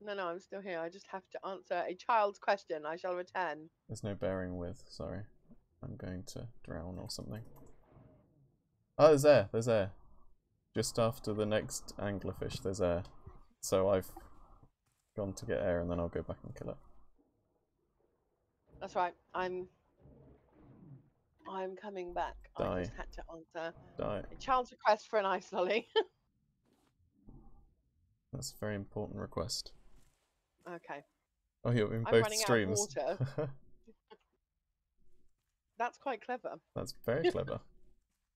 [SPEAKER 2] No, no, I'm still here. I just have to answer a child's question. I shall return.
[SPEAKER 1] There's no bearing with, sorry. I'm going to drown or something. Oh, there's air, there's air. Just after the next anglerfish, there's air. So I've gone to get air and then I'll go back and kill it.
[SPEAKER 2] That's right. I'm. I'm coming back. I
[SPEAKER 1] Die.
[SPEAKER 2] just had to answer
[SPEAKER 1] Die.
[SPEAKER 2] a child's request for an ice lolly. [LAUGHS]
[SPEAKER 1] That's a very important request.
[SPEAKER 2] okay.
[SPEAKER 1] Oh, you're in
[SPEAKER 2] I'm
[SPEAKER 1] both
[SPEAKER 2] running out of
[SPEAKER 1] streams. [LAUGHS]
[SPEAKER 2] That's quite clever.
[SPEAKER 1] That's very [LAUGHS] clever.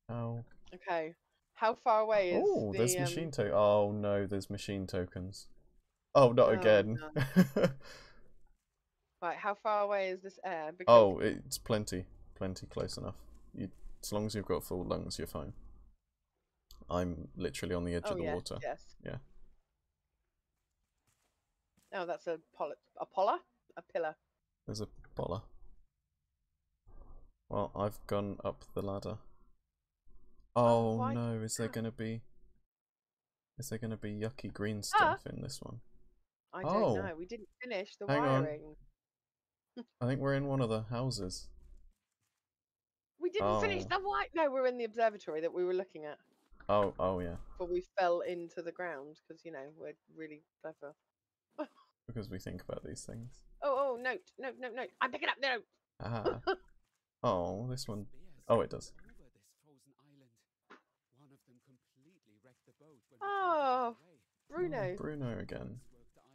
[SPEAKER 1] How?
[SPEAKER 2] Okay. How far away is
[SPEAKER 1] Oh,
[SPEAKER 2] the
[SPEAKER 1] there's
[SPEAKER 2] um,
[SPEAKER 1] machine to. Oh no, there's machine tokens. Oh, not
[SPEAKER 2] Oh,
[SPEAKER 1] again. [LAUGHS]
[SPEAKER 2] Right, how far away is this air? Because
[SPEAKER 1] oh, it's plenty, plenty close enough. You, as long as you've got full lungs, you're fine. I'm literally on the edge
[SPEAKER 2] oh
[SPEAKER 1] of the
[SPEAKER 2] yes,
[SPEAKER 1] water.
[SPEAKER 2] yes.
[SPEAKER 1] Yeah.
[SPEAKER 2] Oh, that's a poly- a polar? A pillar.
[SPEAKER 1] There's a boller. Well, I've gone up the ladder. Oh
[SPEAKER 2] why-
[SPEAKER 1] no, is there gonna be? Is there gonna be yucky green
[SPEAKER 2] Ah.
[SPEAKER 1] stuff in this one?
[SPEAKER 2] I don't
[SPEAKER 1] Oh.
[SPEAKER 2] know. We didn't finish the
[SPEAKER 1] Hang on.
[SPEAKER 2] wiring. [LAUGHS]
[SPEAKER 1] I think we're in one of the houses.
[SPEAKER 2] We didn't finish
[SPEAKER 1] Oh.
[SPEAKER 2] the wire. No, we're in the observatory that we were looking at
[SPEAKER 1] Oh, oh yeah,
[SPEAKER 2] before we fell into the ground because you know we're really clever. [LAUGHS]
[SPEAKER 1] because we think about these things.
[SPEAKER 2] Oh, oh, note, note, note, note. I'm picking up the note.
[SPEAKER 1] Ah. [LAUGHS] oh, this one. Oh, it does.
[SPEAKER 2] Oh, Bruno.
[SPEAKER 1] Mm, Bruno again.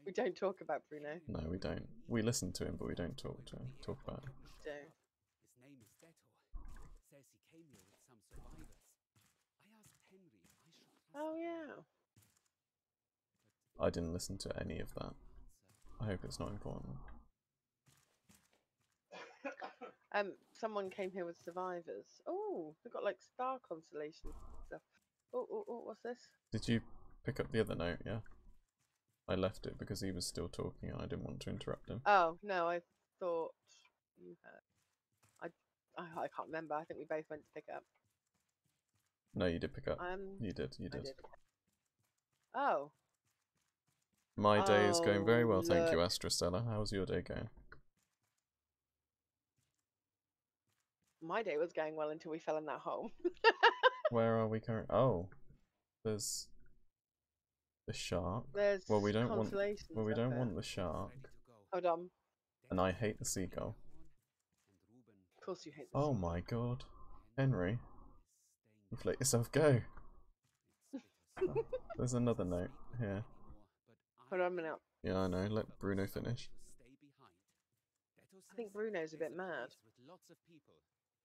[SPEAKER 2] We don't talk about Bruno.
[SPEAKER 1] No, we don't. We listen to him, but we don't talk to him. Talk about him.
[SPEAKER 2] So,
[SPEAKER 3] His name is Detor. Says he came here with some survivors. I asked Henry if I should trust
[SPEAKER 2] oh yeah.
[SPEAKER 1] I didn't listen to any of that. I hope it's not important. [COUGHS] [COUGHS] [COUGHS]
[SPEAKER 2] Um, someone came here with survivors. Oh, they've got like star constellations stuff. Oh, oh, oh, what's this?
[SPEAKER 1] Did you pick up the other note? Yeah. I left it because he was still talking and I didn't want to interrupt him.
[SPEAKER 2] Oh no, I thought you had. I, I, I can't remember. I think we both went to pick up.
[SPEAKER 1] No, you did pick up.
[SPEAKER 2] Um,
[SPEAKER 1] You did, you did.
[SPEAKER 2] did. Oh,
[SPEAKER 1] My day is going very
[SPEAKER 2] Oh,
[SPEAKER 1] well, thank you,
[SPEAKER 2] look.
[SPEAKER 1] Astra Stella. How's your day going?
[SPEAKER 2] My day was going well until we fell in that hole. [LAUGHS]
[SPEAKER 1] Where are we currently? Oh, there's the shark.
[SPEAKER 2] There's
[SPEAKER 1] Well, we don't want- Well, we don't
[SPEAKER 2] there.
[SPEAKER 1] want the shark.
[SPEAKER 2] Hold on.
[SPEAKER 1] And I hate the seagull.
[SPEAKER 2] Of course you hate. the
[SPEAKER 1] Oh
[SPEAKER 2] sea.
[SPEAKER 1] my god. Henry, you've let yourself go. [LAUGHS] There's another note here.
[SPEAKER 2] Hold on a minute.
[SPEAKER 1] Yeah, I know. Let Bruno finish.
[SPEAKER 2] I think Bruno's a bit mad.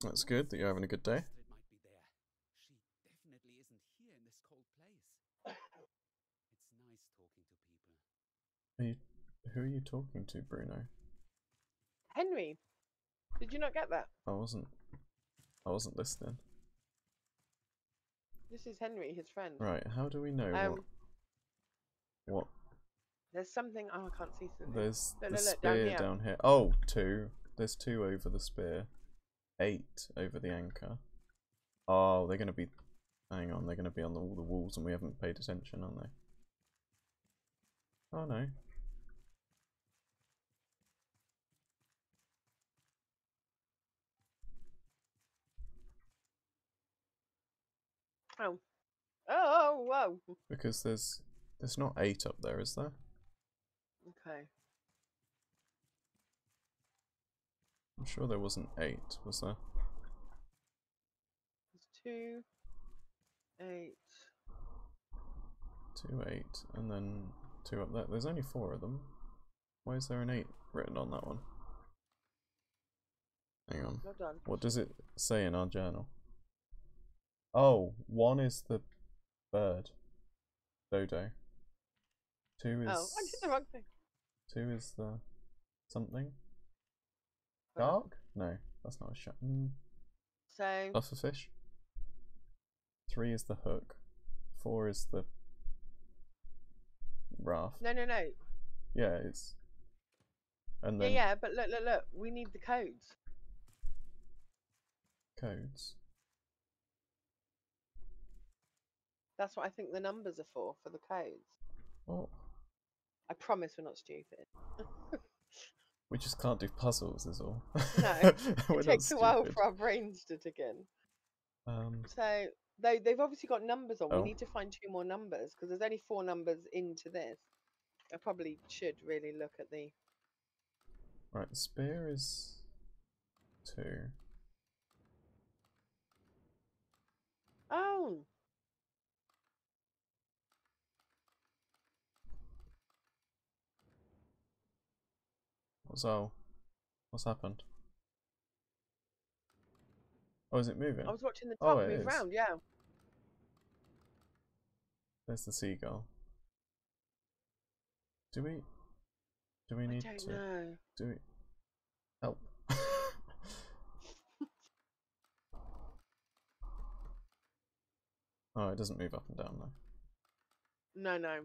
[SPEAKER 1] That's good that you're having a good day.
[SPEAKER 3] Might be there. She definitely isn't here in this cold place. [LAUGHS] It's nice talking to people.
[SPEAKER 1] Are you, who are you talking to, Bruno?
[SPEAKER 2] Henry, did you not get that?
[SPEAKER 1] I wasn't. I wasn't listening.
[SPEAKER 2] This is Henry, his friend.
[SPEAKER 1] Right. How do we know
[SPEAKER 2] Um,
[SPEAKER 1] what? What?
[SPEAKER 2] There's something. Oh, I can't see something.
[SPEAKER 1] There's
[SPEAKER 2] look,
[SPEAKER 1] the
[SPEAKER 2] look, look, down
[SPEAKER 1] spear
[SPEAKER 2] here.
[SPEAKER 1] down here. Oh, two. There's two over the spear. Eight over the anchor. Oh, they're gonna be. Hang on, they're gonna be on the, all the walls, and we haven't paid attention, aren't they? Oh no.
[SPEAKER 2] Oh. Oh, whoa.
[SPEAKER 1] Because there's there's not eight up there, is there?
[SPEAKER 2] Okay.
[SPEAKER 1] I'm sure there wasn't eight, was there?
[SPEAKER 2] There's two, eight.
[SPEAKER 1] Two eight, and then two up there. There's only four of them. Why is there an eight written on that one? Hang on.
[SPEAKER 2] Well done.
[SPEAKER 1] What does it say in our journal? Oh, one is the bird. Dodo. Two is
[SPEAKER 2] Oh, I did the wrong thing.
[SPEAKER 1] two is the something. Shark? No, that's not a shark. Mm,
[SPEAKER 2] So,
[SPEAKER 1] fish. Three is the hook. Four is the raft.
[SPEAKER 2] no, no, no.
[SPEAKER 1] Yeah, it's. And then...
[SPEAKER 2] Yeah, yeah, but look, look, look. We need the codes.
[SPEAKER 1] codes.
[SPEAKER 2] That's what I think the numbers are for, for the codes.
[SPEAKER 1] Oh,
[SPEAKER 2] I promise we're not stupid. [LAUGHS]
[SPEAKER 1] we just can't do puzzles, is all.
[SPEAKER 2] No, [LAUGHS] it takes a while for our brains to dig in.
[SPEAKER 1] Um,
[SPEAKER 2] So they they've obviously got numbers on.
[SPEAKER 1] Oh.
[SPEAKER 2] We need to find two more numbers because there's only four numbers into this. I probably should really look at the.
[SPEAKER 1] right, the spear is two.
[SPEAKER 2] Oh,
[SPEAKER 1] What's all? What's happened? Oh, is it moving?
[SPEAKER 2] I was watching the
[SPEAKER 1] Oh,
[SPEAKER 2] top
[SPEAKER 1] it
[SPEAKER 2] move
[SPEAKER 1] is.
[SPEAKER 2] round. Yeah.
[SPEAKER 1] There's the seagull. Do we? Do we
[SPEAKER 2] I
[SPEAKER 1] need
[SPEAKER 2] don't
[SPEAKER 1] to?
[SPEAKER 2] know.
[SPEAKER 1] Do we? Help. [LAUGHS] oh, it doesn't move up and down though.
[SPEAKER 2] No, no.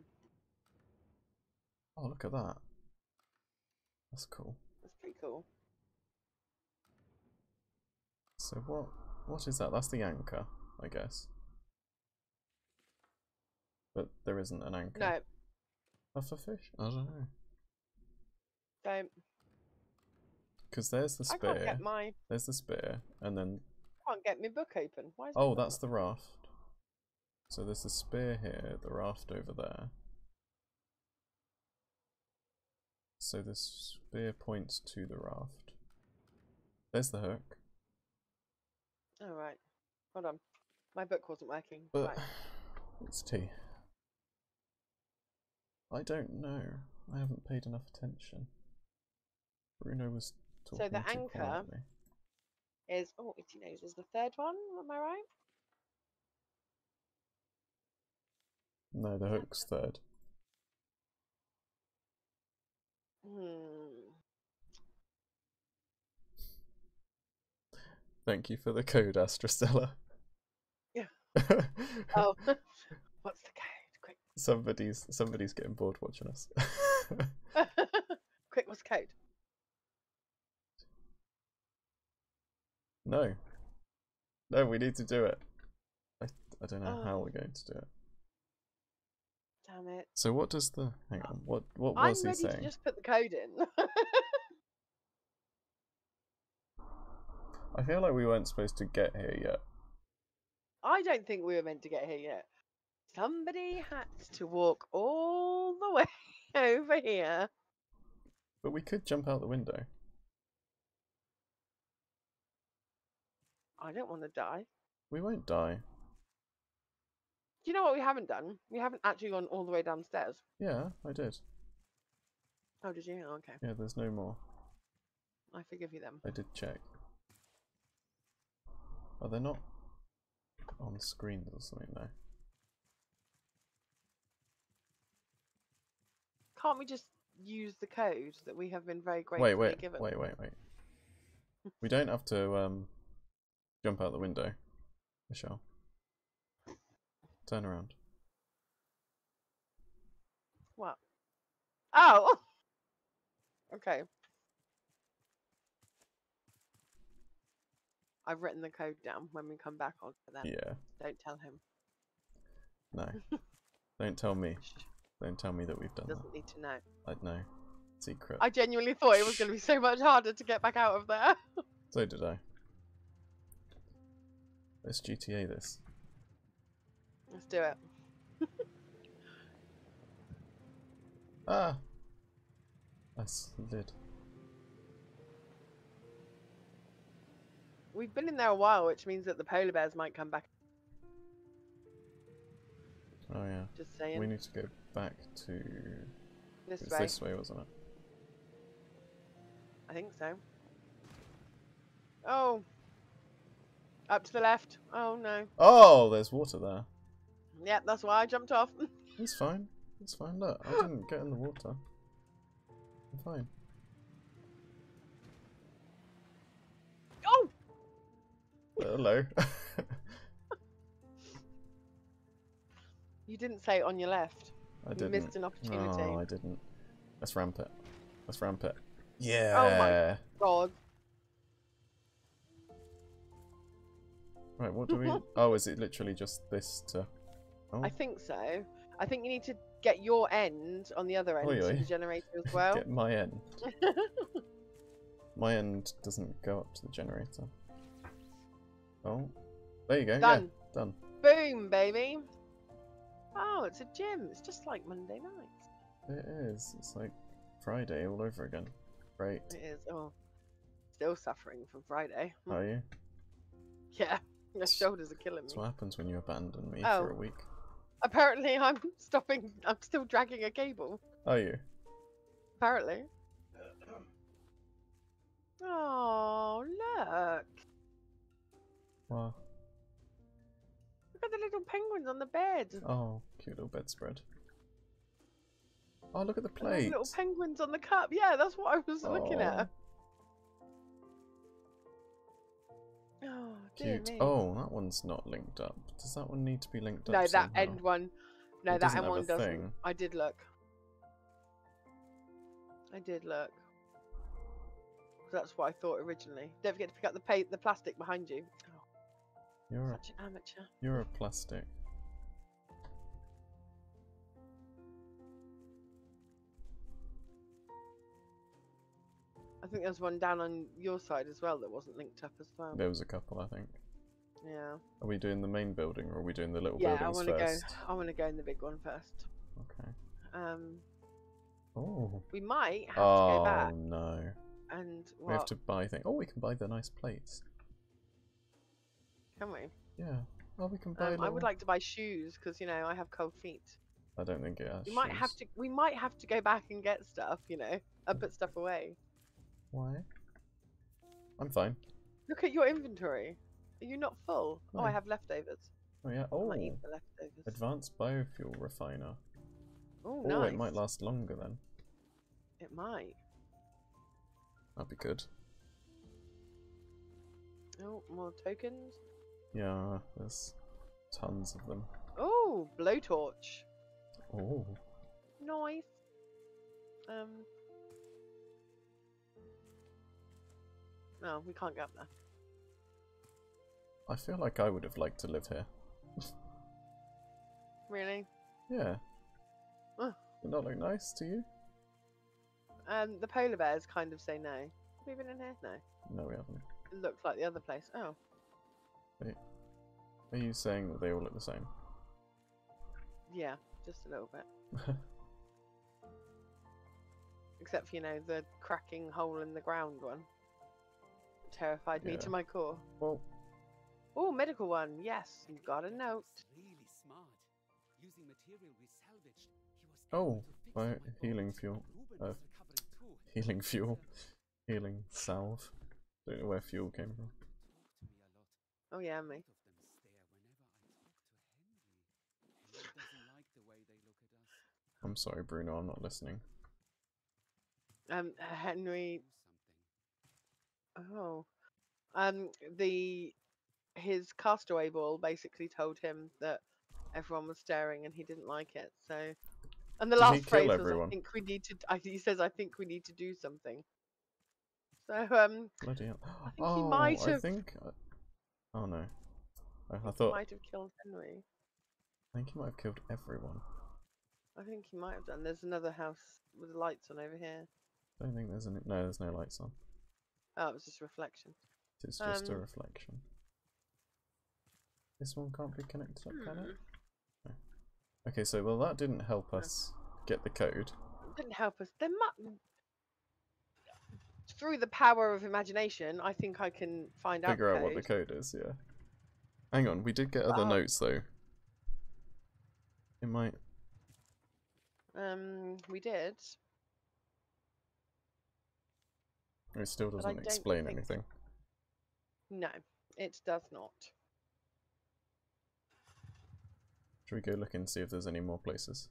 [SPEAKER 1] Oh, look at that. That's cool.
[SPEAKER 2] That's pretty cool.
[SPEAKER 1] So what? What is that? That's the anchor, I guess. But there isn't an anchor.
[SPEAKER 2] No,
[SPEAKER 1] That's a fish? I don't know.
[SPEAKER 2] don't.
[SPEAKER 1] Because there's the spear.
[SPEAKER 2] I can't get my
[SPEAKER 1] There's the spear, and then I
[SPEAKER 2] can't get my book open. Why
[SPEAKER 1] oh, that's the raft. So there's the spear here, the raft over there. So the spear points to the raft. There's the hook.
[SPEAKER 2] All right. Hold on. My book wasn't working.
[SPEAKER 1] But
[SPEAKER 2] right. [SIGHS]
[SPEAKER 1] it's T. I don't know. I haven't paid enough attention. Bruno was talking.
[SPEAKER 2] So
[SPEAKER 1] the
[SPEAKER 2] anchor-
[SPEAKER 1] quietly.
[SPEAKER 2] Is oh, itchy nose is the third one. Am I right?
[SPEAKER 1] No, the hook's third.
[SPEAKER 2] Hmm.
[SPEAKER 1] Thank you for the code, Astrastella.
[SPEAKER 2] Yeah. [LAUGHS] Oh, [LAUGHS] what's the code? Quick,
[SPEAKER 1] somebody's somebody's getting bored watching us. [LAUGHS]
[SPEAKER 2] quick, what's the code?
[SPEAKER 1] no. No, we need to do it. I, I don't know how
[SPEAKER 2] Oh.
[SPEAKER 1] we're going to do it.
[SPEAKER 2] Damn it!
[SPEAKER 1] So what does the hang on, what what was I'm he
[SPEAKER 2] ready
[SPEAKER 1] saying?
[SPEAKER 2] to just put the code in. [LAUGHS]
[SPEAKER 1] I feel like we weren't supposed to get here yet.
[SPEAKER 2] I don't think we were meant to get here yet. Somebody had to walk all the [LAUGHS] way over here.
[SPEAKER 1] But we could jump out the window.
[SPEAKER 2] I don't want to die.
[SPEAKER 1] We won't die.
[SPEAKER 2] Do you know what we haven't done? We haven't actually gone all the way downstairs.
[SPEAKER 1] Yeah, I did.
[SPEAKER 2] Oh, did you? Oh, okay.
[SPEAKER 1] Yeah, there's no more.
[SPEAKER 2] I forgive you then.
[SPEAKER 1] I did check. Are they not on screens or something though?
[SPEAKER 2] Can't we just use the code that we have been very
[SPEAKER 1] Wait,
[SPEAKER 2] gratefully
[SPEAKER 1] wait,
[SPEAKER 2] given?
[SPEAKER 1] wait, wait, wait. we don't have to um jump out the window, Michelle. Turn around.
[SPEAKER 2] What? Oh! [LAUGHS] okay. I've written the code down. When we come back, I'll put that.
[SPEAKER 1] Yeah,
[SPEAKER 2] Don't tell him.
[SPEAKER 1] no. [LAUGHS] don't tell me. Don't tell me that we've done
[SPEAKER 2] Doesn't need to know.
[SPEAKER 1] that. I know. Secret.
[SPEAKER 2] I genuinely thought it was going to be so [LAUGHS] much harder to get back out of there.
[SPEAKER 1] So did I. Let's GTA this.
[SPEAKER 2] Let's do it. [LAUGHS]
[SPEAKER 1] Ah! I slid.
[SPEAKER 2] We've been in there a while, which means that the polar bears might come back.
[SPEAKER 1] Oh yeah.
[SPEAKER 2] Just saying.
[SPEAKER 1] We need to go back to.
[SPEAKER 2] this way.
[SPEAKER 1] this way, wasn't it?
[SPEAKER 2] I think so. Oh. Up to the left. Oh no.
[SPEAKER 1] Oh, there's water there.
[SPEAKER 2] Yep, that's why I jumped off. [LAUGHS]
[SPEAKER 1] It's fine. It's fine. Look, I didn't get in the water. I'm fine.
[SPEAKER 2] oh!
[SPEAKER 1] Hello. [LAUGHS]
[SPEAKER 2] You didn't say on your left.
[SPEAKER 1] I didn't.
[SPEAKER 2] missed an opportunity.
[SPEAKER 1] Oh, I didn't. Let's ramp it. Let's ramp it. Yeah.
[SPEAKER 2] Oh my god.
[SPEAKER 1] Right, what do we... [LAUGHS] oh, is it literally just this to... Oh,
[SPEAKER 2] I think so. I think you need to get your end on the other end
[SPEAKER 1] oi.
[SPEAKER 2] the generator as well.
[SPEAKER 1] get my end. [LAUGHS] My end doesn't go up to the generator. Oh, there you go.
[SPEAKER 2] Done.
[SPEAKER 1] Yeah, done.
[SPEAKER 2] Boom, baby. Oh, it's a gym. It's just like Monday night.
[SPEAKER 1] It is. It's like Friday all over again. Great.
[SPEAKER 2] It is. Oh, still suffering from Friday.
[SPEAKER 1] Are you? [LAUGHS]
[SPEAKER 2] Yeah, my shoulders are killing me.
[SPEAKER 1] That's what happens when you abandon me
[SPEAKER 2] Oh.
[SPEAKER 1] for a week.
[SPEAKER 2] Apparently, I'm [LAUGHS] stopping. I'm still dragging a cable.
[SPEAKER 1] Are you?
[SPEAKER 2] Apparently. Oh, look!
[SPEAKER 1] Wow.
[SPEAKER 2] Look at the little penguins on the bed.
[SPEAKER 1] Oh, cute little bedspread. Oh, look at the plate.
[SPEAKER 2] Little penguins on the cup. Yeah, that's what I was looking oh. at. Oh,
[SPEAKER 1] Cute. Oh, that one's not linked up. Does that one need to be linked up?
[SPEAKER 2] no, that
[SPEAKER 1] somehow?
[SPEAKER 2] end one. No,
[SPEAKER 1] It
[SPEAKER 2] that end one
[SPEAKER 1] a
[SPEAKER 2] doesn't.
[SPEAKER 1] thing.
[SPEAKER 2] I did look. I did look. That's what I thought originally. Don't forget to pick up the pa- the plastic behind you. Oh,
[SPEAKER 1] You're a,
[SPEAKER 2] such an amateur.
[SPEAKER 1] you're a plastic.
[SPEAKER 2] I think there's one down on your side as well that wasn't linked up as well.
[SPEAKER 1] There was a couple, I think.
[SPEAKER 2] Yeah.
[SPEAKER 1] Are we doing the main building or are we doing the little
[SPEAKER 2] Yeah, I
[SPEAKER 1] buildings
[SPEAKER 2] want to go.
[SPEAKER 1] first?
[SPEAKER 2] I want to go in the big one first.
[SPEAKER 1] Okay.
[SPEAKER 2] Um,
[SPEAKER 1] Oh.
[SPEAKER 2] we might have to
[SPEAKER 1] Oh
[SPEAKER 2] go back Oh
[SPEAKER 1] no.
[SPEAKER 2] and
[SPEAKER 1] We have to buy things. Oh, we can buy the nice plates.
[SPEAKER 2] Can we?
[SPEAKER 1] Yeah. Oh, we can buy.
[SPEAKER 2] Um, I would like to buy shoes because you know I have cold feet.
[SPEAKER 1] I don't think it has.
[SPEAKER 2] We might have to. We might have to go back and get stuff. You know, and put stuff away.
[SPEAKER 1] Why? I'm fine.
[SPEAKER 2] Look at your inventory. Are you not full? Oh, I have leftovers.
[SPEAKER 1] Oh yeah.
[SPEAKER 2] I
[SPEAKER 1] Oh,
[SPEAKER 2] might eat the leftovers.
[SPEAKER 1] advanced biofuel refiner.
[SPEAKER 2] Oh,
[SPEAKER 1] Oh,
[SPEAKER 2] nice.
[SPEAKER 1] it might last longer then.
[SPEAKER 2] It might.
[SPEAKER 1] That'd be good.
[SPEAKER 2] Oh, more tokens.
[SPEAKER 1] Yeah, there's tons of them.
[SPEAKER 2] Oh, blowtorch.
[SPEAKER 1] Oh,
[SPEAKER 2] Nice. Um. No, we can't go up there.
[SPEAKER 1] I feel like I would have liked to live here. [LAUGHS]
[SPEAKER 2] Really?
[SPEAKER 1] Yeah.
[SPEAKER 2] Oh.
[SPEAKER 1] Did not look nice to you?
[SPEAKER 2] Um, the polar bears kind of say no. Have we been in here? No.
[SPEAKER 1] No, we haven't.
[SPEAKER 2] It looks like the other place. Oh.
[SPEAKER 1] Are you saying that they all look the same?
[SPEAKER 2] Yeah, just a little bit. [LAUGHS] Except for, you know, the cracking hole in the ground one. Terrified me
[SPEAKER 1] Yeah.
[SPEAKER 2] to my core.
[SPEAKER 1] well,
[SPEAKER 2] Oh, medical one. Yes, you got a note.
[SPEAKER 3] Really smart. Using material we salvaged, he was
[SPEAKER 1] Oh,
[SPEAKER 3] able to fix
[SPEAKER 1] by
[SPEAKER 3] my
[SPEAKER 1] healing fuel. Uh,
[SPEAKER 3] was recovering too.
[SPEAKER 1] healing fuel. Healing salve. Don't know where fuel came from.
[SPEAKER 3] Talk to me a lot.
[SPEAKER 2] Oh, yeah, me.
[SPEAKER 3] Both of them stare whenever I talk to Henry. He doesn't like the way they look at us.
[SPEAKER 1] I'm sorry, Bruno, I'm not listening.
[SPEAKER 2] Um, Henry. Oh. Um, the. His castaway ball basically told him that everyone was staring and he didn't like it. So. And the
[SPEAKER 1] Did
[SPEAKER 2] last phrase was,
[SPEAKER 1] everyone?
[SPEAKER 2] "I think we need to." I, he says, "I think we need to do something." So, um,
[SPEAKER 1] Bloody hell.
[SPEAKER 2] think he
[SPEAKER 1] oh,
[SPEAKER 2] might
[SPEAKER 1] I
[SPEAKER 2] have-
[SPEAKER 1] think. Oh no. I, I
[SPEAKER 2] he
[SPEAKER 1] thought.
[SPEAKER 2] might have killed Henry.
[SPEAKER 1] I think he might have killed everyone.
[SPEAKER 2] I think he might have done. There's another house with lights on over here.
[SPEAKER 1] I don't think there's any. No, there's no lights on.
[SPEAKER 2] Oh, it was just a reflection.
[SPEAKER 1] It's just a
[SPEAKER 2] Um,
[SPEAKER 1] reflection. This one can't be connected up, can it?
[SPEAKER 2] Hmm.
[SPEAKER 1] Okay, so well that didn't help us get the code.
[SPEAKER 2] It didn't help us. There mu- Through the power of imagination, I think I can find
[SPEAKER 1] Figure
[SPEAKER 2] out,
[SPEAKER 1] Figure
[SPEAKER 2] out
[SPEAKER 1] what the
[SPEAKER 2] code.
[SPEAKER 1] code is, yeah. Hang on, we did get other
[SPEAKER 2] Oh.
[SPEAKER 1] notes though. It might
[SPEAKER 2] Um, we did.
[SPEAKER 1] It still doesn't explain anything.
[SPEAKER 2] No, it does not.
[SPEAKER 1] Should we go look and see if there's any more places?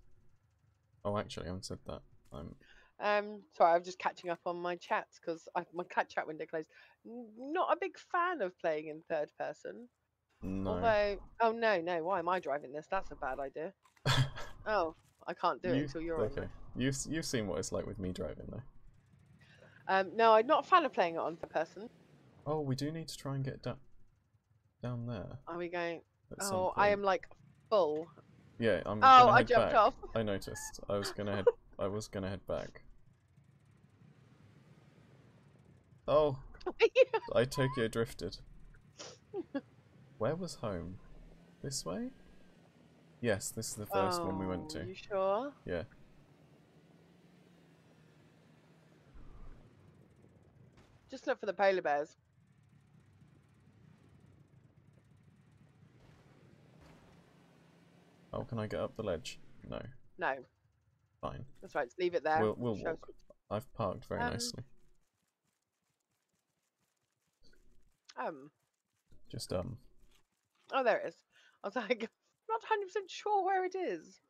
[SPEAKER 1] Oh actually I haven't said that. I'm
[SPEAKER 2] Um, sorry, I'm just catching up on my chats because my cat chat window closed. Not a big fan of playing in third person.
[SPEAKER 1] no.
[SPEAKER 2] Although, oh no, no, why am I driving this? That's a bad idea. [LAUGHS] Oh, I can't do it
[SPEAKER 1] You-
[SPEAKER 2] until you're on
[SPEAKER 1] okay. You've you've seen what it's like with me driving though.
[SPEAKER 2] Um, no, I'm not a fan of playing it on third person.
[SPEAKER 1] Oh, we do need to try and get down down there.
[SPEAKER 2] Are we going? Oh, I am like full.
[SPEAKER 1] Yeah, I'm.
[SPEAKER 2] Oh, I jumped
[SPEAKER 1] back.
[SPEAKER 2] off.
[SPEAKER 1] I noticed. I was gonna head. [LAUGHS] I was gonna head back. Oh, [LAUGHS] I Tokyo drifted. Where was home? This way? Yes, this is the first one we went
[SPEAKER 2] Oh,
[SPEAKER 1] to.
[SPEAKER 2] You sure?
[SPEAKER 1] Yeah.
[SPEAKER 2] Just look for the polar bears.
[SPEAKER 1] Oh, can I get up the ledge? No.
[SPEAKER 2] No,
[SPEAKER 1] Fine.
[SPEAKER 2] that's right. Just leave it there.
[SPEAKER 1] We'll, we'll
[SPEAKER 2] Show us-
[SPEAKER 1] walk. I've parked very
[SPEAKER 2] Um,
[SPEAKER 1] nicely.
[SPEAKER 2] Um.
[SPEAKER 1] Just um.
[SPEAKER 2] Oh, there it is. I was like, [LAUGHS] not 100% sure where it is.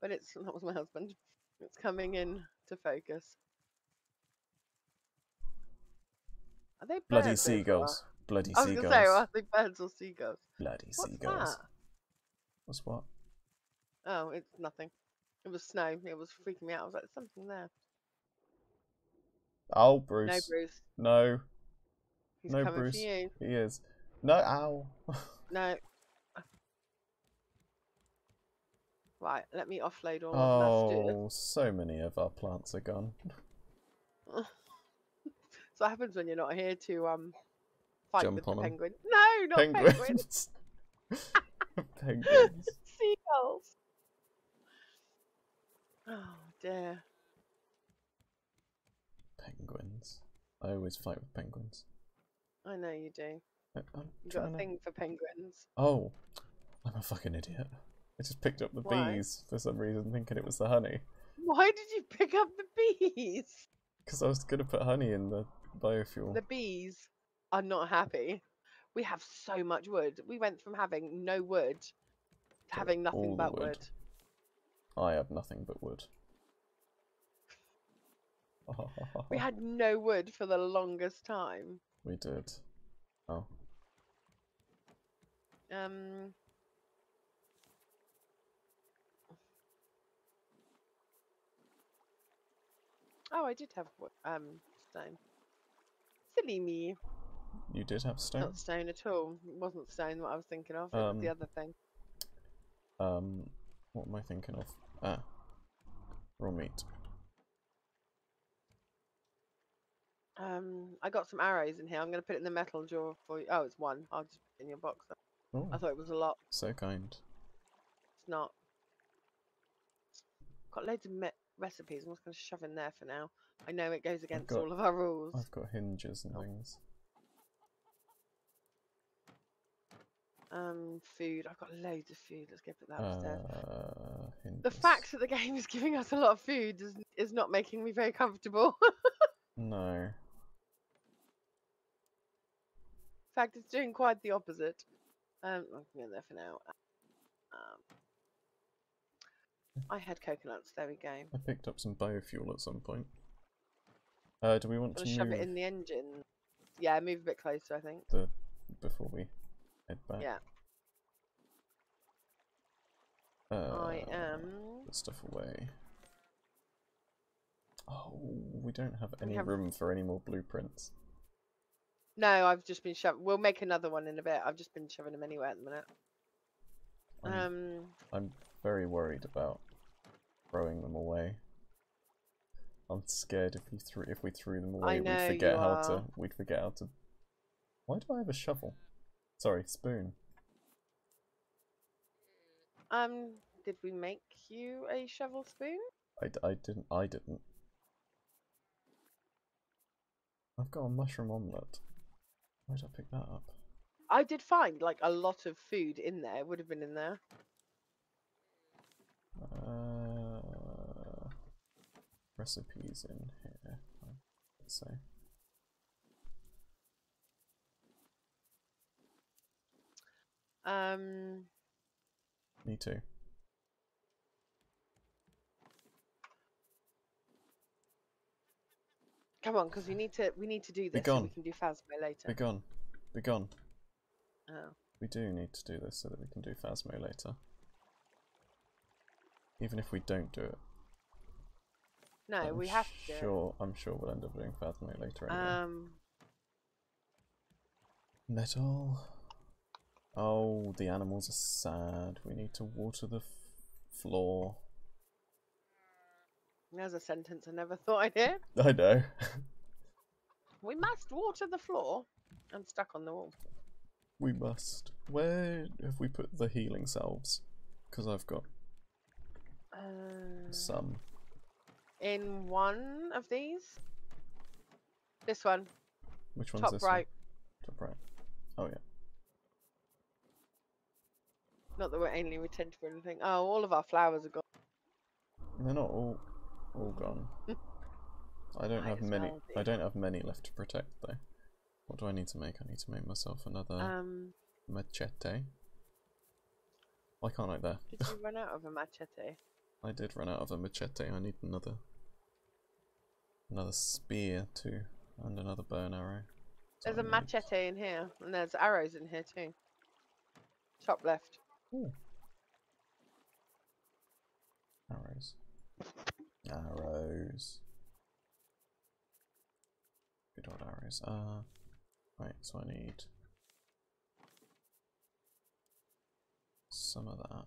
[SPEAKER 2] But it's that was my husband. It's coming in to focus. Are they
[SPEAKER 1] Bloody
[SPEAKER 2] birds so far?
[SPEAKER 1] seagulls. Bloody
[SPEAKER 2] I was
[SPEAKER 1] seagulls.
[SPEAKER 2] gonna say, are they birds or seagulls?
[SPEAKER 1] Bloody
[SPEAKER 2] What's
[SPEAKER 1] seagulls.
[SPEAKER 2] that?
[SPEAKER 1] What's what?
[SPEAKER 2] Oh, it's nothing. It was snow. It was freaking me out. I was like, "There's something there.
[SPEAKER 1] Oh, Bruce.
[SPEAKER 2] No, Bruce.
[SPEAKER 1] No,
[SPEAKER 2] He's
[SPEAKER 1] No,
[SPEAKER 2] coming
[SPEAKER 1] Bruce.
[SPEAKER 2] for you.
[SPEAKER 1] he is. No, ow. [LAUGHS]
[SPEAKER 2] No. Right, let me offload all of that
[SPEAKER 1] oh, so many of our plants are gone. [LAUGHS]
[SPEAKER 2] So what happens when you're not here to um fight
[SPEAKER 1] Jump
[SPEAKER 2] with
[SPEAKER 1] on
[SPEAKER 2] the
[SPEAKER 1] 'em.
[SPEAKER 2] penguin? No, not penguins.
[SPEAKER 1] Penguins. [LAUGHS] [LAUGHS] Penguins.
[SPEAKER 2] Seagulls. Oh dear.
[SPEAKER 1] Penguins. I always fight with penguins.
[SPEAKER 2] I know you do.
[SPEAKER 1] I,
[SPEAKER 2] You got a
[SPEAKER 1] to-
[SPEAKER 2] thing for penguins.
[SPEAKER 1] Oh, I'm a fucking idiot. I just picked up the
[SPEAKER 2] Why?
[SPEAKER 1] bees for some reason, thinking it was the honey.
[SPEAKER 2] Why did you pick up the bees?
[SPEAKER 1] Because I was gonna put honey in the biofuel.
[SPEAKER 2] The bees are not happy. We have so much wood. We went from having no wood to having nothing but
[SPEAKER 1] wood.
[SPEAKER 2] wood.
[SPEAKER 1] I have nothing but wood. [LAUGHS]
[SPEAKER 2] We had no wood for the longest time.
[SPEAKER 1] We did. Oh,
[SPEAKER 2] Um. Oh, I did have um stone. Silly me.
[SPEAKER 1] you did have stone.
[SPEAKER 2] Not stone at all. It wasn't stone what I was thinking of. It was the
[SPEAKER 1] Um,
[SPEAKER 2] other thing.
[SPEAKER 1] Um, what am I thinking of? Ah, raw meat.
[SPEAKER 2] Um, I got some arrows in here. I'm going to put it in the metal drawer for you. Oh, it's one. I'll just put it in your box. then.
[SPEAKER 1] Oh,
[SPEAKER 2] I thought it was a lot.
[SPEAKER 1] so kind.
[SPEAKER 2] It's not. Got loads of recipes. I'm just going to shove in there for now. I know it goes against
[SPEAKER 1] got-
[SPEAKER 2] all of our rules.
[SPEAKER 1] I've got hinges and things.
[SPEAKER 2] Um, food. I've got loads of food. Let's go put that upstairs.
[SPEAKER 1] Uh.
[SPEAKER 2] The fact that the game is giving us a lot of food is, is not making me very comfortable. [LAUGHS]
[SPEAKER 1] No.
[SPEAKER 2] In fact, it's doing quite the opposite. Um, I'll be there for now. Um, I had coconuts. There we go.
[SPEAKER 1] I picked up some biofuel at some point. Uh, do we want to
[SPEAKER 2] shove
[SPEAKER 1] move
[SPEAKER 2] it in the engine. Yeah, move a bit closer. I think.
[SPEAKER 1] the before we head back?
[SPEAKER 2] Yeah.
[SPEAKER 1] Uh,
[SPEAKER 2] I am.
[SPEAKER 1] Put stuff away. Oh, we don't have any
[SPEAKER 2] have-
[SPEAKER 1] room for any more blueprints.
[SPEAKER 2] No, I've just been shoving. We'll make another one in a bit. I've just been shoving them anywhere at the minute.
[SPEAKER 1] I'm,
[SPEAKER 2] Um,
[SPEAKER 1] I'm very worried about throwing them away. I'm scared if we threw if we threw them away, we'd forget how to we'd forget how to. Why do I have a shovel? Sorry, spoon.
[SPEAKER 2] um, did we make you a shovel spoon?
[SPEAKER 1] I, I didn't. I didn't. I've got a mushroom omelette. Why did I pick that up?
[SPEAKER 2] I did find like a lot of food in there. It would have been in there.
[SPEAKER 1] Uh, recipes in here. Let's say.
[SPEAKER 2] Um,
[SPEAKER 1] Me too.
[SPEAKER 2] come on, because we need to we need to do this so we can do Phasmo later.
[SPEAKER 1] Be gone. Be gone.
[SPEAKER 2] Oh.
[SPEAKER 1] We do need to do this so that we can do Phasmo later. Even if we don't do it.
[SPEAKER 2] No,
[SPEAKER 1] I'm
[SPEAKER 2] we have to.
[SPEAKER 1] Sure, I'm sure we'll end up doing Phasmo later anyway.
[SPEAKER 2] Um,
[SPEAKER 1] Metal. Oh, the animals are sad. We need to water the f floor.
[SPEAKER 2] There's a sentence I never thought I'd hear. [LAUGHS]
[SPEAKER 1] I know.
[SPEAKER 2] We must water the floor. I'm stuck on the wall.
[SPEAKER 1] we must. Where have we put the healing salves? Because I've got
[SPEAKER 2] Uh,
[SPEAKER 1] some.
[SPEAKER 2] In one of these. This one,
[SPEAKER 1] Which one's
[SPEAKER 2] top
[SPEAKER 1] this
[SPEAKER 2] right.
[SPEAKER 1] one? Top right. Oh yeah.
[SPEAKER 2] Not that we're anally retentive or anything. Oh, all of our flowers are gone.
[SPEAKER 1] They're not all all gone. [LAUGHS] I don't
[SPEAKER 2] Might
[SPEAKER 1] have many.
[SPEAKER 2] well
[SPEAKER 1] I don't have many left to protect though. What do I need to make? I need to make myself another
[SPEAKER 2] Um,
[SPEAKER 1] machete. Why can't I there?
[SPEAKER 2] did you [LAUGHS] run out of a machete?
[SPEAKER 1] I did run out of a machete. I need another another spear too, and another bow and arrow.
[SPEAKER 2] There's a machete in here, and there's arrows in here too. Top left.
[SPEAKER 1] Ooh. Arrows. Arrows. Good old arrows. Uh, right, so I need some of that.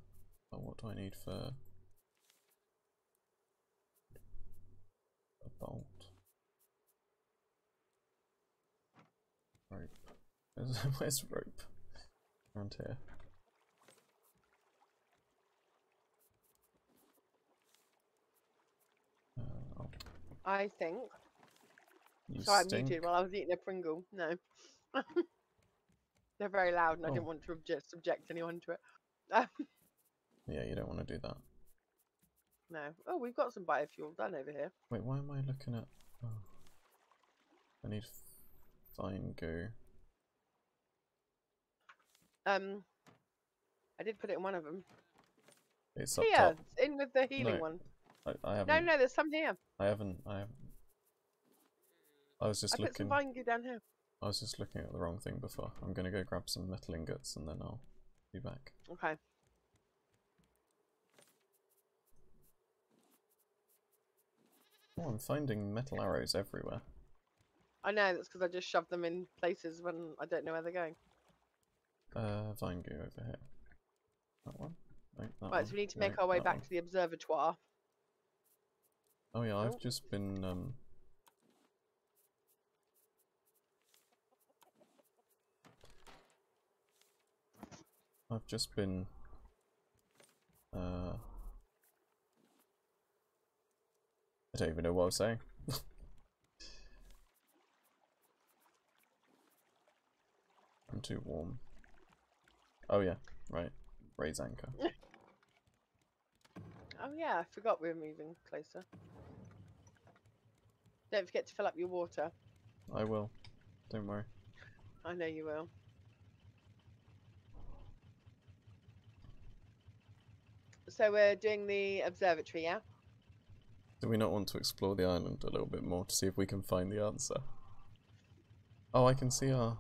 [SPEAKER 1] But what do I need for a bolt? Rope. Where's, [LAUGHS] rope? Around here. Uh, oh,
[SPEAKER 2] I think.
[SPEAKER 1] you
[SPEAKER 2] So I
[SPEAKER 1] stink.
[SPEAKER 2] muted while I was eating a Pringle. No. [LAUGHS] They're very loud, and I
[SPEAKER 1] Oh.
[SPEAKER 2] didn't want to object, subject anyone to it. [LAUGHS]
[SPEAKER 1] Yeah, you don't want to do that.
[SPEAKER 2] no. Oh, we've got some biofuel done over here.
[SPEAKER 1] Wait, why am I looking at? Oh. I need vine goo.
[SPEAKER 2] Um, I did put it in one of them.
[SPEAKER 1] It's up
[SPEAKER 2] Here,
[SPEAKER 1] top.
[SPEAKER 2] it's in with the healing
[SPEAKER 1] No,
[SPEAKER 2] one.
[SPEAKER 1] I, I haven't.
[SPEAKER 2] no, no, there's some here.
[SPEAKER 1] I haven't. I haven't. I was just
[SPEAKER 2] I put some
[SPEAKER 1] looking.
[SPEAKER 2] vine goo down here.
[SPEAKER 1] I was just looking at the wrong thing before. I'm gonna go grab some metal ingots and then I'll be back.
[SPEAKER 2] Okay.
[SPEAKER 1] Oh, I'm finding metal arrows everywhere.
[SPEAKER 2] I know that's because I just shoved them in places when I don't know where they're going.
[SPEAKER 1] Uh, vine goo over here. That one. No, that
[SPEAKER 2] right,
[SPEAKER 1] one.
[SPEAKER 2] so we need to
[SPEAKER 1] No,
[SPEAKER 2] make our way back
[SPEAKER 1] one.
[SPEAKER 2] to the observatoire.
[SPEAKER 1] Oh yeah,
[SPEAKER 2] Oh.
[SPEAKER 1] I've just been um. I've just been uh. I don't even know what I was saying. [LAUGHS] I'm too warm. Oh yeah, right. Raise anchor. [LAUGHS]
[SPEAKER 2] Oh yeah, I forgot we were moving closer. Don't forget to fill up your water.
[SPEAKER 1] I will. Don't worry.
[SPEAKER 2] I know you will. So we're doing the observatory, yeah?
[SPEAKER 1] Do we not want to explore the island a little bit more to see if we can find the answer? Oh, I can see our...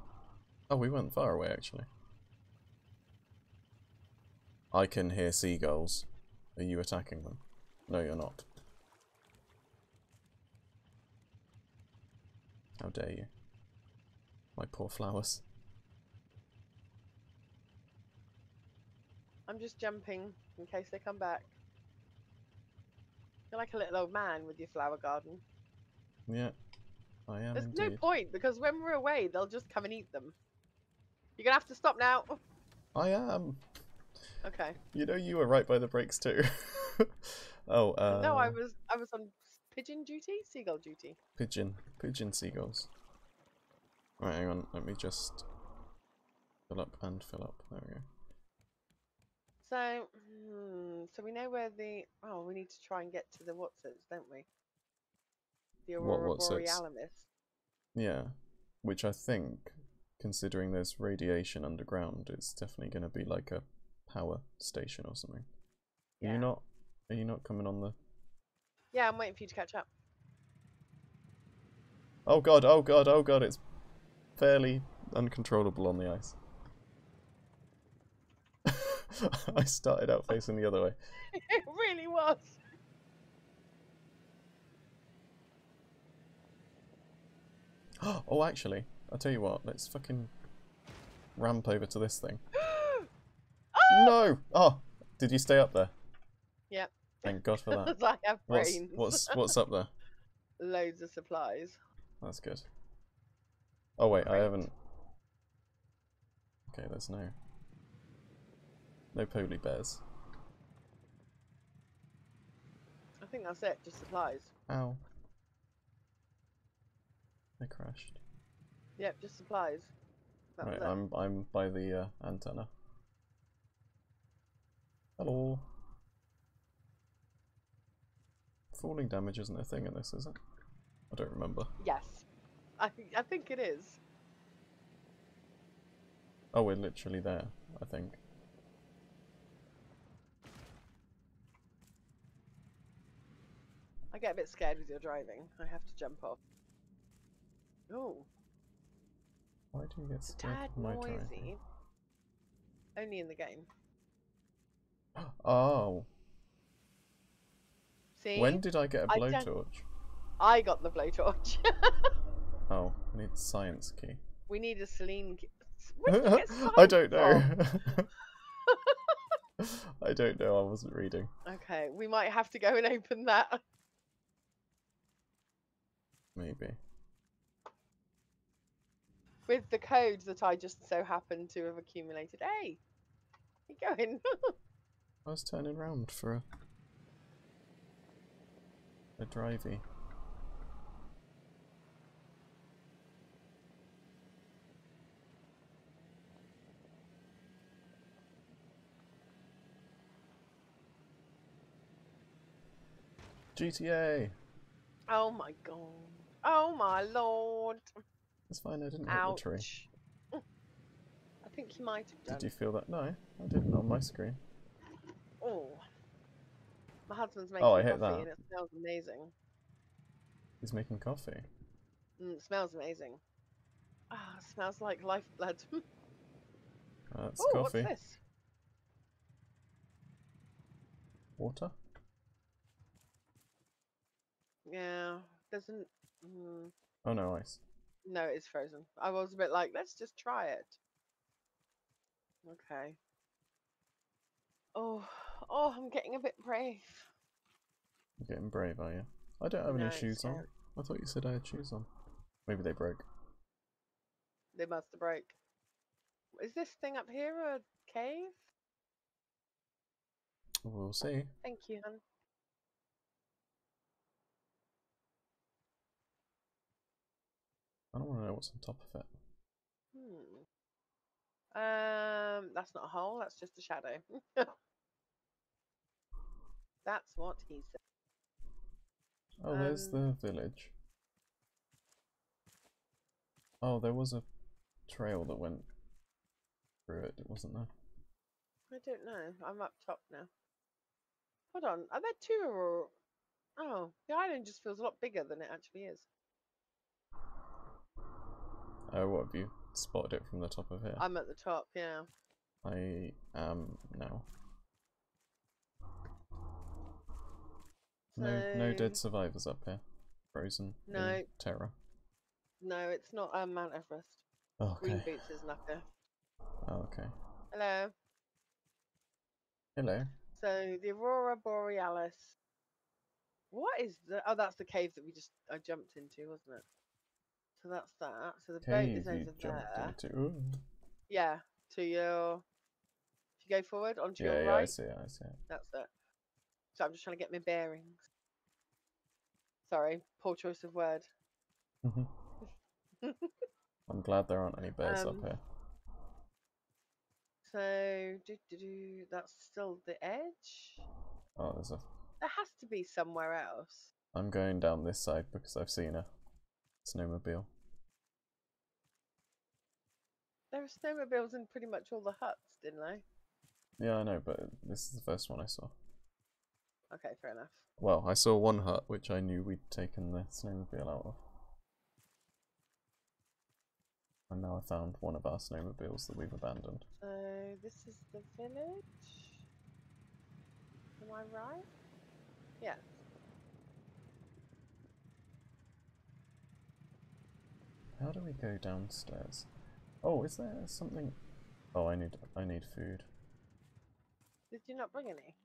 [SPEAKER 1] Oh, we went far away, actually. I can hear seagulls. Are you attacking them? No, you're not. How dare you. My poor flowers.
[SPEAKER 2] I'm just jumping in case they come back. You're like a little old man with your flower garden.
[SPEAKER 1] Yeah, I am
[SPEAKER 2] There's no point because when we're away, they'll just come and eat them. You're gonna have to stop now.
[SPEAKER 1] I am.
[SPEAKER 2] Okay.
[SPEAKER 1] You know you were right by the brakes too. [LAUGHS] oh, uh...
[SPEAKER 2] no, I was I was on pigeon duty, seagull duty.
[SPEAKER 1] Pigeon. Pigeon seagulls. Right, hang on. Let me just fill up and fill up. There we go.
[SPEAKER 2] So, hmm, so we know where the oh, we need to try and get to the what's it, don't we? The
[SPEAKER 1] What
[SPEAKER 2] aurora
[SPEAKER 1] what's-its?
[SPEAKER 2] borealis.
[SPEAKER 1] Yeah. Which I think, considering there's radiation underground, it's definitely going to be like a power station or something. Are
[SPEAKER 2] Yeah.
[SPEAKER 1] you not? Are you not coming on the?
[SPEAKER 2] Yeah, I'm waiting for you to catch up.
[SPEAKER 1] Oh god! Oh god! Oh god! It's fairly uncontrollable on the ice. [LAUGHS] I started out facing the other way. [LAUGHS]
[SPEAKER 2] it really was. [GASPS]
[SPEAKER 1] Oh, actually, I'll tell you what. Let's fucking ramp over to this thing. No! Oh, did you stay up there?
[SPEAKER 2] Yep.
[SPEAKER 1] Thank God for [LAUGHS] that.
[SPEAKER 2] I have
[SPEAKER 1] What's
[SPEAKER 2] brains.
[SPEAKER 1] what's [LAUGHS] what's up there?
[SPEAKER 2] Loads of supplies.
[SPEAKER 1] That's good. Oh wait, I haven't. Okay, there's no no poly bears.
[SPEAKER 2] I think that's it. Just supplies.
[SPEAKER 1] Ow! They crashed.
[SPEAKER 2] Yep, just supplies. That
[SPEAKER 1] right. I'm I'm by the uh, antenna. Hello. Falling damage isn't a thing in this, is it? I don't remember.
[SPEAKER 2] Yes. I think I think it is.
[SPEAKER 1] Oh, we're literally there. I think.
[SPEAKER 2] I get a bit scared with your driving. I have to jump off. Oh,
[SPEAKER 1] Why do you get scared
[SPEAKER 2] tad noisy.
[SPEAKER 1] driving?
[SPEAKER 2] Only in the game.
[SPEAKER 1] Oh,
[SPEAKER 2] See?
[SPEAKER 1] when did I get a blowtorch?
[SPEAKER 2] I got the blowtorch. [LAUGHS]
[SPEAKER 1] Oh, I need science key.
[SPEAKER 2] we need a Celine. ki- Where did you get [LAUGHS]
[SPEAKER 1] I don't know. [LAUGHS] I don't know. I wasn't reading.
[SPEAKER 2] Okay, we might have to go and open that.
[SPEAKER 1] Maybe.
[SPEAKER 2] with the codes that I just so happen to have accumulated. Hey, you going?
[SPEAKER 1] I was turning round for a a drivey. GTA.
[SPEAKER 2] oh my god. Oh my lord.
[SPEAKER 1] It's fine. I didn't hit the tree.
[SPEAKER 2] Ouch. [LAUGHS] I think you might have done.
[SPEAKER 1] Did you feel that? No, I didn't on my screen.
[SPEAKER 2] Oh. My husband's making
[SPEAKER 1] Oh, I
[SPEAKER 2] coffee
[SPEAKER 1] that.
[SPEAKER 2] and it smells amazing.
[SPEAKER 1] He's making coffee.
[SPEAKER 2] Mm, it smells amazing. Ah, it smells like lifeblood.
[SPEAKER 1] Uh, [LAUGHS] That's
[SPEAKER 2] oh,
[SPEAKER 1] coffee.
[SPEAKER 2] what's this?
[SPEAKER 1] Water.
[SPEAKER 2] Yeah, doesn't. Mm,
[SPEAKER 1] Oh no, ice.
[SPEAKER 2] no, it's frozen. I was a bit like, let's just try it. Okay. Oh, oh, I'm getting a bit brave.
[SPEAKER 1] You're getting brave, are you? I don't have
[SPEAKER 2] No,
[SPEAKER 1] any shoes on. I thought you said I had shoes on. Maybe they broke.
[SPEAKER 2] They must have broke. Is this thing up here a cave?
[SPEAKER 1] We'll see.
[SPEAKER 2] Thank you, hun.
[SPEAKER 1] I don't want to know what's on top of it.
[SPEAKER 2] Hmm. Um, that's not a hole. That's just a shadow. [LAUGHS] that's what he said.
[SPEAKER 1] Oh, there's the
[SPEAKER 2] Um,
[SPEAKER 1] village. Oh, there was a trail that went through it, wasn't there?
[SPEAKER 2] I don't know. I'm up top now. Hold on. Are there two or? Oh, the island just feels a lot bigger than it actually is.
[SPEAKER 1] Oh, what have you spotted it from the top of here?
[SPEAKER 2] I'm at the top. Yeah.
[SPEAKER 1] I am now. No, no dead survivors up here. Frozen.
[SPEAKER 2] No.
[SPEAKER 1] terror.
[SPEAKER 2] No, it's not um, Mount Everest.
[SPEAKER 1] Oh,
[SPEAKER 2] Green
[SPEAKER 1] okay.
[SPEAKER 2] Boots isn't up there.
[SPEAKER 1] Oh, okay.
[SPEAKER 2] Hello.
[SPEAKER 1] Hello.
[SPEAKER 2] So the Aurora Borealis. What is the? Oh, that's the cave that we just I jumped into, wasn't it? So that's that. So the boat is over there.
[SPEAKER 1] into.
[SPEAKER 2] Yeah, to your. If you go forward onto
[SPEAKER 1] Yeah,
[SPEAKER 2] your
[SPEAKER 1] yeah, I see it, I see it.
[SPEAKER 2] that's it. So I'm just trying to get my bearings. Sorry, poor choice of word. [LAUGHS]
[SPEAKER 1] I'm glad there aren't any bears
[SPEAKER 2] Um,
[SPEAKER 1] up here.
[SPEAKER 2] So do do do. That's still the edge.
[SPEAKER 1] Oh, there's a.
[SPEAKER 2] There has to be somewhere else.
[SPEAKER 1] I'm going down this side because I've seen a snowmobile.
[SPEAKER 2] There are snowmobiles in pretty much all the huts, didn't they?
[SPEAKER 1] Yeah, I know, but this is the first one I saw.
[SPEAKER 2] Okay, fair enough.
[SPEAKER 1] Well, I saw one hut which I knew we'd taken the snowmobile out of. And now I found one of our snowmobiles that we've abandoned.
[SPEAKER 2] So this is the village. Am I right? Yes.
[SPEAKER 1] How do we go downstairs? Oh, is there something? Oh, I need I need food.
[SPEAKER 2] Did you not bring any?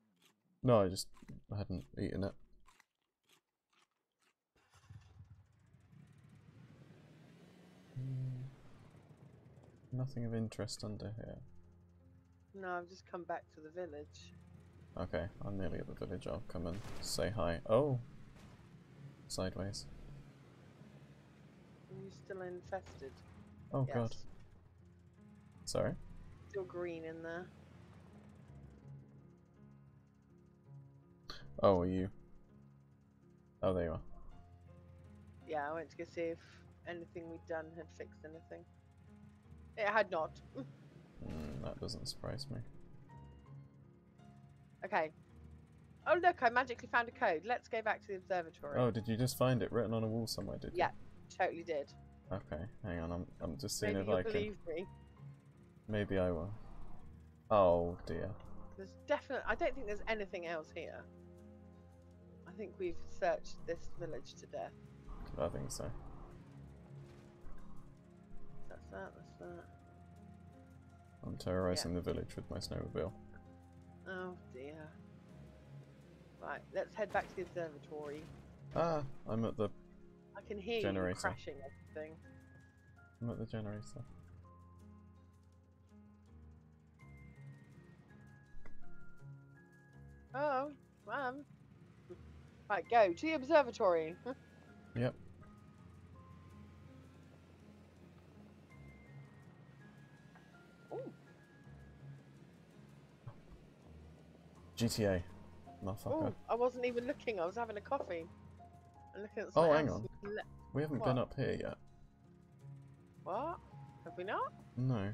[SPEAKER 1] No, I just I hadn't eaten it. Hmm. Nothing of interest under here.
[SPEAKER 2] No, I've just come back to the village.
[SPEAKER 1] Okay, I'm nearly at the village. I'll come and say hi. Oh! Sideways.
[SPEAKER 2] Are you still infested?
[SPEAKER 1] Oh
[SPEAKER 2] yes.
[SPEAKER 1] god. Sorry?
[SPEAKER 2] Still green in there.
[SPEAKER 1] Oh, are you? Oh, there you are.
[SPEAKER 2] Yeah, I went to go see if anything we'd done had fixed anything. It had not.
[SPEAKER 1] Mm, that doesn't surprise me.
[SPEAKER 2] okay. Oh look, I magically found a code. Let's go back to the observatory.
[SPEAKER 1] Oh, did you just find it written on a wall somewhere, did you?
[SPEAKER 2] Yeah, totally did.
[SPEAKER 1] Okay, hang on, I'm, I'm just seeing
[SPEAKER 2] Maybe
[SPEAKER 1] if I can...
[SPEAKER 2] believe me.
[SPEAKER 1] Maybe I will. Oh dear.
[SPEAKER 2] There's definitely. I don't think there's anything else here. I think we've searched this village to death.
[SPEAKER 1] I think so.
[SPEAKER 2] That's that. That's that.
[SPEAKER 1] I'm terrorizing the village with my snowmobile.
[SPEAKER 2] Oh dear. Right, let's head back to the observatory.
[SPEAKER 1] Ah, I'm at the
[SPEAKER 2] I can hear
[SPEAKER 1] Generator.
[SPEAKER 2] you crashing everything.
[SPEAKER 1] I'm at the generator.
[SPEAKER 2] Oh, um. Right, go to the observatory. [LAUGHS]
[SPEAKER 1] Yep.
[SPEAKER 2] Ooh,
[SPEAKER 1] GTA. Motherfucker.
[SPEAKER 2] ooh, I wasn't even looking. I was having a coffee. And looking at
[SPEAKER 1] Oh, hang on. We haven't been up here yet.
[SPEAKER 2] What? Have we not?
[SPEAKER 1] No.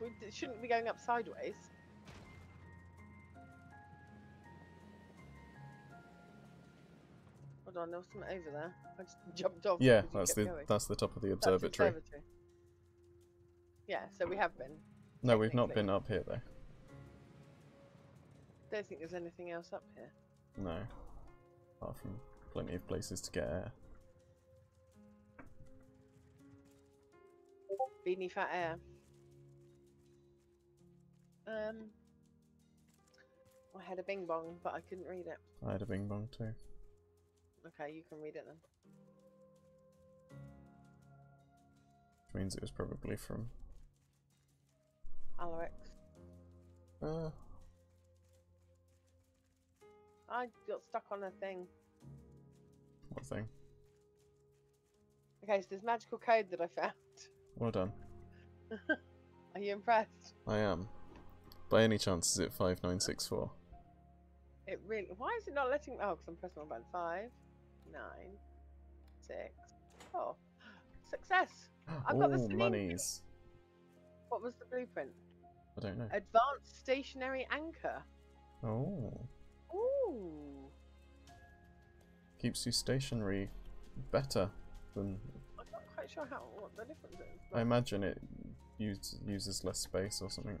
[SPEAKER 2] We d- shouldn't be going up sideways. Hold on, there was something over there. I just [LAUGHS] jumped off.
[SPEAKER 1] Yeah, that's the
[SPEAKER 2] going.
[SPEAKER 1] that's the top of the observatory.
[SPEAKER 2] observatory. Yeah, so we have been.
[SPEAKER 1] No, we've not been up here though.
[SPEAKER 2] Don't think there's anything else up here.
[SPEAKER 1] No. Apart from plenty of places to get air.
[SPEAKER 2] Beanie Fat Air. Um, I had a bing bong, but I couldn't read it.
[SPEAKER 1] I had a bing bong too.
[SPEAKER 2] Okay, you can read it then.
[SPEAKER 1] Which means it was probably from
[SPEAKER 2] Alex.
[SPEAKER 1] uh
[SPEAKER 2] I got stuck on a thing.
[SPEAKER 1] what thing?
[SPEAKER 2] Okay, so there's magical code that I found.
[SPEAKER 1] Well done. [LAUGHS]
[SPEAKER 2] Are you impressed?
[SPEAKER 1] I am. By any chance is it five nine six four?
[SPEAKER 2] It really. Why is it not letting? Oh, because I'm pressing one button. Five, nine, six, four. Success. I've got the
[SPEAKER 1] Oh monies.
[SPEAKER 2] What was the blueprint?
[SPEAKER 1] I don't know.
[SPEAKER 2] Advanced stationary anchor.
[SPEAKER 1] Oh.
[SPEAKER 2] Ooh.
[SPEAKER 1] Keeps you stationary better than
[SPEAKER 2] I'm not quite sure how what the difference is.
[SPEAKER 1] I imagine it use, uses less space or something.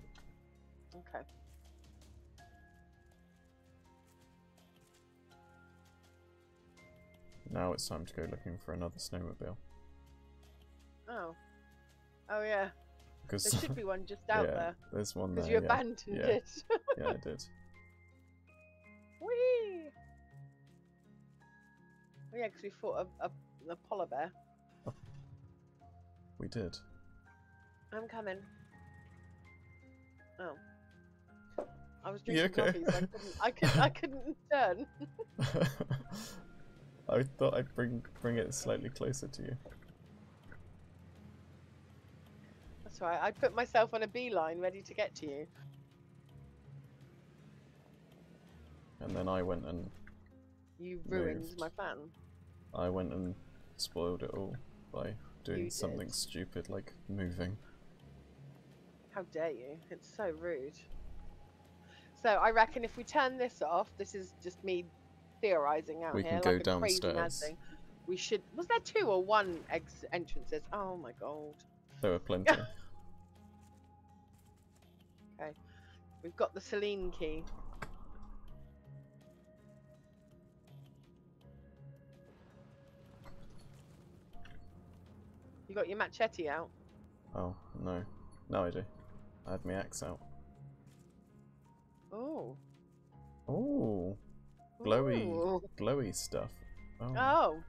[SPEAKER 1] Now it's time to go looking for another snowmobile.
[SPEAKER 2] Oh. Oh yeah.
[SPEAKER 1] Because
[SPEAKER 2] There should be one just [LAUGHS] out
[SPEAKER 1] yeah,
[SPEAKER 2] there
[SPEAKER 1] there's one there.
[SPEAKER 2] because you
[SPEAKER 1] yeah.
[SPEAKER 2] abandoned
[SPEAKER 1] yeah.
[SPEAKER 2] it. [LAUGHS]
[SPEAKER 1] yeah, I [LAUGHS] did.
[SPEAKER 2] Whee! Oh yeah, because we fought a, a, a polar bear. Oh.
[SPEAKER 1] We did.
[SPEAKER 2] I'm coming. Oh. I was
[SPEAKER 1] You
[SPEAKER 2] drinking
[SPEAKER 1] okay?
[SPEAKER 2] coffee, so I couldn't. I, could, I couldn't turn.
[SPEAKER 1] I thought I'd bring bring it slightly closer to you.
[SPEAKER 2] That's right. I put myself on a beeline, ready to get to you.
[SPEAKER 1] And then I went and
[SPEAKER 2] You ruined
[SPEAKER 1] Moved.
[SPEAKER 2] my plan.
[SPEAKER 1] I went and spoiled it all by doing
[SPEAKER 2] You
[SPEAKER 1] something
[SPEAKER 2] did.
[SPEAKER 1] stupid like moving.
[SPEAKER 2] How dare you? It's so rude. So I reckon if we turn this off, this is just me theorizing out
[SPEAKER 1] We
[SPEAKER 2] here,
[SPEAKER 1] can go
[SPEAKER 2] like a
[SPEAKER 1] downstairs.
[SPEAKER 2] We should. Was there two or one ex- entrances? Oh my god.
[SPEAKER 1] There were plenty. [LAUGHS]
[SPEAKER 2] Okay, we've got the Celine key. You got your machete out.
[SPEAKER 1] oh no, no I do. I had my axe out. Oh. Oh, glowy,
[SPEAKER 2] Ooh.
[SPEAKER 1] glowy stuff. Oh.
[SPEAKER 2] Oh.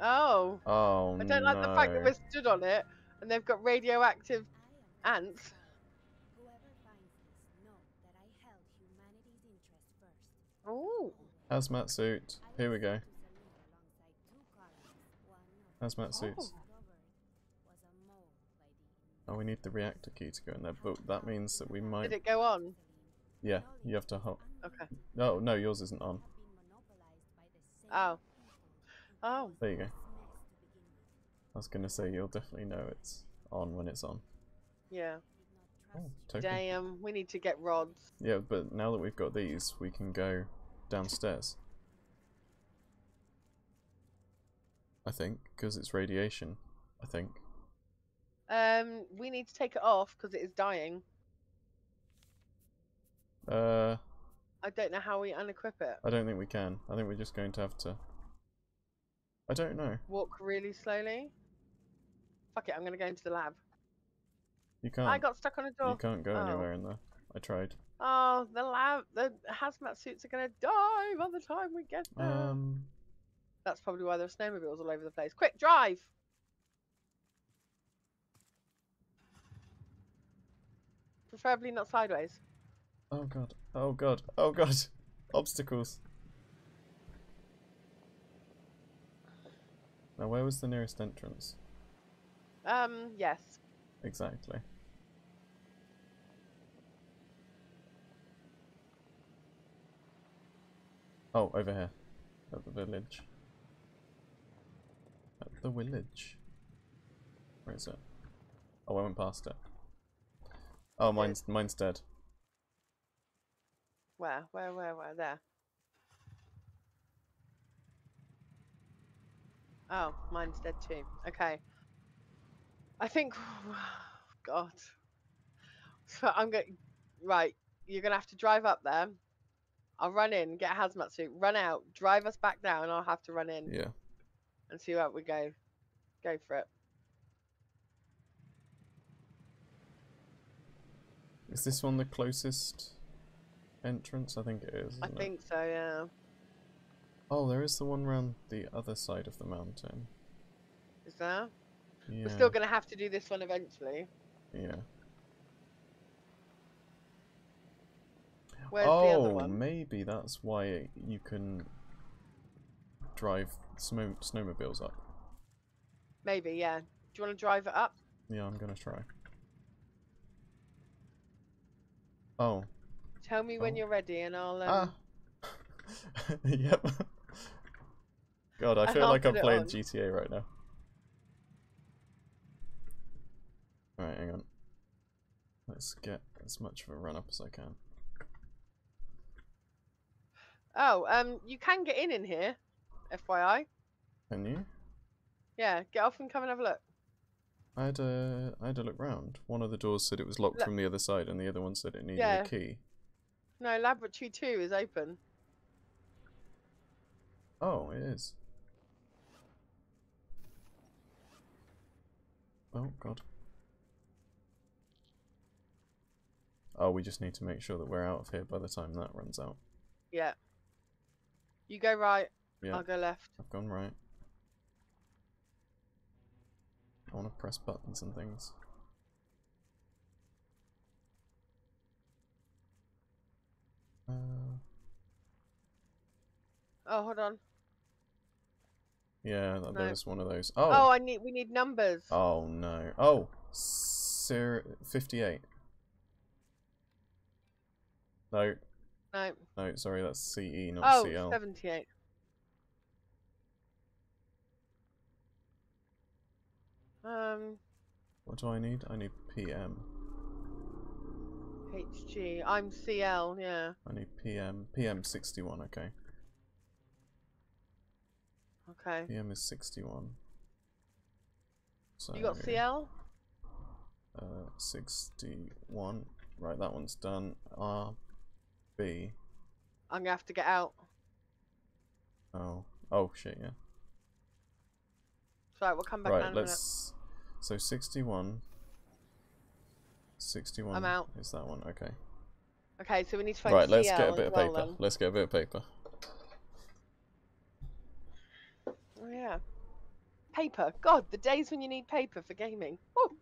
[SPEAKER 2] Oh.
[SPEAKER 1] Oh
[SPEAKER 2] I don't like the fact that we're stood on it and they've got radioactive ants.
[SPEAKER 4] Whoever finds this, know that I held humanity's interest first.
[SPEAKER 2] Ooh.
[SPEAKER 1] Hazmat suit. Here we go.
[SPEAKER 4] sent to salute alongside two colonists. One of
[SPEAKER 1] Hazmat
[SPEAKER 2] Oh.
[SPEAKER 1] suits.
[SPEAKER 4] discovered was a mole by the
[SPEAKER 1] Oh, we need the reactor key to go in there, but that means that we might.
[SPEAKER 2] Did it go on?
[SPEAKER 1] Yeah, you have to hold.
[SPEAKER 2] Okay.
[SPEAKER 1] No, no, yours isn't on.
[SPEAKER 2] Oh. Oh.
[SPEAKER 1] There you go. I was gonna say you'll definitely know it's on when it's on.
[SPEAKER 2] Yeah.
[SPEAKER 1] Oh.
[SPEAKER 2] Damn. We need to get rods.
[SPEAKER 1] Yeah, but now that we've got these, we can go downstairs. I think, because it's radiation. I think.
[SPEAKER 2] Um, we need to take it off because it is dying.
[SPEAKER 1] Uh,
[SPEAKER 2] I don't know how we unequip it.
[SPEAKER 1] I don't think we can. I think we're just going to have to. I don't know.
[SPEAKER 2] Walk really slowly. Fuck it, I'm gonna go into the lab.
[SPEAKER 1] You can't.
[SPEAKER 2] I got stuck on a door.
[SPEAKER 1] You can't go
[SPEAKER 2] Oh.
[SPEAKER 1] anywhere in there. I tried.
[SPEAKER 2] Oh, the lab, the hazmat suits are gonna die by the time we get there.
[SPEAKER 1] Um,
[SPEAKER 2] That's probably why there are snowmobiles all over the place. Quick, drive! Preferably not sideways.
[SPEAKER 1] Oh god. Oh god. Oh god. [LAUGHS] Obstacles. Now, where was the nearest entrance?
[SPEAKER 2] Um, yes.
[SPEAKER 1] Exactly. Oh, over here. At the village. At the village. Where is it? Oh, I went past it. Oh, mine's mine's dead.
[SPEAKER 2] Where? Where? Where? Where? There. Oh, mine's dead too. Okay. I think. [SIGHS] God. So I'm going. Right. You're gonna have to drive up there. I'll run in, get a hazmat suit, run out, drive us back down. I'll have to run in
[SPEAKER 1] Yeah.
[SPEAKER 2] and see where we go. Go for it.
[SPEAKER 1] Is this one the closest entrance? I think it is.
[SPEAKER 2] I
[SPEAKER 1] it?
[SPEAKER 2] think so. Yeah.
[SPEAKER 1] Oh, there is the one round the other side of the mountain.
[SPEAKER 2] Is there?
[SPEAKER 1] Yeah.
[SPEAKER 2] We're still gonna have to do this one eventually.
[SPEAKER 1] Yeah.
[SPEAKER 2] Where's
[SPEAKER 1] oh,
[SPEAKER 2] the other oh, one?
[SPEAKER 1] maybe that's why you can drive snow snowmobiles up.
[SPEAKER 2] Maybe. Yeah. Do you want to drive it up?
[SPEAKER 1] Yeah, I'm gonna try. Oh.
[SPEAKER 2] Tell me when
[SPEAKER 1] Oh.
[SPEAKER 2] you're ready, and I'll. Um,
[SPEAKER 1] Ah. [LAUGHS] yep. God, I
[SPEAKER 2] And
[SPEAKER 1] feel
[SPEAKER 2] I'll
[SPEAKER 1] like I'm playing
[SPEAKER 2] on.
[SPEAKER 1] GTA right now. Alright, hang on. Let's get as much of a run up as I can.
[SPEAKER 2] Oh, um, you can get in in here, FYI.
[SPEAKER 1] Can you?
[SPEAKER 2] Yeah, get off and come and have a look.
[SPEAKER 1] I had a I had a look round. One of the doors said it was locked
[SPEAKER 2] Look.
[SPEAKER 1] from the other side, and the other one said it needed
[SPEAKER 2] Yeah.
[SPEAKER 1] a key.
[SPEAKER 2] No, laboratory two is open.
[SPEAKER 1] Oh, it is. Oh god. Oh, we just need to make sure that we're out of here by the time that runs out.
[SPEAKER 2] Yeah. You go right.
[SPEAKER 1] Yeah.
[SPEAKER 2] I'll go left.
[SPEAKER 1] I've gone right. I want to press buttons and things. Uh,
[SPEAKER 2] Oh, hold on.
[SPEAKER 1] yeah,
[SPEAKER 2] No.
[SPEAKER 1] there's one of those.
[SPEAKER 2] Oh,
[SPEAKER 1] Oh!
[SPEAKER 2] I need. We need numbers.
[SPEAKER 1] Oh no. Oh! Sir 58. No,
[SPEAKER 2] No.
[SPEAKER 1] no, sorry, that's CE, not
[SPEAKER 2] Oh,
[SPEAKER 1] CL.
[SPEAKER 2] 78. Um,
[SPEAKER 1] What do I need? I need PM.
[SPEAKER 2] HG. I'm CL. Yeah.
[SPEAKER 1] I need PM. PM 61, okay.
[SPEAKER 2] Okay.
[SPEAKER 1] PM is 61. So,
[SPEAKER 2] You got CL?
[SPEAKER 1] Uh, 61. Right, that one's done. R, B.
[SPEAKER 2] I'm gonna have to get out.
[SPEAKER 1] Oh. Oh, shit, yeah.
[SPEAKER 2] Sorry, we'll come back
[SPEAKER 1] Right,
[SPEAKER 2] in a minute.
[SPEAKER 1] let's. So 61. 61
[SPEAKER 2] I'm out.
[SPEAKER 1] is that one, okay.
[SPEAKER 2] Okay, so we need to find
[SPEAKER 1] Right, let's
[SPEAKER 2] CL
[SPEAKER 1] get a bit of paper. Let's get a bit of paper.
[SPEAKER 2] Oh yeah. Paper. God, the days when you need paper for gaming. Woo.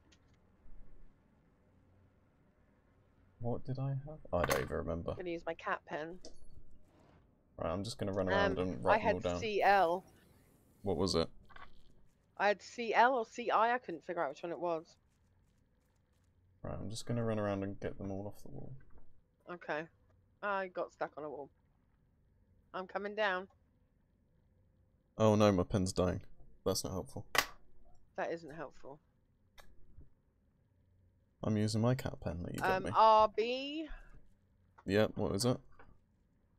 [SPEAKER 1] What did I have? I don't even remember.
[SPEAKER 2] I'm gonna use my cat pen.
[SPEAKER 1] Right, I'm just gonna run around
[SPEAKER 2] Um,
[SPEAKER 1] and write them all down. I had.
[SPEAKER 2] CL.
[SPEAKER 1] What was it?
[SPEAKER 2] I had CL or CI. I couldn't figure out which one it was.
[SPEAKER 1] Right, I'm just gonna run around and get them all off the wall.
[SPEAKER 2] Okay. I got stuck on a wall. I'm coming down.
[SPEAKER 1] Oh no, my pen's dying. That's not helpful.
[SPEAKER 2] That isn't helpful.
[SPEAKER 1] I'm using my cat pen that you got
[SPEAKER 2] Um,
[SPEAKER 1] me.
[SPEAKER 2] RB.
[SPEAKER 1] Yep, what is it?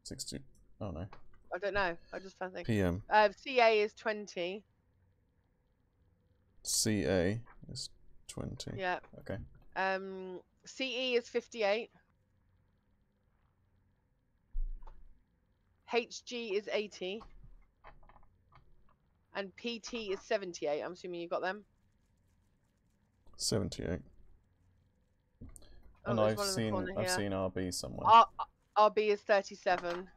[SPEAKER 1] 60. Oh no.
[SPEAKER 2] I don't know. I just found things.
[SPEAKER 1] PM.
[SPEAKER 2] Uh, CA is 20.
[SPEAKER 1] CA is 20.
[SPEAKER 2] Yeah.
[SPEAKER 1] Okay.
[SPEAKER 2] Um, CE is 58. HG is 80. And PT is 78. I'm assuming you got them.
[SPEAKER 1] 78.
[SPEAKER 2] Oh,
[SPEAKER 1] and I've
[SPEAKER 2] one in the
[SPEAKER 1] seen I've
[SPEAKER 2] here.
[SPEAKER 1] seen RB somewhere.
[SPEAKER 2] R- RB is 37.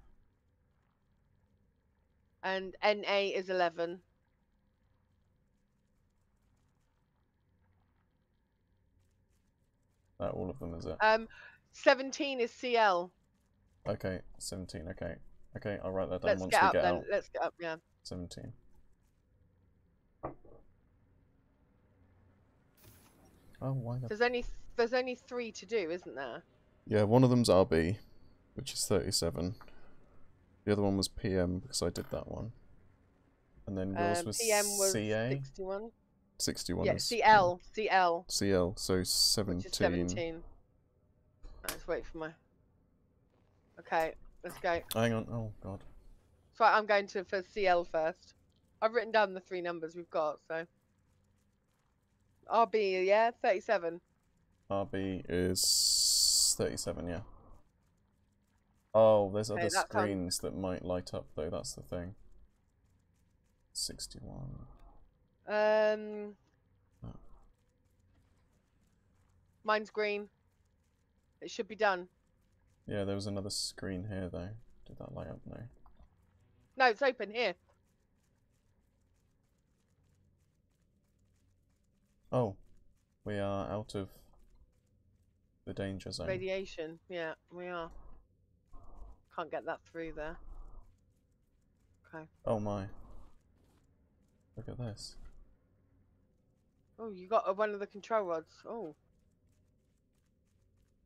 [SPEAKER 2] And NA is 11.
[SPEAKER 1] All of them is it?
[SPEAKER 2] Um, 17 is CL.
[SPEAKER 1] Okay, 17. Okay. Okay, I'll write that down
[SPEAKER 2] Let's
[SPEAKER 1] once
[SPEAKER 2] get
[SPEAKER 1] we
[SPEAKER 2] up
[SPEAKER 1] get
[SPEAKER 2] then.
[SPEAKER 1] out.
[SPEAKER 2] Let's get up, yeah.
[SPEAKER 1] 17. Oh, why the
[SPEAKER 2] There's only there's only three to do, isn't there?
[SPEAKER 1] Yeah, one of them's RB, which is 37. The other one was PM because I did that one. And then yours
[SPEAKER 2] Um,
[SPEAKER 1] was
[SPEAKER 2] PM was
[SPEAKER 1] CA.
[SPEAKER 2] 61.
[SPEAKER 1] 61
[SPEAKER 2] Yeah,
[SPEAKER 1] is
[SPEAKER 2] CL, CL,
[SPEAKER 1] CL, so 17.
[SPEAKER 2] is 17. Let's wait for my. Okay, let's go.
[SPEAKER 1] Hang on. Oh, God.
[SPEAKER 2] So I'm going to for CL first. I've written down the three numbers we've got, so. RB, yeah, 37.
[SPEAKER 1] RB is 37, yeah. Oh, there's
[SPEAKER 2] Okay,
[SPEAKER 1] other screens that might light up, though. That's the thing. 61.
[SPEAKER 2] Um.
[SPEAKER 1] Oh.
[SPEAKER 2] Mine's green. It should be done.
[SPEAKER 1] Yeah, there was another screen here, though. Did that light up? No.
[SPEAKER 2] No, it's open here.
[SPEAKER 1] Oh, we are out of the danger zone.
[SPEAKER 2] Radiation. Yeah, we are. Can't get that through there. Okay.
[SPEAKER 1] Oh my. Look at this.
[SPEAKER 2] Oh, you got one of the control rods. Oh.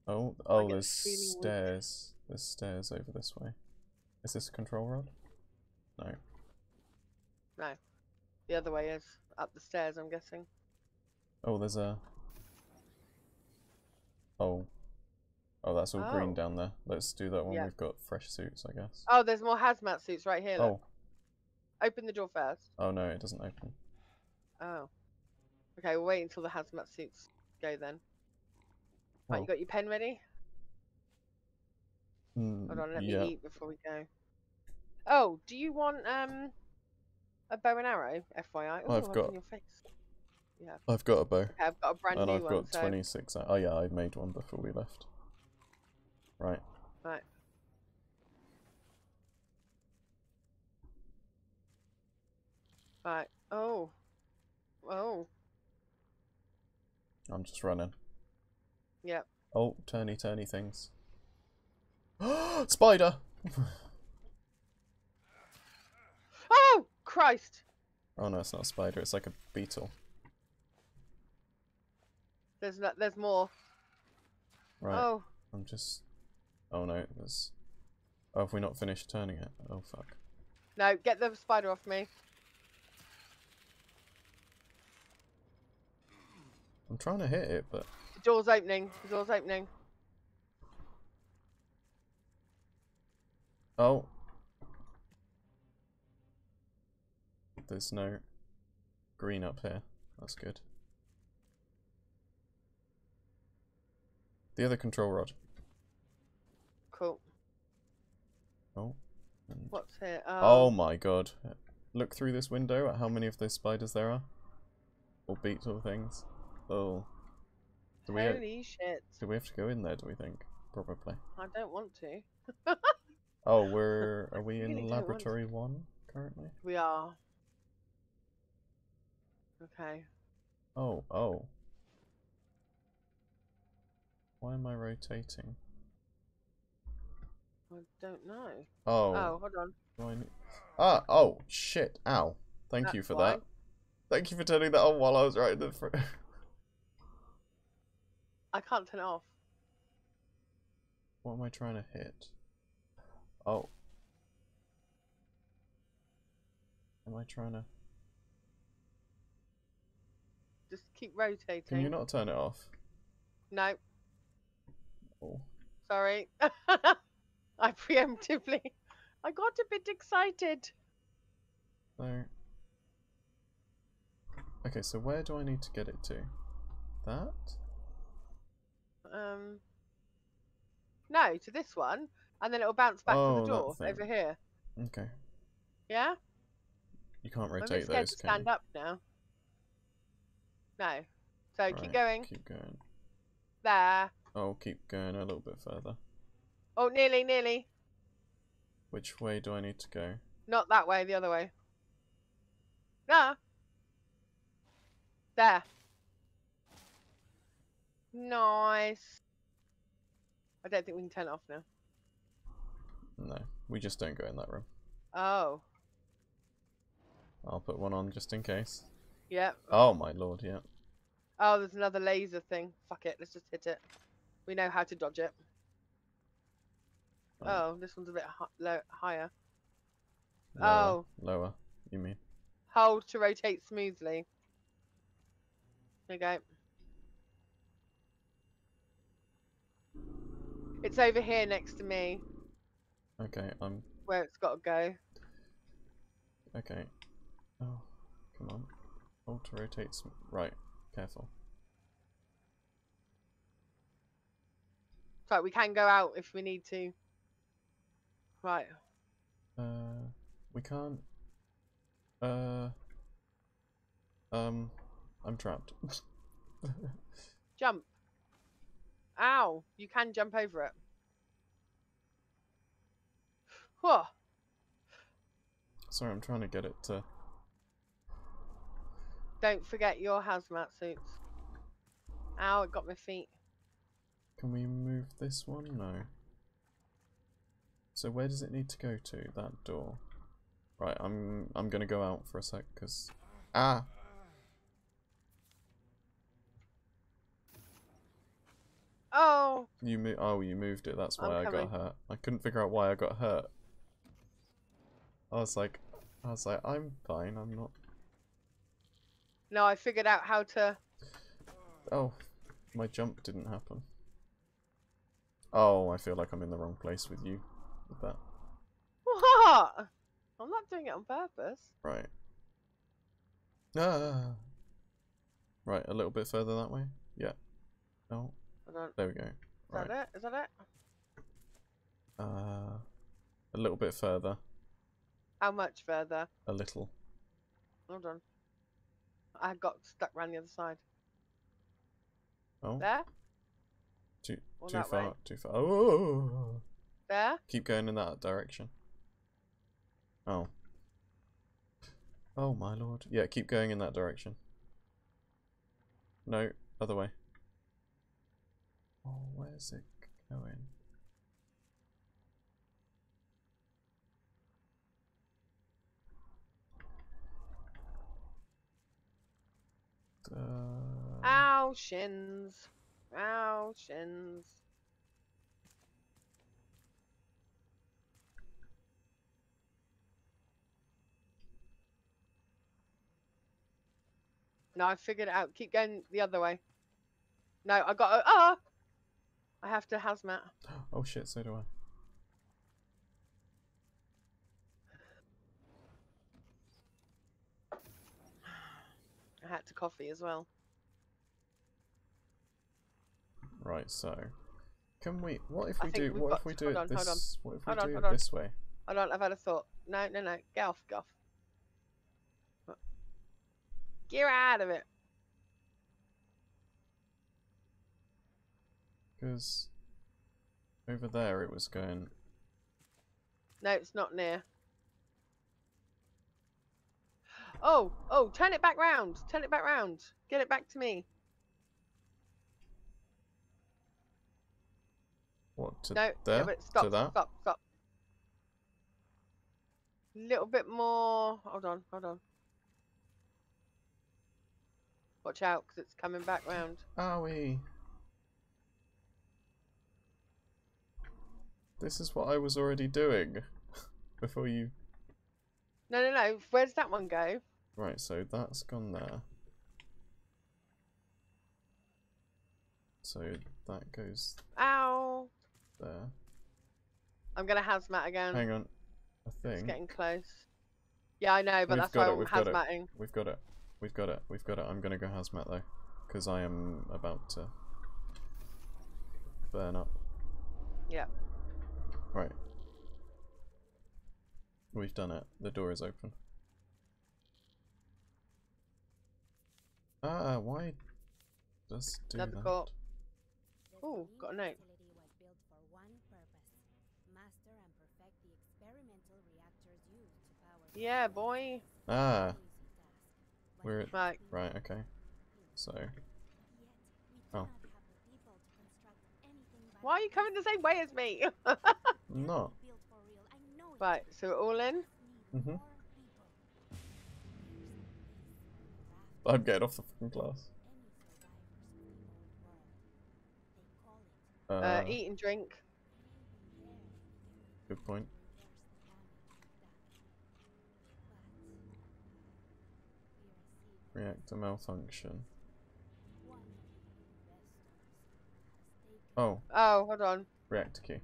[SPEAKER 1] Oh, oh, there's stairs. There's stairs over this way. Is this a control rod? No.
[SPEAKER 2] No. The other way is up the stairs, I'm guessing.
[SPEAKER 1] Oh, there's a. Oh. Oh, that's all green
[SPEAKER 2] Oh.
[SPEAKER 1] down there. Let's do that when
[SPEAKER 2] Yeah.
[SPEAKER 1] we've got fresh suits, I guess.
[SPEAKER 2] Oh, there's more hazmat suits right here. Look.
[SPEAKER 1] Oh,
[SPEAKER 2] Open the door first.
[SPEAKER 1] oh no, it doesn't open.
[SPEAKER 2] Oh. Okay, we'll wait until the hazmat suits go then. Right,
[SPEAKER 1] Oh.
[SPEAKER 2] you got your pen ready?
[SPEAKER 1] Mm,
[SPEAKER 2] Hold on, let
[SPEAKER 1] yeah.
[SPEAKER 2] me eat before we go. Oh, do you want um a bow and arrow, FYI? Ooh,
[SPEAKER 1] I've
[SPEAKER 2] I've
[SPEAKER 1] got-
[SPEAKER 2] in your face.
[SPEAKER 1] Yeah, I've got a bow.
[SPEAKER 2] Okay, I've got a brand
[SPEAKER 1] and
[SPEAKER 2] new
[SPEAKER 1] I've
[SPEAKER 2] one.
[SPEAKER 1] got
[SPEAKER 2] so
[SPEAKER 1] 26. Oh yeah, I made one before we left. Right.
[SPEAKER 2] right. Right. Oh. Oh.
[SPEAKER 1] I'm just running.
[SPEAKER 2] Yep.
[SPEAKER 1] Oh, turny turny things. [GASPS] Spider! [LAUGHS]
[SPEAKER 2] Oh Christ!
[SPEAKER 1] Oh no, it's not a spider, it's like a beetle.
[SPEAKER 2] There's no, there's more.
[SPEAKER 1] Right.
[SPEAKER 2] Oh.
[SPEAKER 1] I'm just. Oh no, there's. Oh, have we not finished turning it? Oh fuck.
[SPEAKER 2] No, get the spider off me.
[SPEAKER 1] I'm trying to hit it, but.
[SPEAKER 2] The door's opening. The door's opening.
[SPEAKER 1] Oh! There's no green up here. That's good. The other control rod.
[SPEAKER 2] Cool.
[SPEAKER 1] Oh.
[SPEAKER 2] What's here?
[SPEAKER 1] Oh
[SPEAKER 2] Um,
[SPEAKER 1] my god. Look through this window at how many of those spiders there are. Or beetle things. Oh. Do we,
[SPEAKER 2] Holy shit.
[SPEAKER 1] do we have to go in there, do we think? probably.
[SPEAKER 2] I don't want to. [LAUGHS]
[SPEAKER 1] Oh, [LAUGHS] we're are we in
[SPEAKER 2] don't want to.
[SPEAKER 1] laboratory one currently?
[SPEAKER 2] We are. Okay.
[SPEAKER 1] Oh, oh. Why am I rotating?
[SPEAKER 2] I don't know.
[SPEAKER 1] Oh,
[SPEAKER 2] Oh, hold on.
[SPEAKER 1] do I need- ah, oh, shit, ow. Thank you for
[SPEAKER 2] why.
[SPEAKER 1] that. Thank you for turning that on while I was right in the front. [LAUGHS]
[SPEAKER 2] I can't turn it off.
[SPEAKER 1] what am I trying to hit? Oh. Am I trying to...
[SPEAKER 2] Just keep rotating.
[SPEAKER 1] Can you not turn it off?
[SPEAKER 2] No,
[SPEAKER 1] Oh.
[SPEAKER 2] sorry. [LAUGHS] I preemptively. I got a bit excited.
[SPEAKER 1] So... Okay, so where do I need to get it to? That?
[SPEAKER 2] Um. No, to this one, and then it'll bounce back
[SPEAKER 1] Oh,
[SPEAKER 2] to the door over here.
[SPEAKER 1] Okay.
[SPEAKER 2] Yeah.
[SPEAKER 1] You can't rotate
[SPEAKER 2] I'm a bit
[SPEAKER 1] rotate
[SPEAKER 2] scared
[SPEAKER 1] those,
[SPEAKER 2] to stand
[SPEAKER 1] you?
[SPEAKER 2] up now. No. So keep going.
[SPEAKER 1] Keep going.
[SPEAKER 2] There.
[SPEAKER 1] Oh, keep going a little bit further.
[SPEAKER 2] Oh, nearly, nearly.
[SPEAKER 1] Which way do I need to go?
[SPEAKER 2] Not that way, the other way. No. There. Nice. I don't think we can turn it off now.
[SPEAKER 1] No, we just don't go in that room.
[SPEAKER 2] Oh.
[SPEAKER 1] I'll put one on just in case.
[SPEAKER 2] Yep.
[SPEAKER 1] Oh my lord, yeah.
[SPEAKER 2] Oh, there's another laser thing. Fuck it, let's just hit it. We know how to dodge it.
[SPEAKER 1] Right,
[SPEAKER 2] Oh, this one's a bit low, higher.
[SPEAKER 1] lower,
[SPEAKER 2] oh.
[SPEAKER 1] Lower, you mean?
[SPEAKER 2] Hold to rotate smoothly. There you go. It's over here next to me,
[SPEAKER 1] Okay, I'm...
[SPEAKER 2] where it's got to go.
[SPEAKER 1] Okay. Oh, come on. Hold to rotate Right, careful.
[SPEAKER 2] So we can go out if we need to. Right.
[SPEAKER 1] Uh, we can't... Uh... Um, I'm trapped. [LAUGHS]
[SPEAKER 2] Jump. Ow. You can jump over it. Whoa.
[SPEAKER 1] Sorry, I'm trying to get it to...
[SPEAKER 2] Don't forget your hazmat suits. Ow, it got my feet.
[SPEAKER 1] Can we move this one? No. So where does it need to go to? That door. Right, I'm I'm gonna go out for a sec, cause ah.
[SPEAKER 2] Oh,
[SPEAKER 1] You mo- oh you moved it. That's
[SPEAKER 2] I'm
[SPEAKER 1] why I
[SPEAKER 2] coming.
[SPEAKER 1] got hurt. I couldn't figure out why I got hurt. I was like, I was like, I'm fine. I'm not.
[SPEAKER 2] no, I figured out how to.
[SPEAKER 1] Oh, my jump didn't happen. Oh, I feel like I'm in the wrong place with you. With that.
[SPEAKER 2] What? I'm not doing it on purpose.
[SPEAKER 1] Right. Ah. Right, a little bit further that way. Yeah. Oh,
[SPEAKER 2] on. Is
[SPEAKER 1] there we go. Right.
[SPEAKER 2] that it? Is that it?
[SPEAKER 1] Uh, a little bit further.
[SPEAKER 2] How much further?
[SPEAKER 1] A little.
[SPEAKER 2] Hold on. I got stuck round the other side.
[SPEAKER 1] Oh,
[SPEAKER 2] There?
[SPEAKER 1] too too far.
[SPEAKER 2] way?
[SPEAKER 1] Too far. Oh.
[SPEAKER 2] There?
[SPEAKER 1] Keep going in that direction. Oh. Oh my lord. Yeah, keep going in that direction. No, other way. Oh, where's it going? Uh,
[SPEAKER 2] Ow, shins. Ow, shins. No, I figured it out. Keep going the other way. No, I got. Ah! I have to hazmat. [GASPS]
[SPEAKER 1] oh shit, so do I.
[SPEAKER 2] I had to coffee as well.
[SPEAKER 1] Right, so can we? What if we do? What if we do it
[SPEAKER 2] on, hold on.
[SPEAKER 1] this? What if we do it this way?
[SPEAKER 2] Hold on, I've had a thought. No, no, no. Get off, get off. Get out of it.
[SPEAKER 1] Because Over there it was going.
[SPEAKER 2] No, it's not near. Oh, oh, turn it back round. Turn it back round. Get it back to me.
[SPEAKER 1] What, to
[SPEAKER 2] No,
[SPEAKER 1] there?
[SPEAKER 2] but stop,
[SPEAKER 1] to that?
[SPEAKER 2] stop, stop. A little bit more. Hold on, hold on. Watch out, because it's coming back round.
[SPEAKER 1] Owie. This is what I was already doing. [LAUGHS] Before you...
[SPEAKER 2] No, no, no. Where does that one go?
[SPEAKER 1] Right, so that's gone there. So that goes
[SPEAKER 2] Ow!
[SPEAKER 1] there.
[SPEAKER 2] I'm gonna hazmat again.
[SPEAKER 1] Hang on. I
[SPEAKER 2] It's
[SPEAKER 1] think
[SPEAKER 2] getting close. Yeah, I know, but
[SPEAKER 1] We've
[SPEAKER 2] that's
[SPEAKER 1] got
[SPEAKER 2] why
[SPEAKER 1] it,
[SPEAKER 2] I'm
[SPEAKER 1] we've got it. we've got it. We've got it. We've got it. I'm gonna go hazmat though. Because I am about to burn up.
[SPEAKER 2] Yeah.
[SPEAKER 1] Right. We've done it. The door is open. Ah, why does do
[SPEAKER 2] Another
[SPEAKER 1] that?
[SPEAKER 4] The
[SPEAKER 2] got a note.
[SPEAKER 4] facility was built for one purpose. Master and perfect the experimental reactors used to power the
[SPEAKER 2] Yeah, boy.
[SPEAKER 1] Ah,
[SPEAKER 4] Easy task, but
[SPEAKER 1] we're
[SPEAKER 2] Right.
[SPEAKER 1] right. Okay. So
[SPEAKER 4] Yet, we
[SPEAKER 1] Oh.
[SPEAKER 4] cannot have the people to construct anything by
[SPEAKER 2] Why are you coming the same way as me?
[SPEAKER 1] not.
[SPEAKER 4] built for real. I know it.
[SPEAKER 2] right, so we're all in.
[SPEAKER 4] Need
[SPEAKER 1] Mhm.
[SPEAKER 4] more people. Here's this
[SPEAKER 1] I'm getting off the fucking glass.
[SPEAKER 4] any survivors of the old world. They call it
[SPEAKER 1] Uh,
[SPEAKER 2] Uh, eat and drink.
[SPEAKER 1] good point. Reactor malfunction. Oh,
[SPEAKER 2] Oh, hold on.
[SPEAKER 1] reactor key.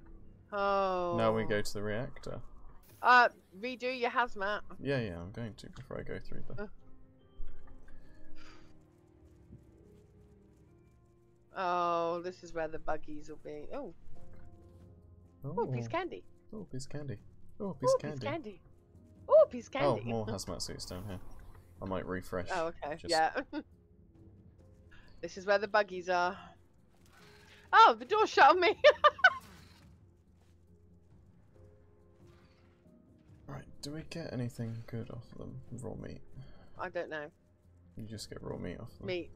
[SPEAKER 2] Oh.
[SPEAKER 1] Now we go to the reactor.
[SPEAKER 2] Uh, redo your hazmat.
[SPEAKER 1] Yeah, yeah, I'm going to before I go through the.
[SPEAKER 2] Uh. Oh, this is where the buggies will be. Oh,
[SPEAKER 1] Oh,
[SPEAKER 2] oh, piece of candy.
[SPEAKER 1] oh, piece of candy. Oh, piece
[SPEAKER 2] Oh,
[SPEAKER 1] of
[SPEAKER 2] piece
[SPEAKER 1] candy.
[SPEAKER 2] candy. Oh, piece of candy.
[SPEAKER 1] Oh, more hazmat suits down here. I might refresh.
[SPEAKER 2] Oh, okay.
[SPEAKER 1] Just-
[SPEAKER 2] Yeah. [LAUGHS] this is where the buggies are. Oh, the door shut on me. [LAUGHS]
[SPEAKER 1] Right, do we get anything good off of them? Raw meat.
[SPEAKER 2] I don't know.
[SPEAKER 1] You just get raw meat off them.
[SPEAKER 2] Meat.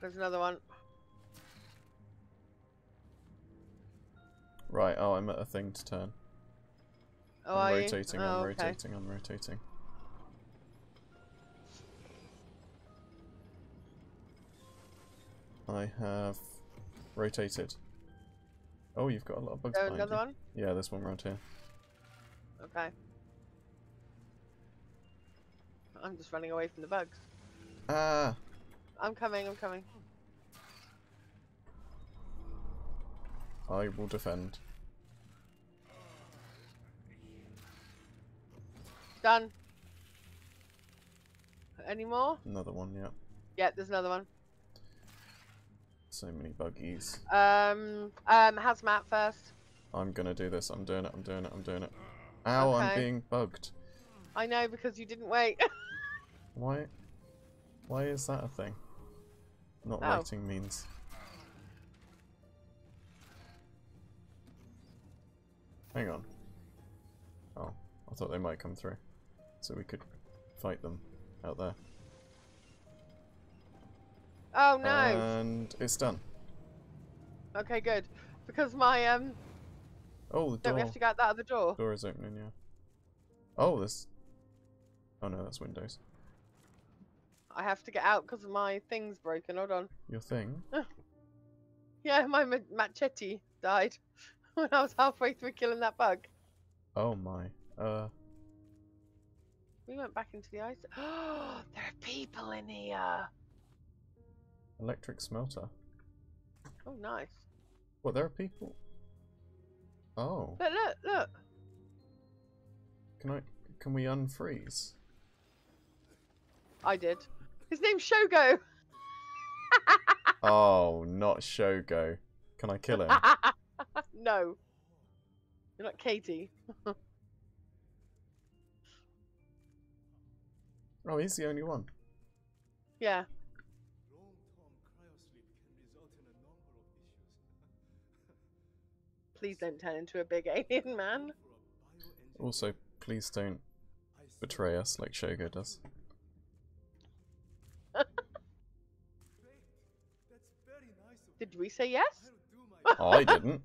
[SPEAKER 2] There's another one.
[SPEAKER 1] Right, oh, I'm at a thing to turn.
[SPEAKER 2] Oh,
[SPEAKER 1] I'm
[SPEAKER 2] are
[SPEAKER 1] rotating,
[SPEAKER 2] you?
[SPEAKER 1] I'm
[SPEAKER 2] Oh, okay.
[SPEAKER 1] rotating, I'm rotating. I have rotated. Oh, you've got a lot of bugs
[SPEAKER 2] Go
[SPEAKER 1] behind
[SPEAKER 2] another
[SPEAKER 1] you.
[SPEAKER 2] one.
[SPEAKER 1] Yeah, this one right here.
[SPEAKER 2] Okay. I'm just running away from the bugs.
[SPEAKER 1] Ah!
[SPEAKER 2] I'm coming. I'm coming.
[SPEAKER 1] I will defend.
[SPEAKER 2] Done. Any more?
[SPEAKER 1] Another one, yeah.
[SPEAKER 2] Yeah, there's another one.
[SPEAKER 1] So many buggies.
[SPEAKER 2] Um, um, hazmat first.
[SPEAKER 1] I'm gonna do this, I'm doing it, I'm doing it, I'm doing it. Ow, I'm being bugged.
[SPEAKER 2] I know because you didn't wait. [LAUGHS]
[SPEAKER 1] Why? Why is that a thing? Not
[SPEAKER 2] Oh.
[SPEAKER 1] waiting means. Hang on. Oh, I thought they might come through. So we could fight them out there.
[SPEAKER 2] Oh no.
[SPEAKER 1] And it's done.
[SPEAKER 2] okay, good. Because my um,
[SPEAKER 1] Oh, the door.
[SPEAKER 2] don't we have to go out that other door?
[SPEAKER 1] door is opening, yeah. Oh, this. Oh no, that's windows.
[SPEAKER 2] I have to get out because my thing's broken. Hold on.
[SPEAKER 1] Your thing?
[SPEAKER 2] Yeah, my ma- machete died [LAUGHS] when I was halfway through killing that bug.
[SPEAKER 1] Oh my. Uh,
[SPEAKER 2] We went back into the ice. Oh, [GASPS] there are people in here.
[SPEAKER 1] Electric smelter.
[SPEAKER 2] Oh, nice.
[SPEAKER 1] What, there are people? Oh,
[SPEAKER 2] Look, look, look.
[SPEAKER 1] can I, can we unfreeze?
[SPEAKER 2] I did. His name's Shogo. [LAUGHS]
[SPEAKER 1] Oh, not Shogo. Can I kill him? [LAUGHS]
[SPEAKER 2] no. You're not Katie. [LAUGHS]
[SPEAKER 1] Oh, he's the only one.
[SPEAKER 2] Yeah. Please don't turn into a big [LAUGHS] alien man.
[SPEAKER 1] Also, please don't betray us like Shogo does.
[SPEAKER 2] Did we say yes?
[SPEAKER 1] Oh, I didn't.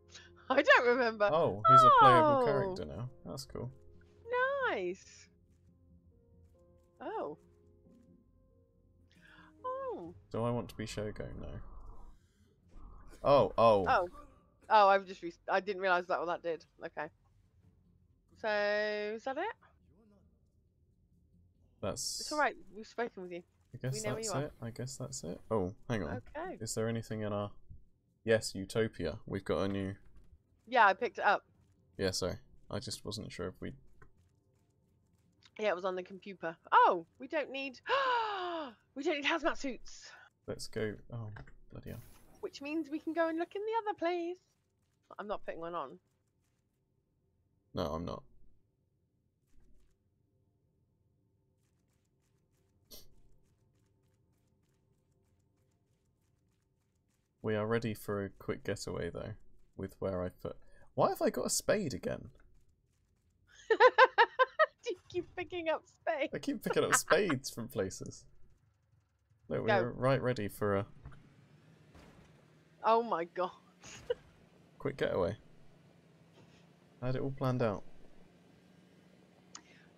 [SPEAKER 1] [LAUGHS]
[SPEAKER 2] I don't remember.
[SPEAKER 1] Oh, he's a playable
[SPEAKER 2] Oh.
[SPEAKER 1] character now. That's cool.
[SPEAKER 2] Nice. Oh. Oh.
[SPEAKER 1] Do I want to be Shogo? No. Oh, oh.
[SPEAKER 2] Oh. Oh, I've just re- I didn't realise that what that did. Okay. So is that it?
[SPEAKER 1] That's.
[SPEAKER 2] It's alright, we've spoken with you.
[SPEAKER 1] I guess
[SPEAKER 2] know where
[SPEAKER 1] that's
[SPEAKER 2] you are.
[SPEAKER 1] it. I guess that's it. Oh, hang on.
[SPEAKER 2] Okay.
[SPEAKER 1] Is there anything in our? Yes, Utopia. We've got a new.
[SPEAKER 2] Yeah, I picked it up.
[SPEAKER 1] Yeah, sorry. I just wasn't sure if we.
[SPEAKER 2] Yeah, it was on the computer. Oh, we don't need [GASPS] we don't need hazmat suits.
[SPEAKER 1] Let's go. Oh, bloody hell.
[SPEAKER 2] Which means we can go and look in the other place. I'm not putting one on.
[SPEAKER 1] No, I'm not. We are ready for a quick getaway though, with where I put. Why have I got a spade again?
[SPEAKER 2] Do [LAUGHS] you keep picking up space?
[SPEAKER 1] I keep picking up spades from places. No,
[SPEAKER 2] Go.
[SPEAKER 1] we're right ready for a
[SPEAKER 2] Oh my god. [LAUGHS]
[SPEAKER 1] quick getaway. I had it all planned out.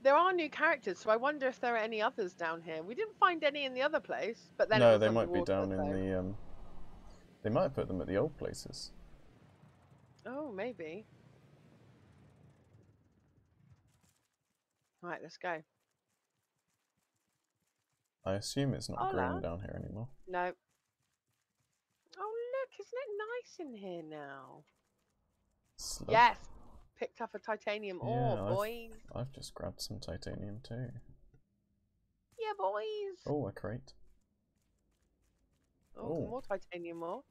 [SPEAKER 2] There are new characters, so I wonder if there are any others down here. We didn't find any in the other place, but then
[SPEAKER 1] no, they might be down in
[SPEAKER 2] so-
[SPEAKER 1] the. Um, they might have put them at the old places.
[SPEAKER 2] Oh, maybe. Right, let's go.
[SPEAKER 1] I assume it's not
[SPEAKER 2] Hola.
[SPEAKER 1] green down here anymore.
[SPEAKER 2] No. Isn't it nice in here now?
[SPEAKER 1] Slug.
[SPEAKER 2] Yes. Picked up a titanium
[SPEAKER 1] Yeah,
[SPEAKER 2] ore,
[SPEAKER 1] I've-
[SPEAKER 2] boys.
[SPEAKER 1] I've just grabbed some titanium too.
[SPEAKER 2] Yeah, boys.
[SPEAKER 1] Oh, a crate.
[SPEAKER 2] Oh,
[SPEAKER 1] oh.
[SPEAKER 2] more titanium ore.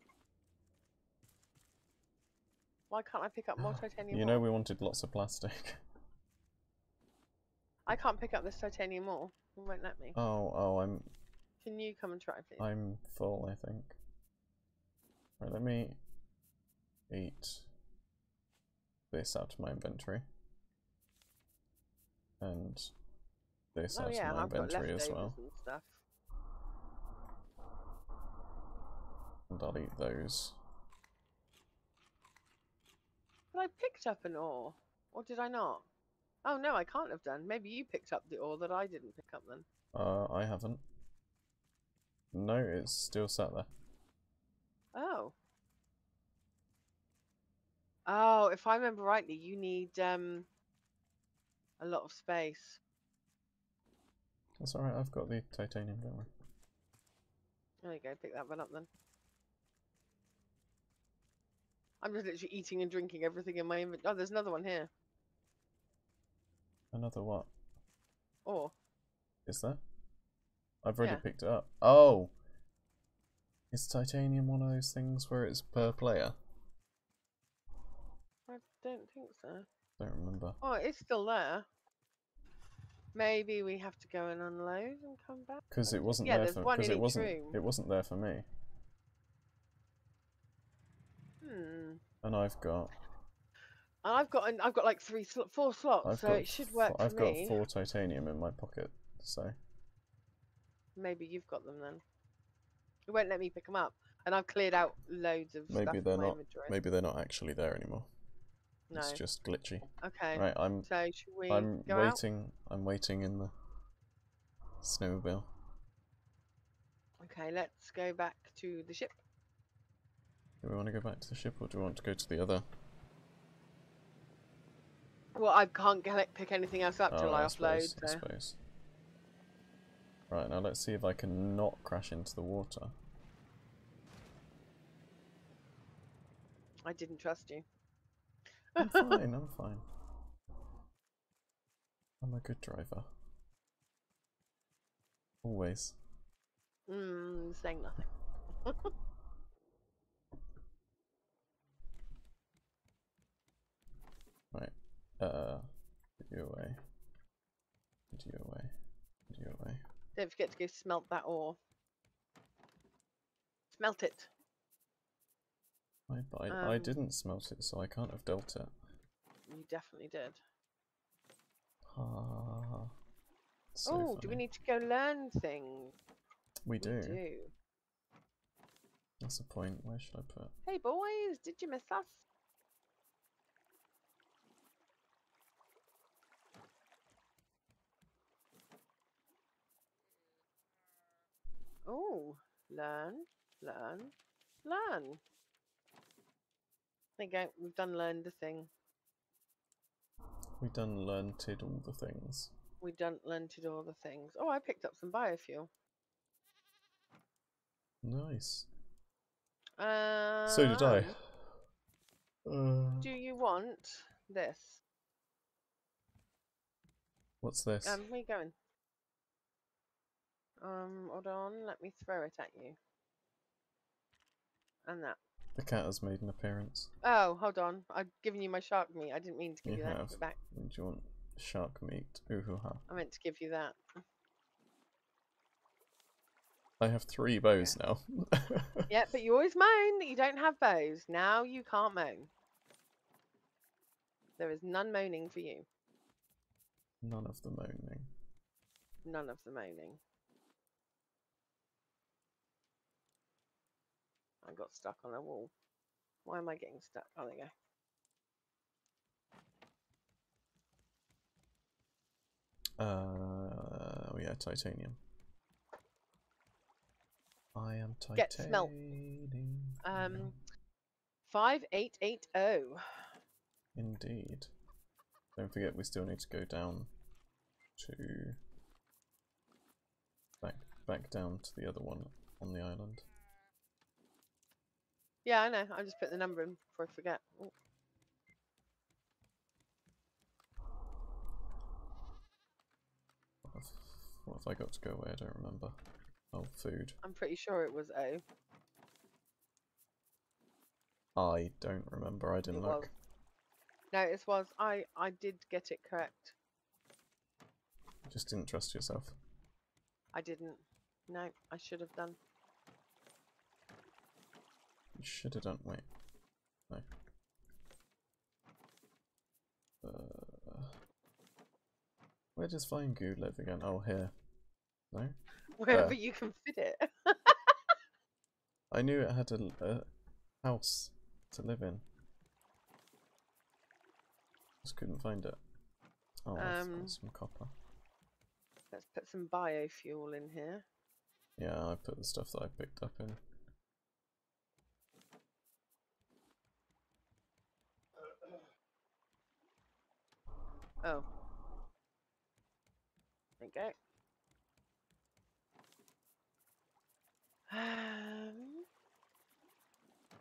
[SPEAKER 2] Why can't I pick up more [GASPS] titanium
[SPEAKER 1] You
[SPEAKER 2] ore?
[SPEAKER 1] know we wanted lots of plastic.
[SPEAKER 2] I can't pick up this titanium ore. It won't let me.
[SPEAKER 1] Oh, oh, I'm
[SPEAKER 2] Can you come and try, please?
[SPEAKER 1] I'm full, I think. Right, let me eat this out of my inventory. And this
[SPEAKER 2] oh
[SPEAKER 1] out
[SPEAKER 2] yeah,
[SPEAKER 1] of my
[SPEAKER 2] I've
[SPEAKER 1] inventory as well.
[SPEAKER 2] and stuff.
[SPEAKER 1] And I'll eat those.
[SPEAKER 2] But I picked up an ore, or did I not? Oh no, I can't have done. Maybe you picked up the ore that I didn't pick up then.
[SPEAKER 1] Uh, I haven't. No, it's still sat there.
[SPEAKER 2] Oh. Oh, if I remember rightly, you need um a lot of space.
[SPEAKER 1] That's alright, I've got the titanium, don't worry.
[SPEAKER 2] There you go, pick that one up then. I'm just literally eating and drinking everything in my inventory. Oh, there's another one here.
[SPEAKER 1] Another what?
[SPEAKER 2] Or
[SPEAKER 1] Is there? I've already
[SPEAKER 2] Yeah.
[SPEAKER 1] picked it up. Oh! Is titanium one of those things where it's per player?
[SPEAKER 2] I don't think so.
[SPEAKER 1] Don't remember.
[SPEAKER 2] Oh, it's still there. Maybe we have to go and unload and come back.
[SPEAKER 1] Because it wasn't
[SPEAKER 2] Yeah,
[SPEAKER 1] there for
[SPEAKER 2] one
[SPEAKER 1] because it wasn't
[SPEAKER 2] room.
[SPEAKER 1] it wasn't there for me.
[SPEAKER 2] Hmm.
[SPEAKER 1] And I've got
[SPEAKER 2] And I've got an, I've got like three sl- four slots,
[SPEAKER 1] I've
[SPEAKER 2] so it should work for
[SPEAKER 1] I've
[SPEAKER 2] me.
[SPEAKER 1] got four titanium in my pocket, so
[SPEAKER 2] Maybe you've got them then. It won't let me pick them up, and I've cleared out loads of
[SPEAKER 1] maybe they're not
[SPEAKER 2] inventory.
[SPEAKER 1] maybe they're not actually there anymore.
[SPEAKER 2] no.
[SPEAKER 1] It's just glitchy.
[SPEAKER 2] Okay.
[SPEAKER 1] Right, I'm
[SPEAKER 2] So should we
[SPEAKER 1] I'm
[SPEAKER 2] go out?
[SPEAKER 1] waiting I'm waiting in the snowmobile.
[SPEAKER 2] Okay, let's go back to the ship.
[SPEAKER 1] Do we want to go back to the ship or do we want to go to the other?
[SPEAKER 2] Well, I can't get, pick anything else up till
[SPEAKER 1] Oh,
[SPEAKER 2] I,
[SPEAKER 1] suppose,
[SPEAKER 2] offload.
[SPEAKER 1] I suppose. Right, now let's see if I can not crash into the water.
[SPEAKER 2] I didn't trust you.
[SPEAKER 1] I'm [LAUGHS] fine, I'm fine. I'm a good driver. Always.
[SPEAKER 2] Mm, saying nothing. [LAUGHS]
[SPEAKER 1] Right. Uh put you away. Put you away. Put you away.
[SPEAKER 2] Don't forget to go smelt that ore. Smelt it.
[SPEAKER 1] I, but I, I
[SPEAKER 2] Um,
[SPEAKER 1] didn't smelt it, so I can't have dealt it.
[SPEAKER 2] You definitely did.
[SPEAKER 1] Ah. so
[SPEAKER 2] oh, do we need to go learn things?
[SPEAKER 1] We do.
[SPEAKER 2] We do.
[SPEAKER 1] That's the point. Where should I put?
[SPEAKER 2] Hey boys, did you miss us? Oh, learn, learn, learn. There you go. We've done learned a thing.
[SPEAKER 1] We've done learnted all the things.
[SPEAKER 2] We've done learned all the things. Oh, I picked up some biofuel.
[SPEAKER 1] Nice.
[SPEAKER 2] Um,
[SPEAKER 1] so did I. Uh,
[SPEAKER 2] Do you want this?
[SPEAKER 1] what's this?
[SPEAKER 2] Um, where you going? Um, hold on. Let me throw it at you. And that.
[SPEAKER 1] the cat has made an appearance.
[SPEAKER 2] Oh, hold on. I've given you my shark meat. I didn't mean to give
[SPEAKER 1] You
[SPEAKER 2] you, that.
[SPEAKER 1] have.
[SPEAKER 2] Give back.
[SPEAKER 1] Do you want shark meat? Ooh hoo ha.
[SPEAKER 2] I meant to give you that.
[SPEAKER 1] I have three bows now. [LAUGHS]
[SPEAKER 2] Yeah, but you always moan that you don't have bows. Now you can't moan. There is none moaning for you.
[SPEAKER 1] None of the moaning.
[SPEAKER 2] None of the moaning. I got stuck on a wall. Why am I getting stuck? Oh, there you go.
[SPEAKER 1] Uh, oh yeah, titanium. I am titanium.
[SPEAKER 2] Get smelt. Um, five eight eight oh. zero.
[SPEAKER 1] Indeed. Don't forget, we still need to go down to back back down to the other one on the island.
[SPEAKER 2] Yeah, I know. I just put the number in before I forget. Oh,
[SPEAKER 1] What have, I got to go away? I don't remember. Oh, food.
[SPEAKER 2] I'm pretty sure it was O.
[SPEAKER 1] I don't remember. I didn't
[SPEAKER 2] It
[SPEAKER 1] look.
[SPEAKER 2] was. No, it was. I I did get it correct.
[SPEAKER 1] Just didn't trust yourself.
[SPEAKER 2] I didn't. No, I should have done.
[SPEAKER 1] Should have done. Wait. No. Uh, where does vine goo live again? Oh, here. No?
[SPEAKER 2] Wherever you can fit it. [LAUGHS]
[SPEAKER 1] I knew it had a house to live in. Just couldn't find it. Oh,
[SPEAKER 2] Um,
[SPEAKER 1] got some copper.
[SPEAKER 2] Let's put some biofuel in here.
[SPEAKER 1] Yeah, I put the stuff that I picked up in.
[SPEAKER 2] Oh. Okay. Um,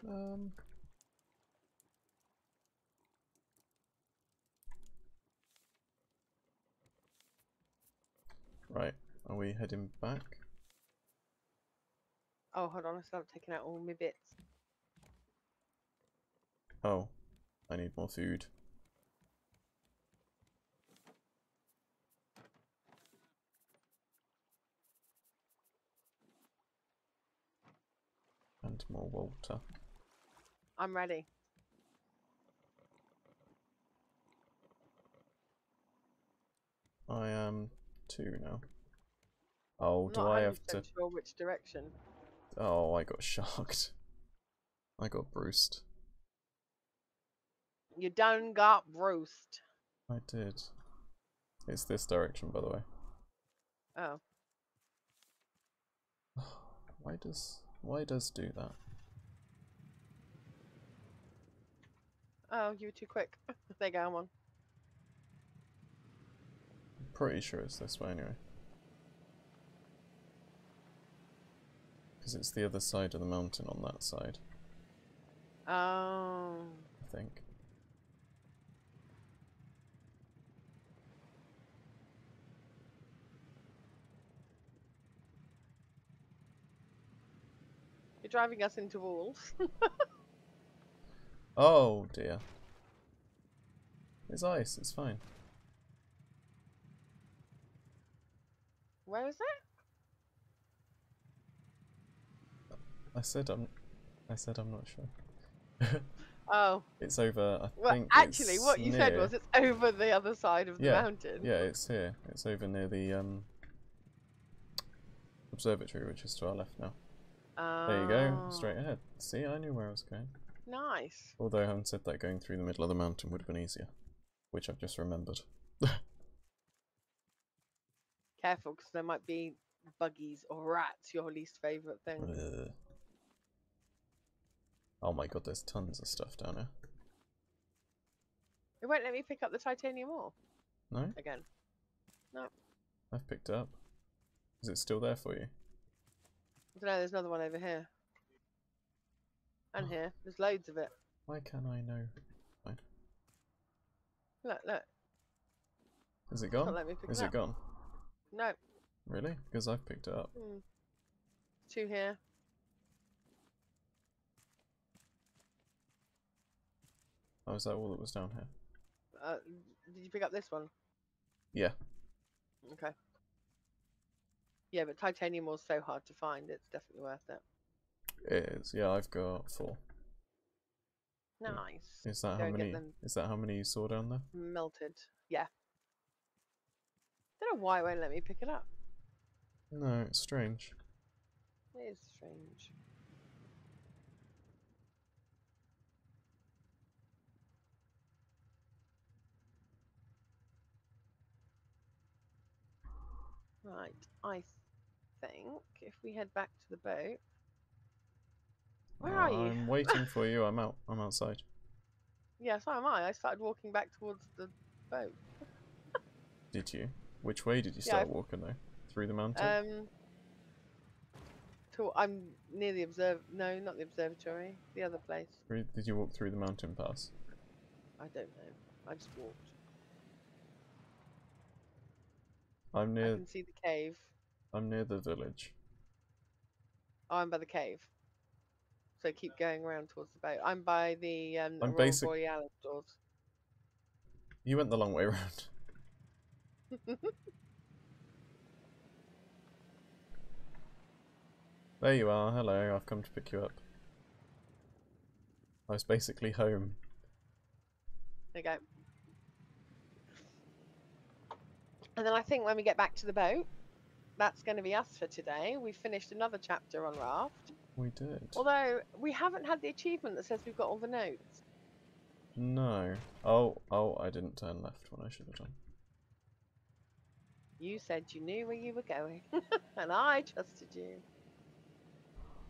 [SPEAKER 1] Um. Right, are we heading back?
[SPEAKER 2] oh, hold on. I still haven't taken out all my bits.
[SPEAKER 1] Oh, I need more food. And more water.
[SPEAKER 2] I'm ready.
[SPEAKER 1] I am two now. Oh,
[SPEAKER 2] I'm
[SPEAKER 1] do I have
[SPEAKER 2] 100%
[SPEAKER 1] to?
[SPEAKER 2] sure which direction.
[SPEAKER 1] Oh, I got sharked. I got bruised.
[SPEAKER 2] You done got bruised.
[SPEAKER 1] I did. It's this direction, by the way.
[SPEAKER 2] Oh. [SIGHS]
[SPEAKER 1] Why does why does do that?
[SPEAKER 2] Oh, you were too quick. [LAUGHS] there you go, I'm on.
[SPEAKER 1] I'm pretty sure it's this way anyway. Because it's the other side of the mountain on that side,
[SPEAKER 2] Oh.
[SPEAKER 1] I think.
[SPEAKER 2] You're driving us into walls. [LAUGHS]
[SPEAKER 1] Oh dear. It's ice, it's fine.
[SPEAKER 2] Where is it?
[SPEAKER 1] I said I'm I said I'm not sure. [LAUGHS]
[SPEAKER 2] Oh,
[SPEAKER 1] It's over. I
[SPEAKER 2] well,
[SPEAKER 1] think.
[SPEAKER 2] actually, what you said was it's over the other side of the
[SPEAKER 1] Yeah,
[SPEAKER 2] mountain.
[SPEAKER 1] Yeah, it's here. It's over near the um, observatory, which is to our left now. There you go,
[SPEAKER 2] Oh,
[SPEAKER 1] straight ahead. See, I knew where I was going.
[SPEAKER 2] Nice.
[SPEAKER 1] Although having said that, going through the middle of the mountain would have been easier, which I've just remembered. [LAUGHS]
[SPEAKER 2] Careful, because there might be buggies or rats. Your least favorite thing.
[SPEAKER 1] Ugh. Oh my god, there's tons of stuff down here.
[SPEAKER 2] It won't let me pick up the titanium ore
[SPEAKER 1] No,
[SPEAKER 2] again. No.
[SPEAKER 1] I've picked it up. Is it still there for you?
[SPEAKER 2] I don't know. There's another one over here. And
[SPEAKER 1] Oh.
[SPEAKER 2] here. There's loads of it.
[SPEAKER 1] Why can't I know?
[SPEAKER 2] Look, look.
[SPEAKER 1] Is it gone? Is
[SPEAKER 2] it
[SPEAKER 1] it gone?
[SPEAKER 2] No.
[SPEAKER 1] Really? Because I've picked it up.
[SPEAKER 2] Hmm. Two here.
[SPEAKER 1] Oh, is that all that was down here?
[SPEAKER 2] Uh, did you pick up this one?
[SPEAKER 1] Yeah.
[SPEAKER 2] Okay. Yeah, but titanium was so hard to find. It's definitely worth it.
[SPEAKER 1] It is. Yeah, I've got four.
[SPEAKER 2] Nice.
[SPEAKER 1] Is that
[SPEAKER 2] Go
[SPEAKER 1] how many? Is that how many you saw down there?
[SPEAKER 2] melted. Yeah. Don't know why it won't let me pick it up.
[SPEAKER 1] No, it's strange.
[SPEAKER 2] It is strange. Right, I think if we head back to the boat. Where are you?
[SPEAKER 1] I'm waiting for you. I'm out. I'm outside. [LAUGHS]
[SPEAKER 2] Yeah, so am I. I started walking back towards the boat.
[SPEAKER 1] Did you? Which way did you start
[SPEAKER 2] I've-
[SPEAKER 1] walking though? Through the mountain?
[SPEAKER 2] Um, to, I'm near the observ. No, not the observatory. The other place.
[SPEAKER 1] Did you walk through the mountain pass?
[SPEAKER 2] I don't know. I just walked.
[SPEAKER 1] I'm near.
[SPEAKER 2] I can see the cave.
[SPEAKER 1] I'm near the village.
[SPEAKER 2] Oh, I'm by the cave. So keep going around towards the boat. I'm by the um,
[SPEAKER 1] I'm
[SPEAKER 2] Aurora
[SPEAKER 1] basic-
[SPEAKER 2] Borealis doors.
[SPEAKER 1] You went the long way around. [LAUGHS] There you are. Hello. I've come to pick you up. I was basically home.
[SPEAKER 2] There you go. And then I think when we get back to the boat, that's going to be us for today. We finished another chapter on Raft.
[SPEAKER 1] We did.
[SPEAKER 2] Although we haven't had the achievement that says we've got all the notes.
[SPEAKER 1] No. Oh, oh, I didn't turn left when I should have done.
[SPEAKER 2] You said you knew where you were going, [LAUGHS] and I trusted you.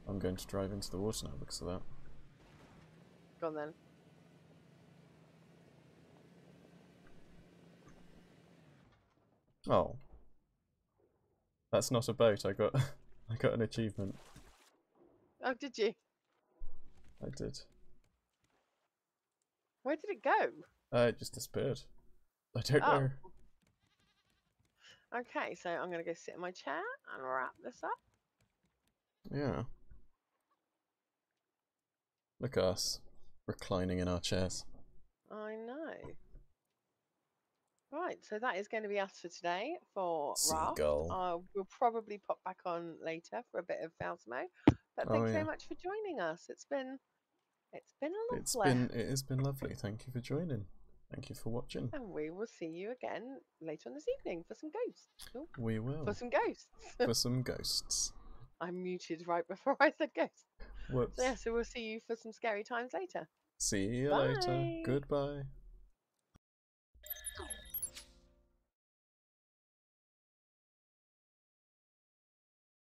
[SPEAKER 1] I'm going to drive into the water now because of that.
[SPEAKER 2] Go on then.
[SPEAKER 1] Oh. That's not a boat. I got [LAUGHS] I got an achievement.
[SPEAKER 2] Oh, did you?
[SPEAKER 1] I did.
[SPEAKER 2] Where did it go?
[SPEAKER 1] Uh, it just disappeared. I don't
[SPEAKER 2] Oh.
[SPEAKER 1] know.
[SPEAKER 2] Okay, so I'm going to go sit in my chair and wrap this up.
[SPEAKER 1] Yeah. Look at us. Reclining in our chairs.
[SPEAKER 2] I know. Right, so that is going to be us for today for Raft. Uh, we'll probably pop back on later for a bit of Phasmo. But
[SPEAKER 1] Oh,
[SPEAKER 2] thanks
[SPEAKER 1] yeah.
[SPEAKER 2] so much for joining us. It's been it's been a lovely.
[SPEAKER 1] It's been it has been lovely. Thank you for joining. Thank you for watching.
[SPEAKER 2] And we will see you again later on this evening for some ghosts. Oh,
[SPEAKER 1] We will.
[SPEAKER 2] For some ghosts.
[SPEAKER 1] For [LAUGHS] some ghosts.
[SPEAKER 2] I muted right before I said ghosts.
[SPEAKER 1] Whoops.
[SPEAKER 2] So yeah, so we'll see you for some scary times later.
[SPEAKER 1] See you later. Goodbye.